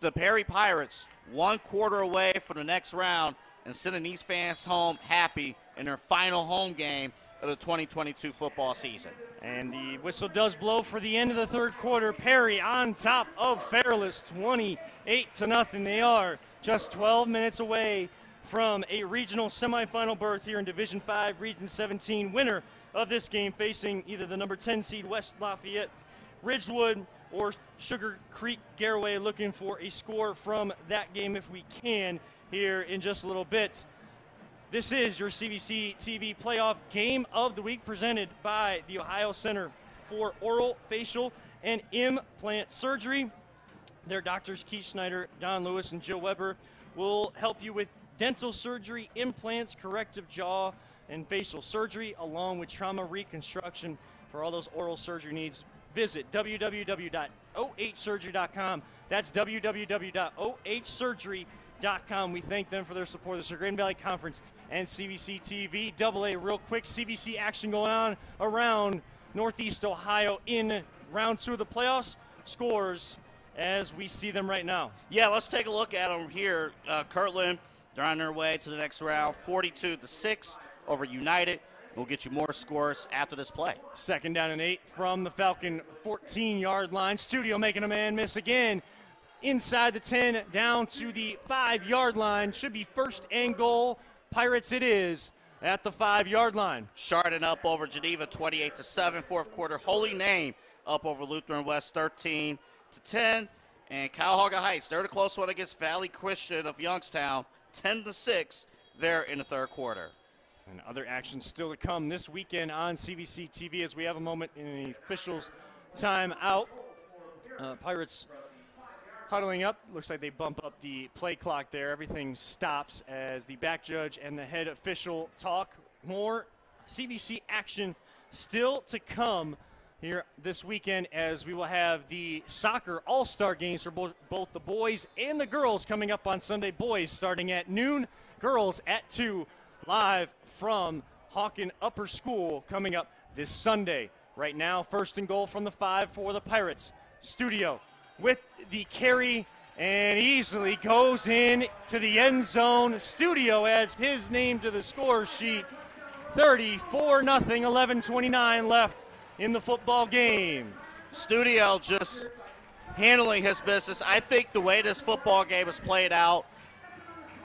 the Perry Pirates, one quarter away from the next round and sending these fans home happy in their final home game of the 2022 football season. And the whistle does blow for the end of the third quarter. Perry on top of Fairless, 28 to nothing. They are just 12 minutes away from a regional semifinal berth here in Division 5, Region 17. Winner of this game facing either the number 10 seed West Lafayette, Ridgewood, or Sugar Creek Garaway. Looking for a score from that game if we can here in just a little bit. This is your CVC TV playoff game of the week presented by the Ohio Center for Oral, Facial, and Implant Surgery. Their doctors, Keith Schneider, Don Lewis, and Joe Weber, will help you with dental surgery, implants, corrective jaw, and facial surgery, along with trauma reconstruction for all those oral surgery needs. Visit www.ohsurgery.com. That's www.ohsurgery.com. We thank them for their support of the Chagrin Valley Conference and CVC TV. Double A, real quick, CVC action going on around Northeast Ohio in round two of the playoffs. Scores as we see them right now. Yeah, let's take a look at them here. Uh, Kirtland, they're on their way to the next round, 42 to six over United. We'll get you more scores after this play. Second down and eight from the Falcon 14 yard line. Studio making a man miss again. Inside the 10, down to the five yard line. Should be first and goal. Pirates it is at the five yard line. Chardon up over Geneva 28 to 7. Fourth quarter, Holy Name up over Lutheran West 13 to 10. And Cuyahoga Heights, they're the close one against Valley Christian of Youngstown 10 to 6 there in the third quarter. And other action still to come this weekend on CVC TV as we have a moment in the officials' time out. Uh, Pirates huddling up. Looks like they bump up the play clock there. Everything stops as the back judge and the head official talk. More CVC action still to come here this weekend as we will have the soccer all-star games for bo- both the boys and the girls coming up on Sunday. Boys starting at noon, girls at 2 live from Hawken Upper School coming up this Sunday. Right now, first and goal from the five for the Pirates. Studio with the carry and easily goes in to the end zone. Studio adds his name to the score sheet. 34 0, 11:29 left in the football game. Studio just handling his business. I think the way this football game is played out,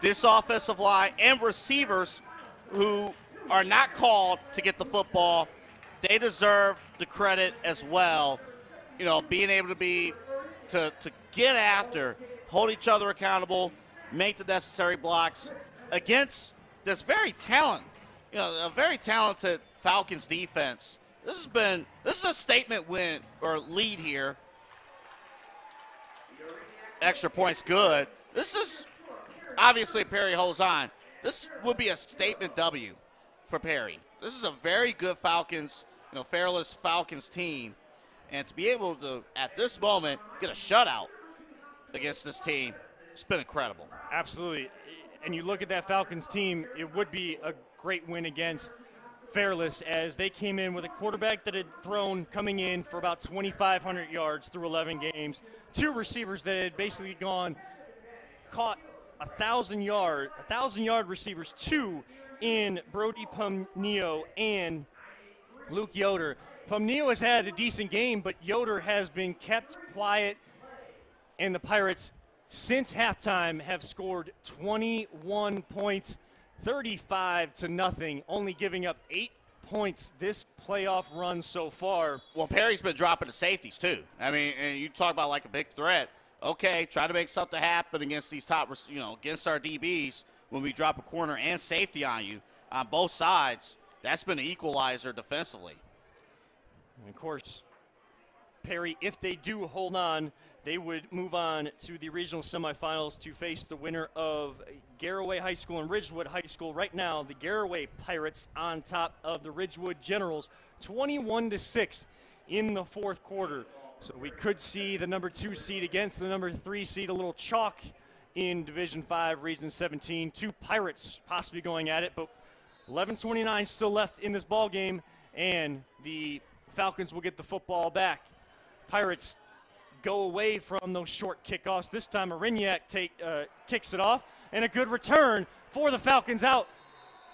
this offensive line and receivers who are not called to get the football, they deserve the credit as well. You know, being able to be to, to get after, hold each other accountable, make the necessary blocks against this very talent, you know, a very talented Falcons defense. This has been this is a statement win or lead here. Extra points good. This is obviously Perry holds on. This would be a statement W for Perry. This is a very good Falcons, you know, Fairless Falcons team. And to be able to, at this moment, get a shutout against this team, it's been incredible. Absolutely. And you look at that Falcons team, it would be a great win against Fairless as they came in with a quarterback that had thrown coming in for about 2,500 yards through 11 games, two receivers that had basically gone, caught a thousand yard, a thousand yard receivers, two in Brody Pomnio and Luke Yoder. Pomnio has had a decent game, but Yoder has been kept quiet, and the Pirates, since halftime, have scored 21 points, 35 to nothing, only giving up eight points this playoff run so far. Well, Perry's been dropping the safeties too. I mean, and you talk about like a big threat. Okay, try to make something happen against these top, you know, against our DBs when we drop a corner and safety on you on both sides. That's been an equalizer defensively. And of course, Perry, if they do hold on, they would move on to the regional semifinals to face the winner of Garaway High School and Ridgewood High School. Right now, the Garaway Pirates on top of the Ridgewood Generals, 21 to 6 in the fourth quarter. So we could see the number two seed against the number three seed, a little chalk in Division 5, Region 17. Two Pirates possibly going at it, but 11:29 still left in this ball game, and the Falcons will get the football back. Pirates go away from those short kickoffs. This time, Arignac take uh, kicks it off, and a good return for the Falcons out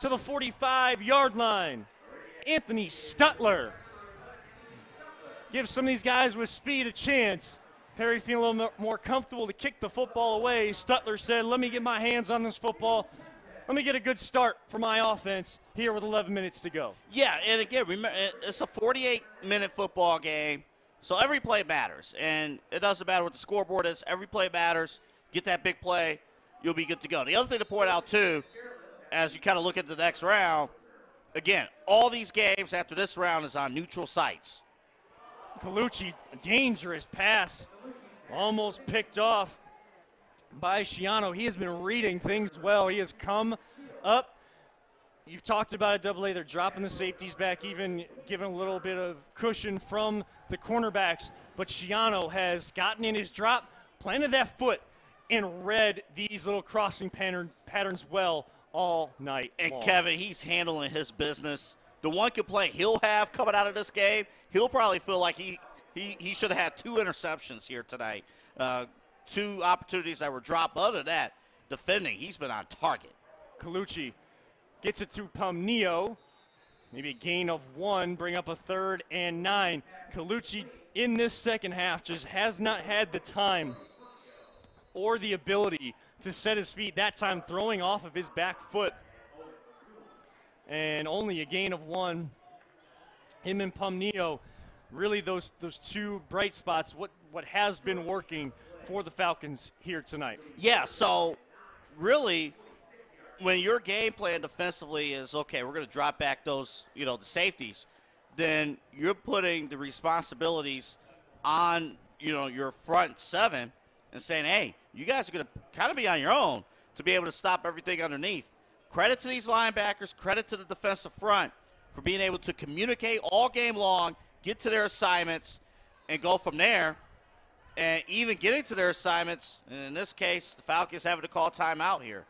to the 45-yard line. Anthony Stutler gives some of these guys with speed a chance. Perry feeling a little more comfortable to kick the football away. Stutler said, "Let me get my hands on this football." Let me get a good start for my offense here with 11 minutes to go. Yeah, and again, remember it's a 48-minute football game, so every play matters, and it doesn't matter what the scoreboard is. Every play matters. Get that big play, you'll be good to go. The other thing to point out too, as you kind of look at the next round, again, all these games after this round is on neutral sites. Colucci, dangerous pass, almost picked off by Schiano. He has been reading things well. He has come up. You've talked about a double A. They're dropping the safeties back, even giving a little bit of cushion from the cornerbacks. But Schiano has gotten in his drop, planted that foot, and read these little crossing patterns, patterns well all night. And long. Kevin, he's handling his business. The one complaint he'll have coming out of this game, he'll probably feel like he he, he should have had two interceptions here tonight. Uh, two opportunities that were dropped. Other than that, defending, he's been on target. Colucci gets it to Pomnio. Maybe a gain of one, bring up a third and nine. Colucci in this second half just has not had the time or the ability to set his feet, that time throwing off of his back foot. And only a gain of one. Him and Pomnio, really those those two bright spots, what, what has been working for the Falcons here tonight. Yeah, so really, when your game plan defensively is okay, we're going to drop back those, you know, the safeties, then you're putting the responsibilities on, you know, your front seven and saying, hey, you guys are going to kind of be on your own to be able to stop everything underneath. Credit to these linebackers, credit to the defensive front for being able to communicate all game long, get to their assignments, and go from there and even getting to their assignments. And in this case, the Falcons having to call timeout here.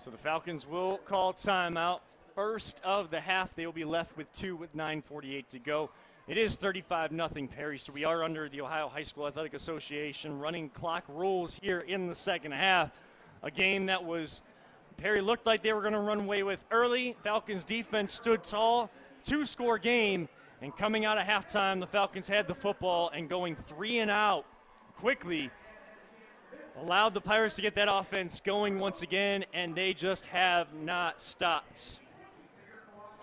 So the Falcons will call timeout. First of the half, they will be left with two with 9:48 to go. It is 35 nothing Perry, so we are under the Ohio High School Athletic Association running clock rules here in the second half. A game that was Perry looked like they were going to run away with early. Falcons defense stood tall, two score game, and coming out of halftime, the Falcons had the football and going three and out quickly allowed the Pirates to get that offense going once again, and they just have not stopped.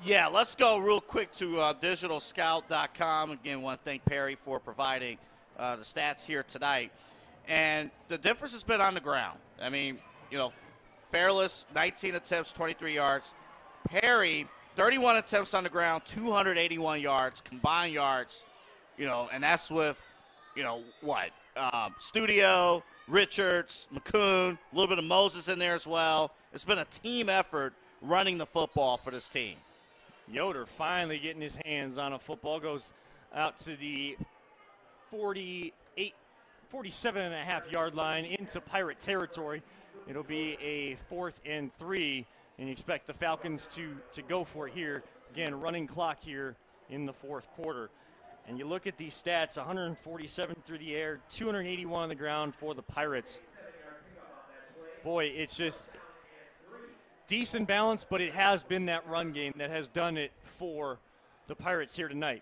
Yeah, let's go real quick to uh, digitalscout.com. Again, want to thank Perry for providing uh, the stats here tonight. And the difference has been on the ground. I mean, you know, Fairless, 19 attempts, 23 yards. Perry, 31 attempts on the ground, 281 yards, combined yards. You know, and that's with, you know, what? Um, Studio, Richards, McCoon, a little bit of Moses in there as well. It's been a team effort running the football for this team. Yoder finally getting his hands on a football goes out to the 48, 47 and a half yard line into Pirate territory. It'll be a fourth and three, and you expect the Falcons to, to go for it here. Again, running clock here in the fourth quarter. And you look at these stats 147 through the air, 281 on the ground for the Pirates. Boy, it's just decent balance, but it has been that run game that has done it for the Pirates here tonight.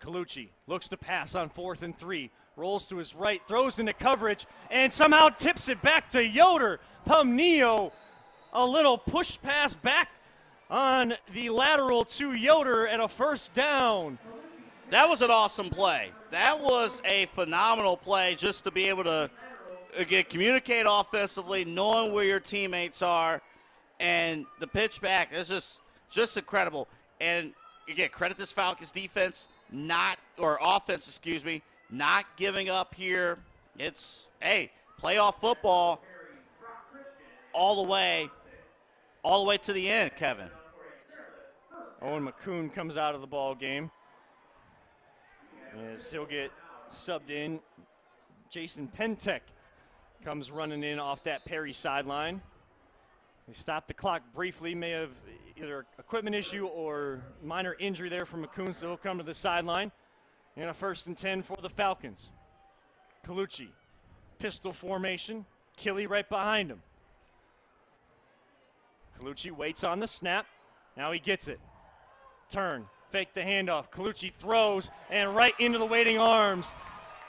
Colucci looks to pass on fourth and three, rolls to his right, throws into coverage, and somehow tips it back to Yoder. Pomnio, a little push pass back on the lateral to Yoder and a first down. That was an awesome play. That was a phenomenal play just to be able to again communicate offensively, knowing where your teammates are, and the pitch back is just just incredible. And again, credit this Falcons defense, not or offense, excuse me, not giving up here. It's hey, playoff football all the way, all the way to the end, Kevin. Owen McCoon comes out of the ball game. As he'll get subbed in. Jason Pentek comes running in off that Perry sideline. They stopped the clock briefly, may have either equipment issue or minor injury there from McCoon, so he'll come to the sideline. And a first and 10 for the Falcons. Colucci, pistol formation, Killy right behind him. Colucci waits on the snap. Now he gets it. Turn, fake the handoff. Colucci throws and right into the waiting arms.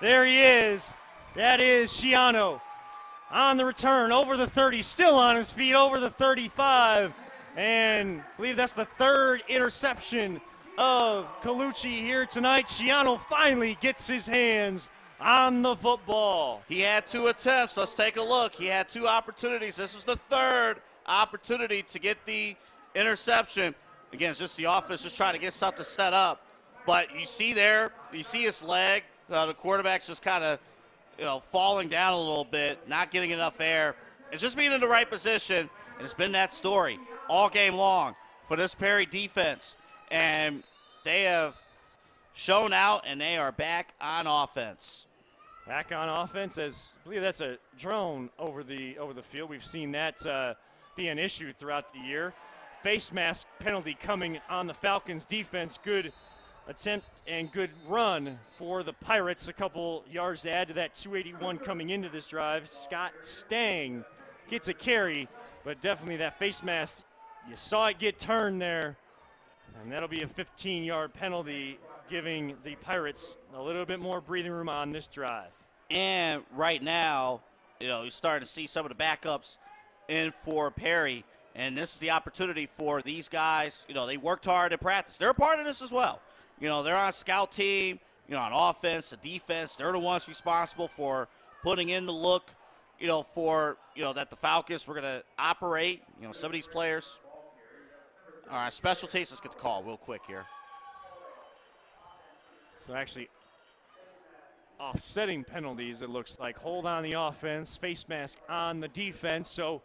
There he is. That is Schiano on the return over the 30, still on his feet over the 35. And I believe that's the third interception of Colucci here tonight. Schiano finally gets his hands on the football. He had two attempts. Let's take a look. He had two opportunities. This was the third opportunity to get the interception. Again, it's just the offense just trying to get something set up. But you see there, you see his leg. Uh, the quarterback's just kind of, you know, falling down a little bit, not getting enough air. It's just being in the right position, and it's been that story all game long for this Perry defense. And they have shown out, and they are back on offense. Back on offense, as I believe that's a drone over the over the field. We've seen that uh, be an issue throughout the year. Face mask penalty coming on the Falcons defense. Good attempt and good run for the Pirates. A couple yards to add to that 281 coming into this drive. Scott Stang gets a carry, but definitely that face mask. You saw it get turned there And that'll be a 15 yard penalty, giving the Pirates a little bit more breathing room on this drive. And right now, you know, you're starting to see some of the backups in for Perry. And this is the opportunity for these guys. You know, they worked hard at practice. They're a part of this as well. You know, they're on scout team, you know, on offense, the defense. They're the ones responsible for putting in the look, you know, for, you know, that the Falcons were going to operate. You know, some of these players. All right, special teams, let's get the call real quick here. So actually, offsetting penalties, it looks like. Hold on the offense, face mask on the defense. So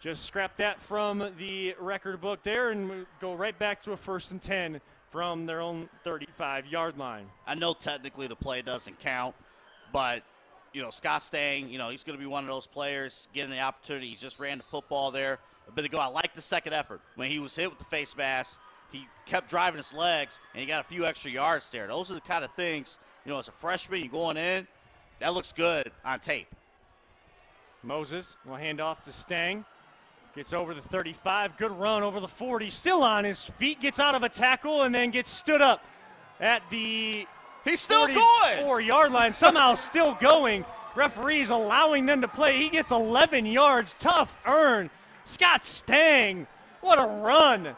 just scrap that from the record book there and go right back to a first and 10 from their own 35 yard line. I know technically the play doesn't count, but you know Scott Stang, you know he's going to be one of those players getting the opportunity. He just ran the football there a bit ago. I like the second effort when he was hit with the face mask. He kept driving his legs and he got a few extra yards there. Those are the kind of things you know as a freshman you're going in. That looks good on tape. Moses will hand off to Stang. Gets over the 35. Good run over the 40. Still on his feet. Gets out of a tackle and then gets stood up at the He's still going. Four yard line. Somehow still going. Referees allowing them to play. He gets 11 yards. Tough earn. Scott Stang. What a run.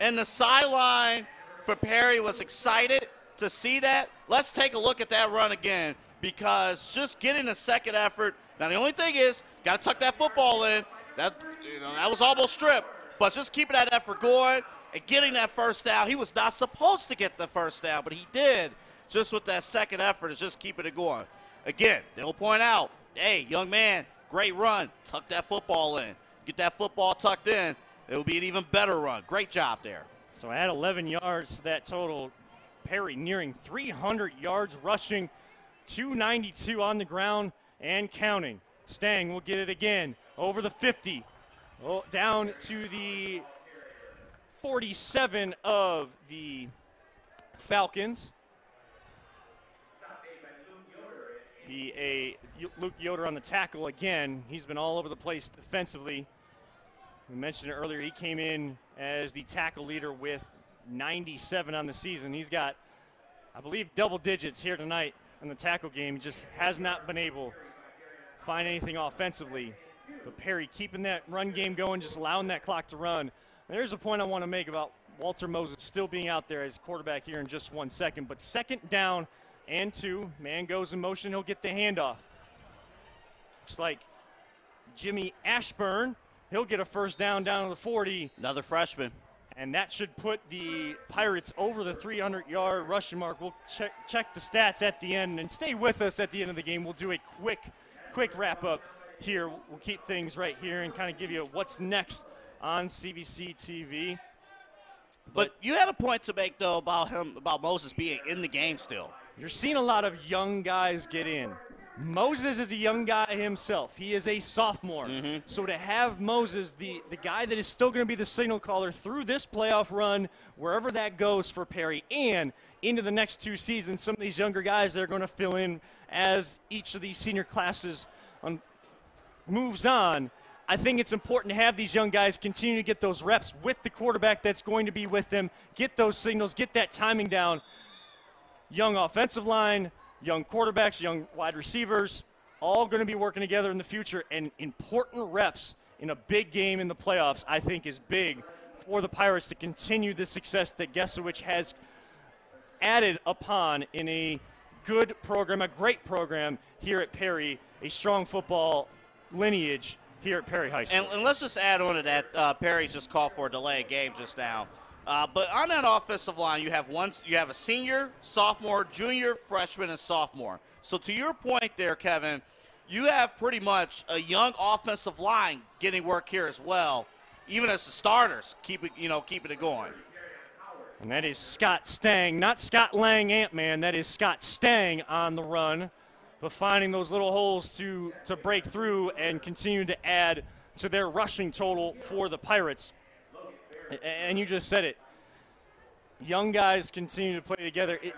And the sideline for Perry was excited to see that. Let's take a look at that run again because just getting a second effort. Now the only thing is, got to tuck that football in. That you know that was almost stripped, but just keeping that effort going and getting that first down. He was not supposed to get the first down, but he did. Just with that second effort, is just keeping it going. Again, they'll point out, hey, young man, great run. Tuck that football in. Get that football tucked in. It will be an even better run. Great job there. So add 11 yards to that total. Perry nearing 300 yards rushing, 292 on the ground and counting. Stang will get it again over the 50, oh, down to the 47 of the Falcons. Be a Luke Yoder on the tackle again. He's been all over the place defensively. We mentioned earlier. He came in as the tackle leader with 97 on the season. He's got, I believe, double digits here tonight in the tackle game. He just has not been able to find anything offensively. But Perry keeping that run game going, just allowing that clock to run. There's a point I want to make about Walter Moses still being out there as quarterback here in just one second. But second down and two, man goes in motion, he'll get the handoff. Looks like Jimmy Ashburn, he'll get a first down down to the 40. Another freshman. And that should put the Pirates over the 300 yard rushing mark. We'll check, check the stats at the end and stay with us at the end of the game. We'll do a quick, quick wrap up here. We'll keep things right here and kind of give you what's next on CVC TV. But you had a point to make though about him about Moses being in the game still. You're seeing a lot of young guys get in. Moses is a young guy himself. He is a sophomore. Mm-hmm. So to have Moses, the, the guy that is still going to be the signal caller through this playoff run, wherever that goes for Perry, and into the next two seasons, some of these younger guys that are going to fill in as each of these senior classes on, moves on. I think it's important to have these young guys continue to get those reps with the quarterback that's going to be with them, get those signals, get that timing down. Young offensive line, young quarterbacks, young wide receivers, all going to be working together in the future. And important reps in a big game in the playoffs, I think, is big for the Pirates to continue the success that Gesowich has added upon in a good program, a great program here at Perry, a strong football lineage here at Perry High School. And, and let's just add on to that. Uh, Perry's just called for a delay of game just now. Uh, but on that offensive line, you have one. You have a senior, sophomore, junior, freshman, and sophomore. So to your point there, Kevin, you have pretty much a young offensive line getting work here as well, even as the starters keep it, you know, keeping it going. And that is Scott Stang, not Scott Lang Ant-Man. That is Scott Stang on the run, but finding those little holes to to break through and continue to add to their rushing total for the Pirates. And you just said it. Young guys continue to play together. It,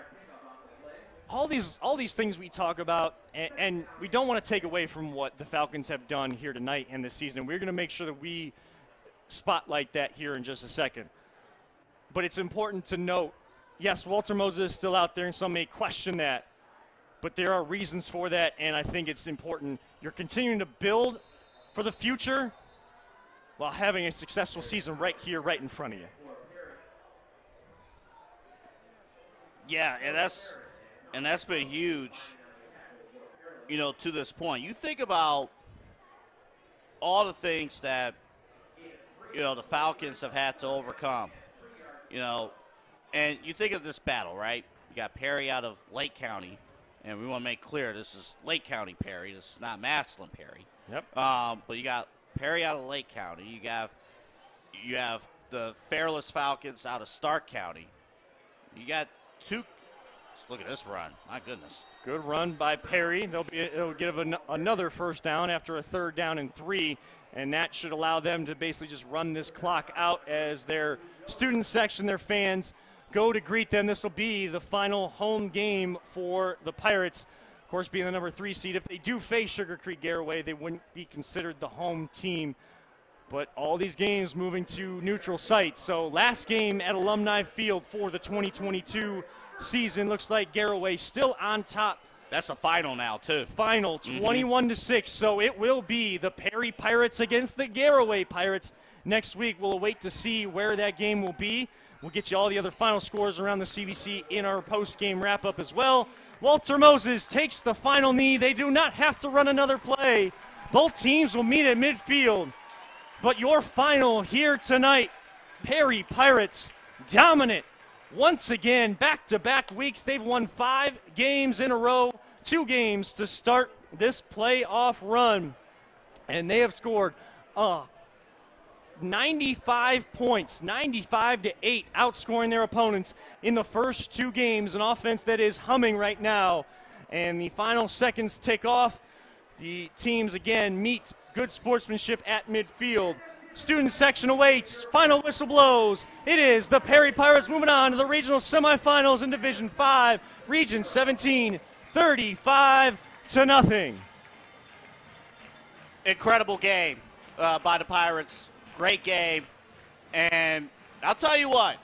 all these all these things we talk about, and, and we don't want to take away from what the Falcons have done here tonight and this season. We're going to make sure that we spotlight that here in just a second. but it's important to note yes, Walter Moses is still out there, and some may question that, but there are reasons for that, and I think it's important. You're continuing to build for the future while having a successful season right here, right in front of you. Yeah, and that's and that's been huge. You know, to this point, you think about all the things that you know the Falcons have had to overcome. You know, and you think of this battle, right? You got Perry out of Lake County, and we want to make clear this is Lake County Perry. This is not Massillon Perry. Yep. Um, but you got Perry out of Lake County. You have you have the Fairless Falcons out of Stark County. You got two. Look at this run. My goodness. Good run by Perry. They'll be it'll give an, another first down after a third down and three, and that should allow them to basically just run this clock out as their student section, their fans, go to greet them. This will be the final home game for the Pirates. Of course, being the number three seed, if they do face Sugar Creek Garaway, they wouldn't be considered the home team. But all these games moving to neutral sites. So last game at Alumni Field for the 2022 season looks like Garaway still on top That's a final now too. final mm-hmm. 21 to 6 so it will be the perry pirates against the garaway pirates next week we'll await to see where that game will be we'll get you all the other final scores around the cvc in our post-game wrap-up as well. Walter moses takes the final knee. They do not have to run another play. Both teams will meet at midfield. But your final here tonight perry pirates dominant once again, back to back weeks, they've won five games in a row, two games to start this playoff run. And they have scored uh, 95 points, 95 to 8, outscoring their opponents in the first two games. An offense that is humming right now. And the final seconds tick off. The teams again meet good sportsmanship at midfield. Student section awaits. Final whistle blows. It is the Perry Pirates moving on to the regional semifinals in Division 5, Region 17, 35 to nothing. Incredible game uh, by the Pirates. Great game. And I'll tell you what,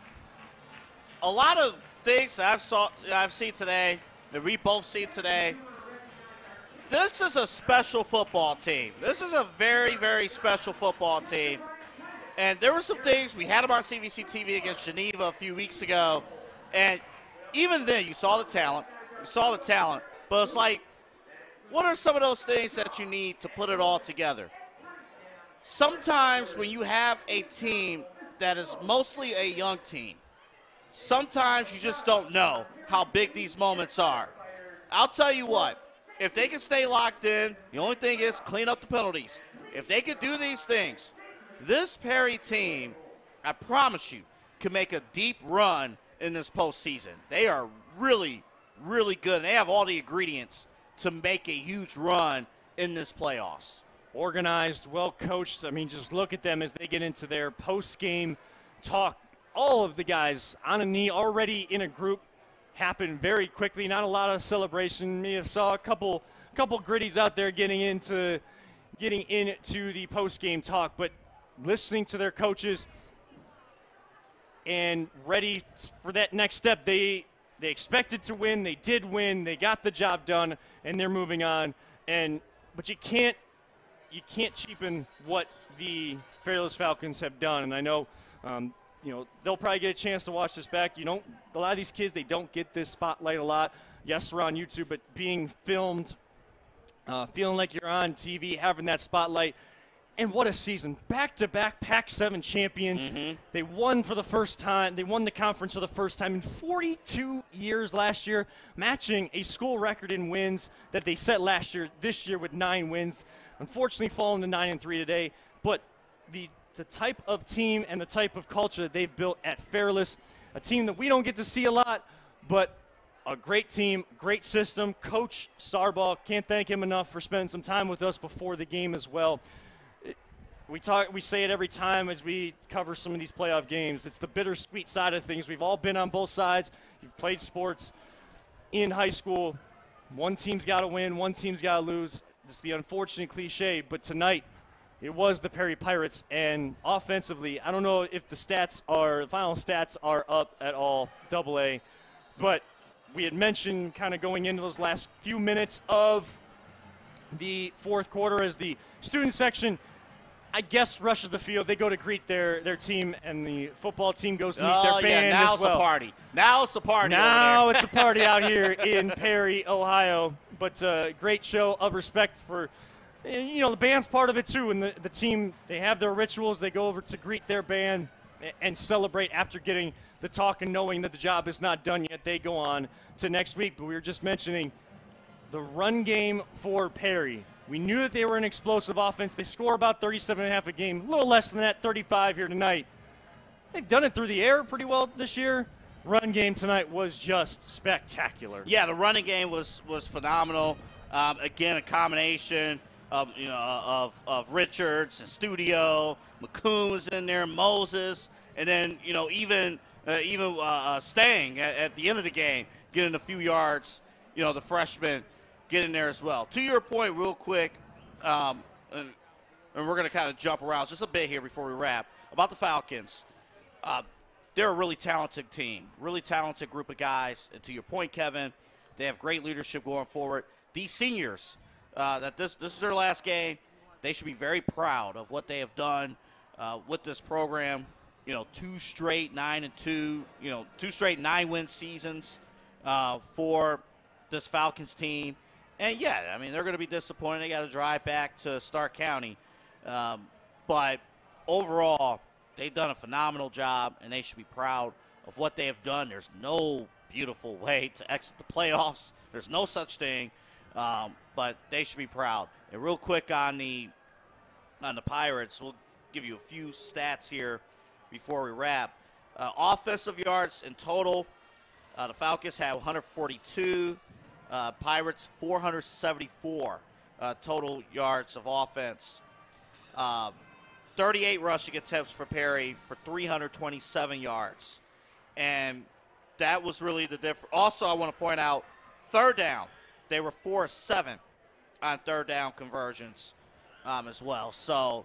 a lot of things that I've saw I've seen today, that we both see today. This is a special football team. This is a very, very special football team. And there were some things we had them on CVC TV against Geneva a few weeks ago, and even then you saw the talent, you saw the talent, but it's like, what are some of those things that you need to put it all together? Sometimes when you have a team that is mostly a young team, sometimes you just don't know how big these moments are. I'll tell you what, if they can stay locked in, the only thing is clean up the penalties. If they could do these things, this Perry team, I promise you, can make a deep run in this postseason. They are really, really good. And they have all the ingredients to make a huge run in this playoffs. Organized, well coached. I mean, just look at them as they get into their post game talk. All of the guys on a knee already in a group happened very quickly. Not a lot of celebration. You saw a couple couple gritties out there getting into getting into the post game talk, but listening to their coaches and ready for that next step. They they expected to win. They did win. They got the job done, and they're moving on. And but you can't you can't cheapen what the Fairless Falcons have done. And I know, um, you know, they'll probably get a chance to watch this back. You don't. A lot of these kids they don't get this spotlight a lot. Yes, we're on YouTube, but being filmed, uh, feeling like you're on TV, having that spotlight. And what a season. Back to back Pac 7 champions. They won for the first time. They won the conference for the first time in 42 years last year, matching a school record in wins that they set last year, this year with nine wins. Unfortunately, falling to 9 and 3 today. But the, the type of team and the type of culture that they've built at Fairless, a team that we don't get to see a lot, but a great team, great system. Coach Sarbaugh, can't thank him enough for spending some time with us before the game as well. We talk we say it every time as we cover some of these playoff games. It's the bittersweet side of things. We've all been on both sides. You've played sports in high school. One team's got to win one team's got to lose it's the unfortunate cliche but tonight it was the Perry Pirates. And offensively, I don't know if the stats are, the final stats are up at all, double A, but we had mentioned kind of going into those last few minutes of the fourth quarter as the student section, I guess, rushes the field. They go to greet their, their team, and the football team goes to meet Oh, their band yeah, now as it's well. a party. Now it's a party. Now it's a party out here in Perry, Ohio. But uh, great show of respect for, and, you know, the band's part of it too. And the, the team, they have their rituals. They go over to greet their band and celebrate after getting the talk and knowing that the job is not done yet. They go on to next week. But we were just mentioning the run game for Perry. We knew that they were an explosive offense. They score about 37 and a half a game, a little less than that, 35 here tonight. They've done it through the air pretty well this year. Run game tonight was just spectacular. Yeah, the running game was was phenomenal. Um, again, a combination of you know of of Richards and Studio, McCoon was in there, Moses, and then you know even uh, even uh, uh, Stang at, at the end of the game getting a few yards. You know the freshman getting there as well. To your point, real quick, um, and, and we're going to kind of jump around just a bit here before we wrap about the Falcons. Uh, they're a really talented team, really talented group of guys. And to your point, Kevin, they have great leadership going forward. These seniors, uh, that this this is their last game, they should be very proud of what they have done uh, with this program. You know, two straight nine and two, you know, two straight nine win seasons uh, for this Falcons team. And yeah, I mean they're going to be disappointed. They got to drive back to Stark County, um, but overall, they've done a phenomenal job, and they should be proud of what they have done. There's no beautiful way to exit the playoffs. There's no such thing, um, but they should be proud. And real quick on the on the Pirates, we'll give you a few stats here before we wrap. Uh, offensive yards in total, uh, the Falcons have 142. Uh, Pirates 474 uh, total yards of offense. Uh, 38 rushing attempts for Perry for 327 yards. And that was really the difference. Also, I want to point out third down, they were 4 7 on third down conversions um, as well. So,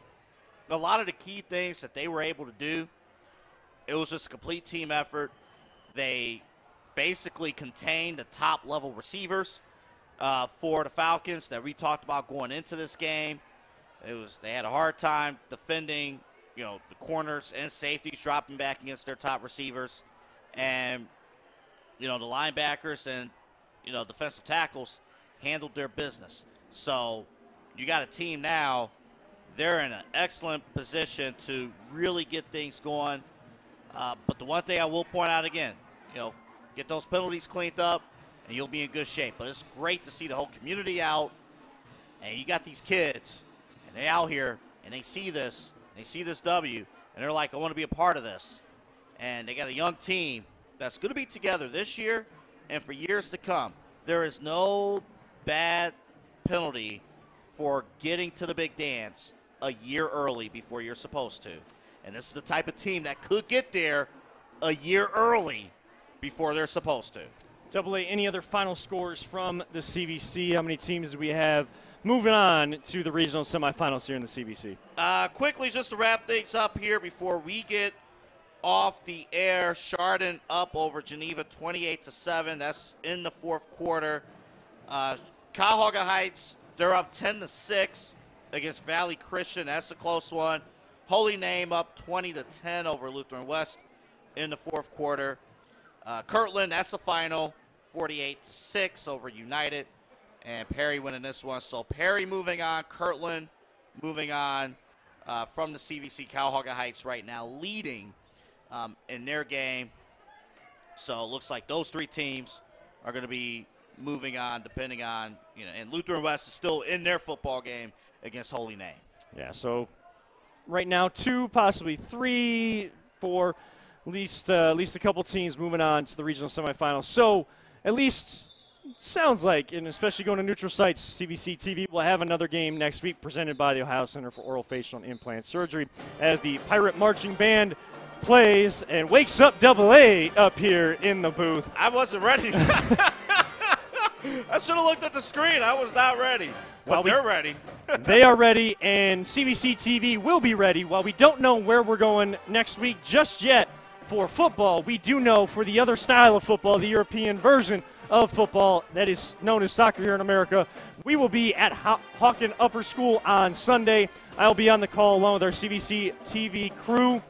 a lot of the key things that they were able to do, it was just a complete team effort. They basically contained the top level receivers uh, for the Falcons that we talked about going into this game. It was they had a hard time defending, you know, the corners and safeties dropping back against their top receivers, and you know the linebackers and you know defensive tackles handled their business. So you got a team now; they're in an excellent position to really get things going. Uh, but the one thing I will point out again, you know, get those penalties cleaned up, and you'll be in good shape. But it's great to see the whole community out, and you got these kids, and they out here, and they see this, they see this W, and they're like, I want to be a part of this. And they got a young team that's going to be together this year and for years to come. There is no bad penalty for getting to the big dance a year early before you're supposed to. And this is the type of team that could get there a year early before they're supposed to. Double A, any other final scores from the CVC? How many teams do we have moving on to the regional semifinals here in the CVC? Uh, quickly, just to wrap things up here before we get off the air, Chardon up over Geneva 28 to 7. That's in the fourth quarter. Uh, Cuyahoga Heights, they're up 10 to 6 against Valley Christian. That's a close one. Holy Name up 20 to 10 over Lutheran West in the fourth quarter. Uh, Kirtland, that's the final, 48 to 6 over United. And Perry winning this one. So Perry moving on, Kirtland moving on uh, from the CVC Cuyahoga Heights right now, leading um, in their game. So it looks like those three teams are going to be moving on, depending on you know. And Lutheran West is still in their football game against Holy Name. Yeah, so right now, two, possibly three, four, at least, uh, at least a couple teams moving on to the regional semifinals. So at least sounds like, and especially going to neutral sites, CVC TV will have another game next week presented by the Ohio Center for Oral Facial and Implant Surgery as the Pirate Marching Band plays and wakes up Double A up here in the booth. I wasn't ready. I should have looked at the screen. I was not ready. But Well, we- they're ready. they are ready, and CVC TV will be ready. While we don't know where we're going next week just yet for football, we do know for the other style of football, the European version of football that is known as soccer here in America, we will be at Hawken Upper School on Sunday. I'll be on the call along with our CVC TV crew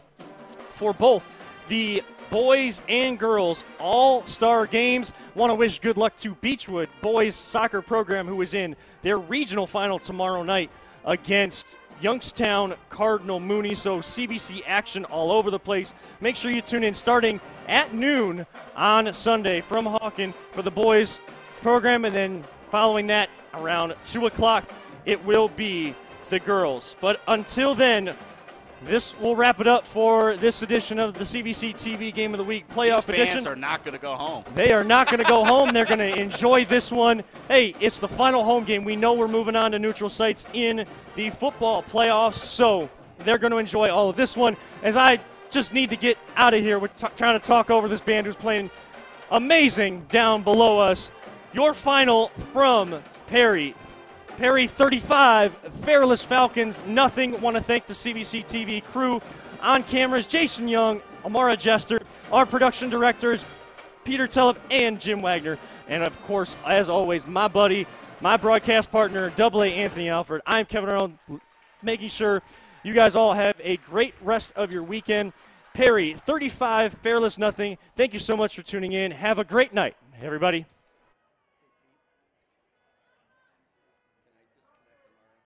for both the boys and girls all star games. Want to wish good luck to Beachwood boys soccer program, who is in their regional final tomorrow night against Youngstown Cardinal Mooney. So CVC action all over the place. Make sure you tune in starting at noon on Sunday from Hawken for the boys program, and then following that around 2 o'clock, it will be the girls. But until then, this will wrap it up for this edition of the CVC TV Game of the Week playoff These fans edition. are not going to go home. They are not going to go home. They're going to enjoy this one. Hey, it's the final home game. We know we're moving on to neutral sites in the football playoffs, so they're going to enjoy all of this one. As I just need to get out of here with t- trying to talk over this band who's playing amazing down below us. Your final from Perry. Perry 35, Fairless Falcons, nothing. Want to thank the CVC TV crew on cameras, Jason Young, Amara Jester, our production directors, Peter Tellep and Jim Wagner. And of course, as always, my buddy, my broadcast partner, Double A Anthony Alford. I'm Kevin Arnold, making sure you guys all have a great rest of your weekend. Perry, 35, Fairless Nothing. Thank you so much for tuning in. Have a great night, everybody.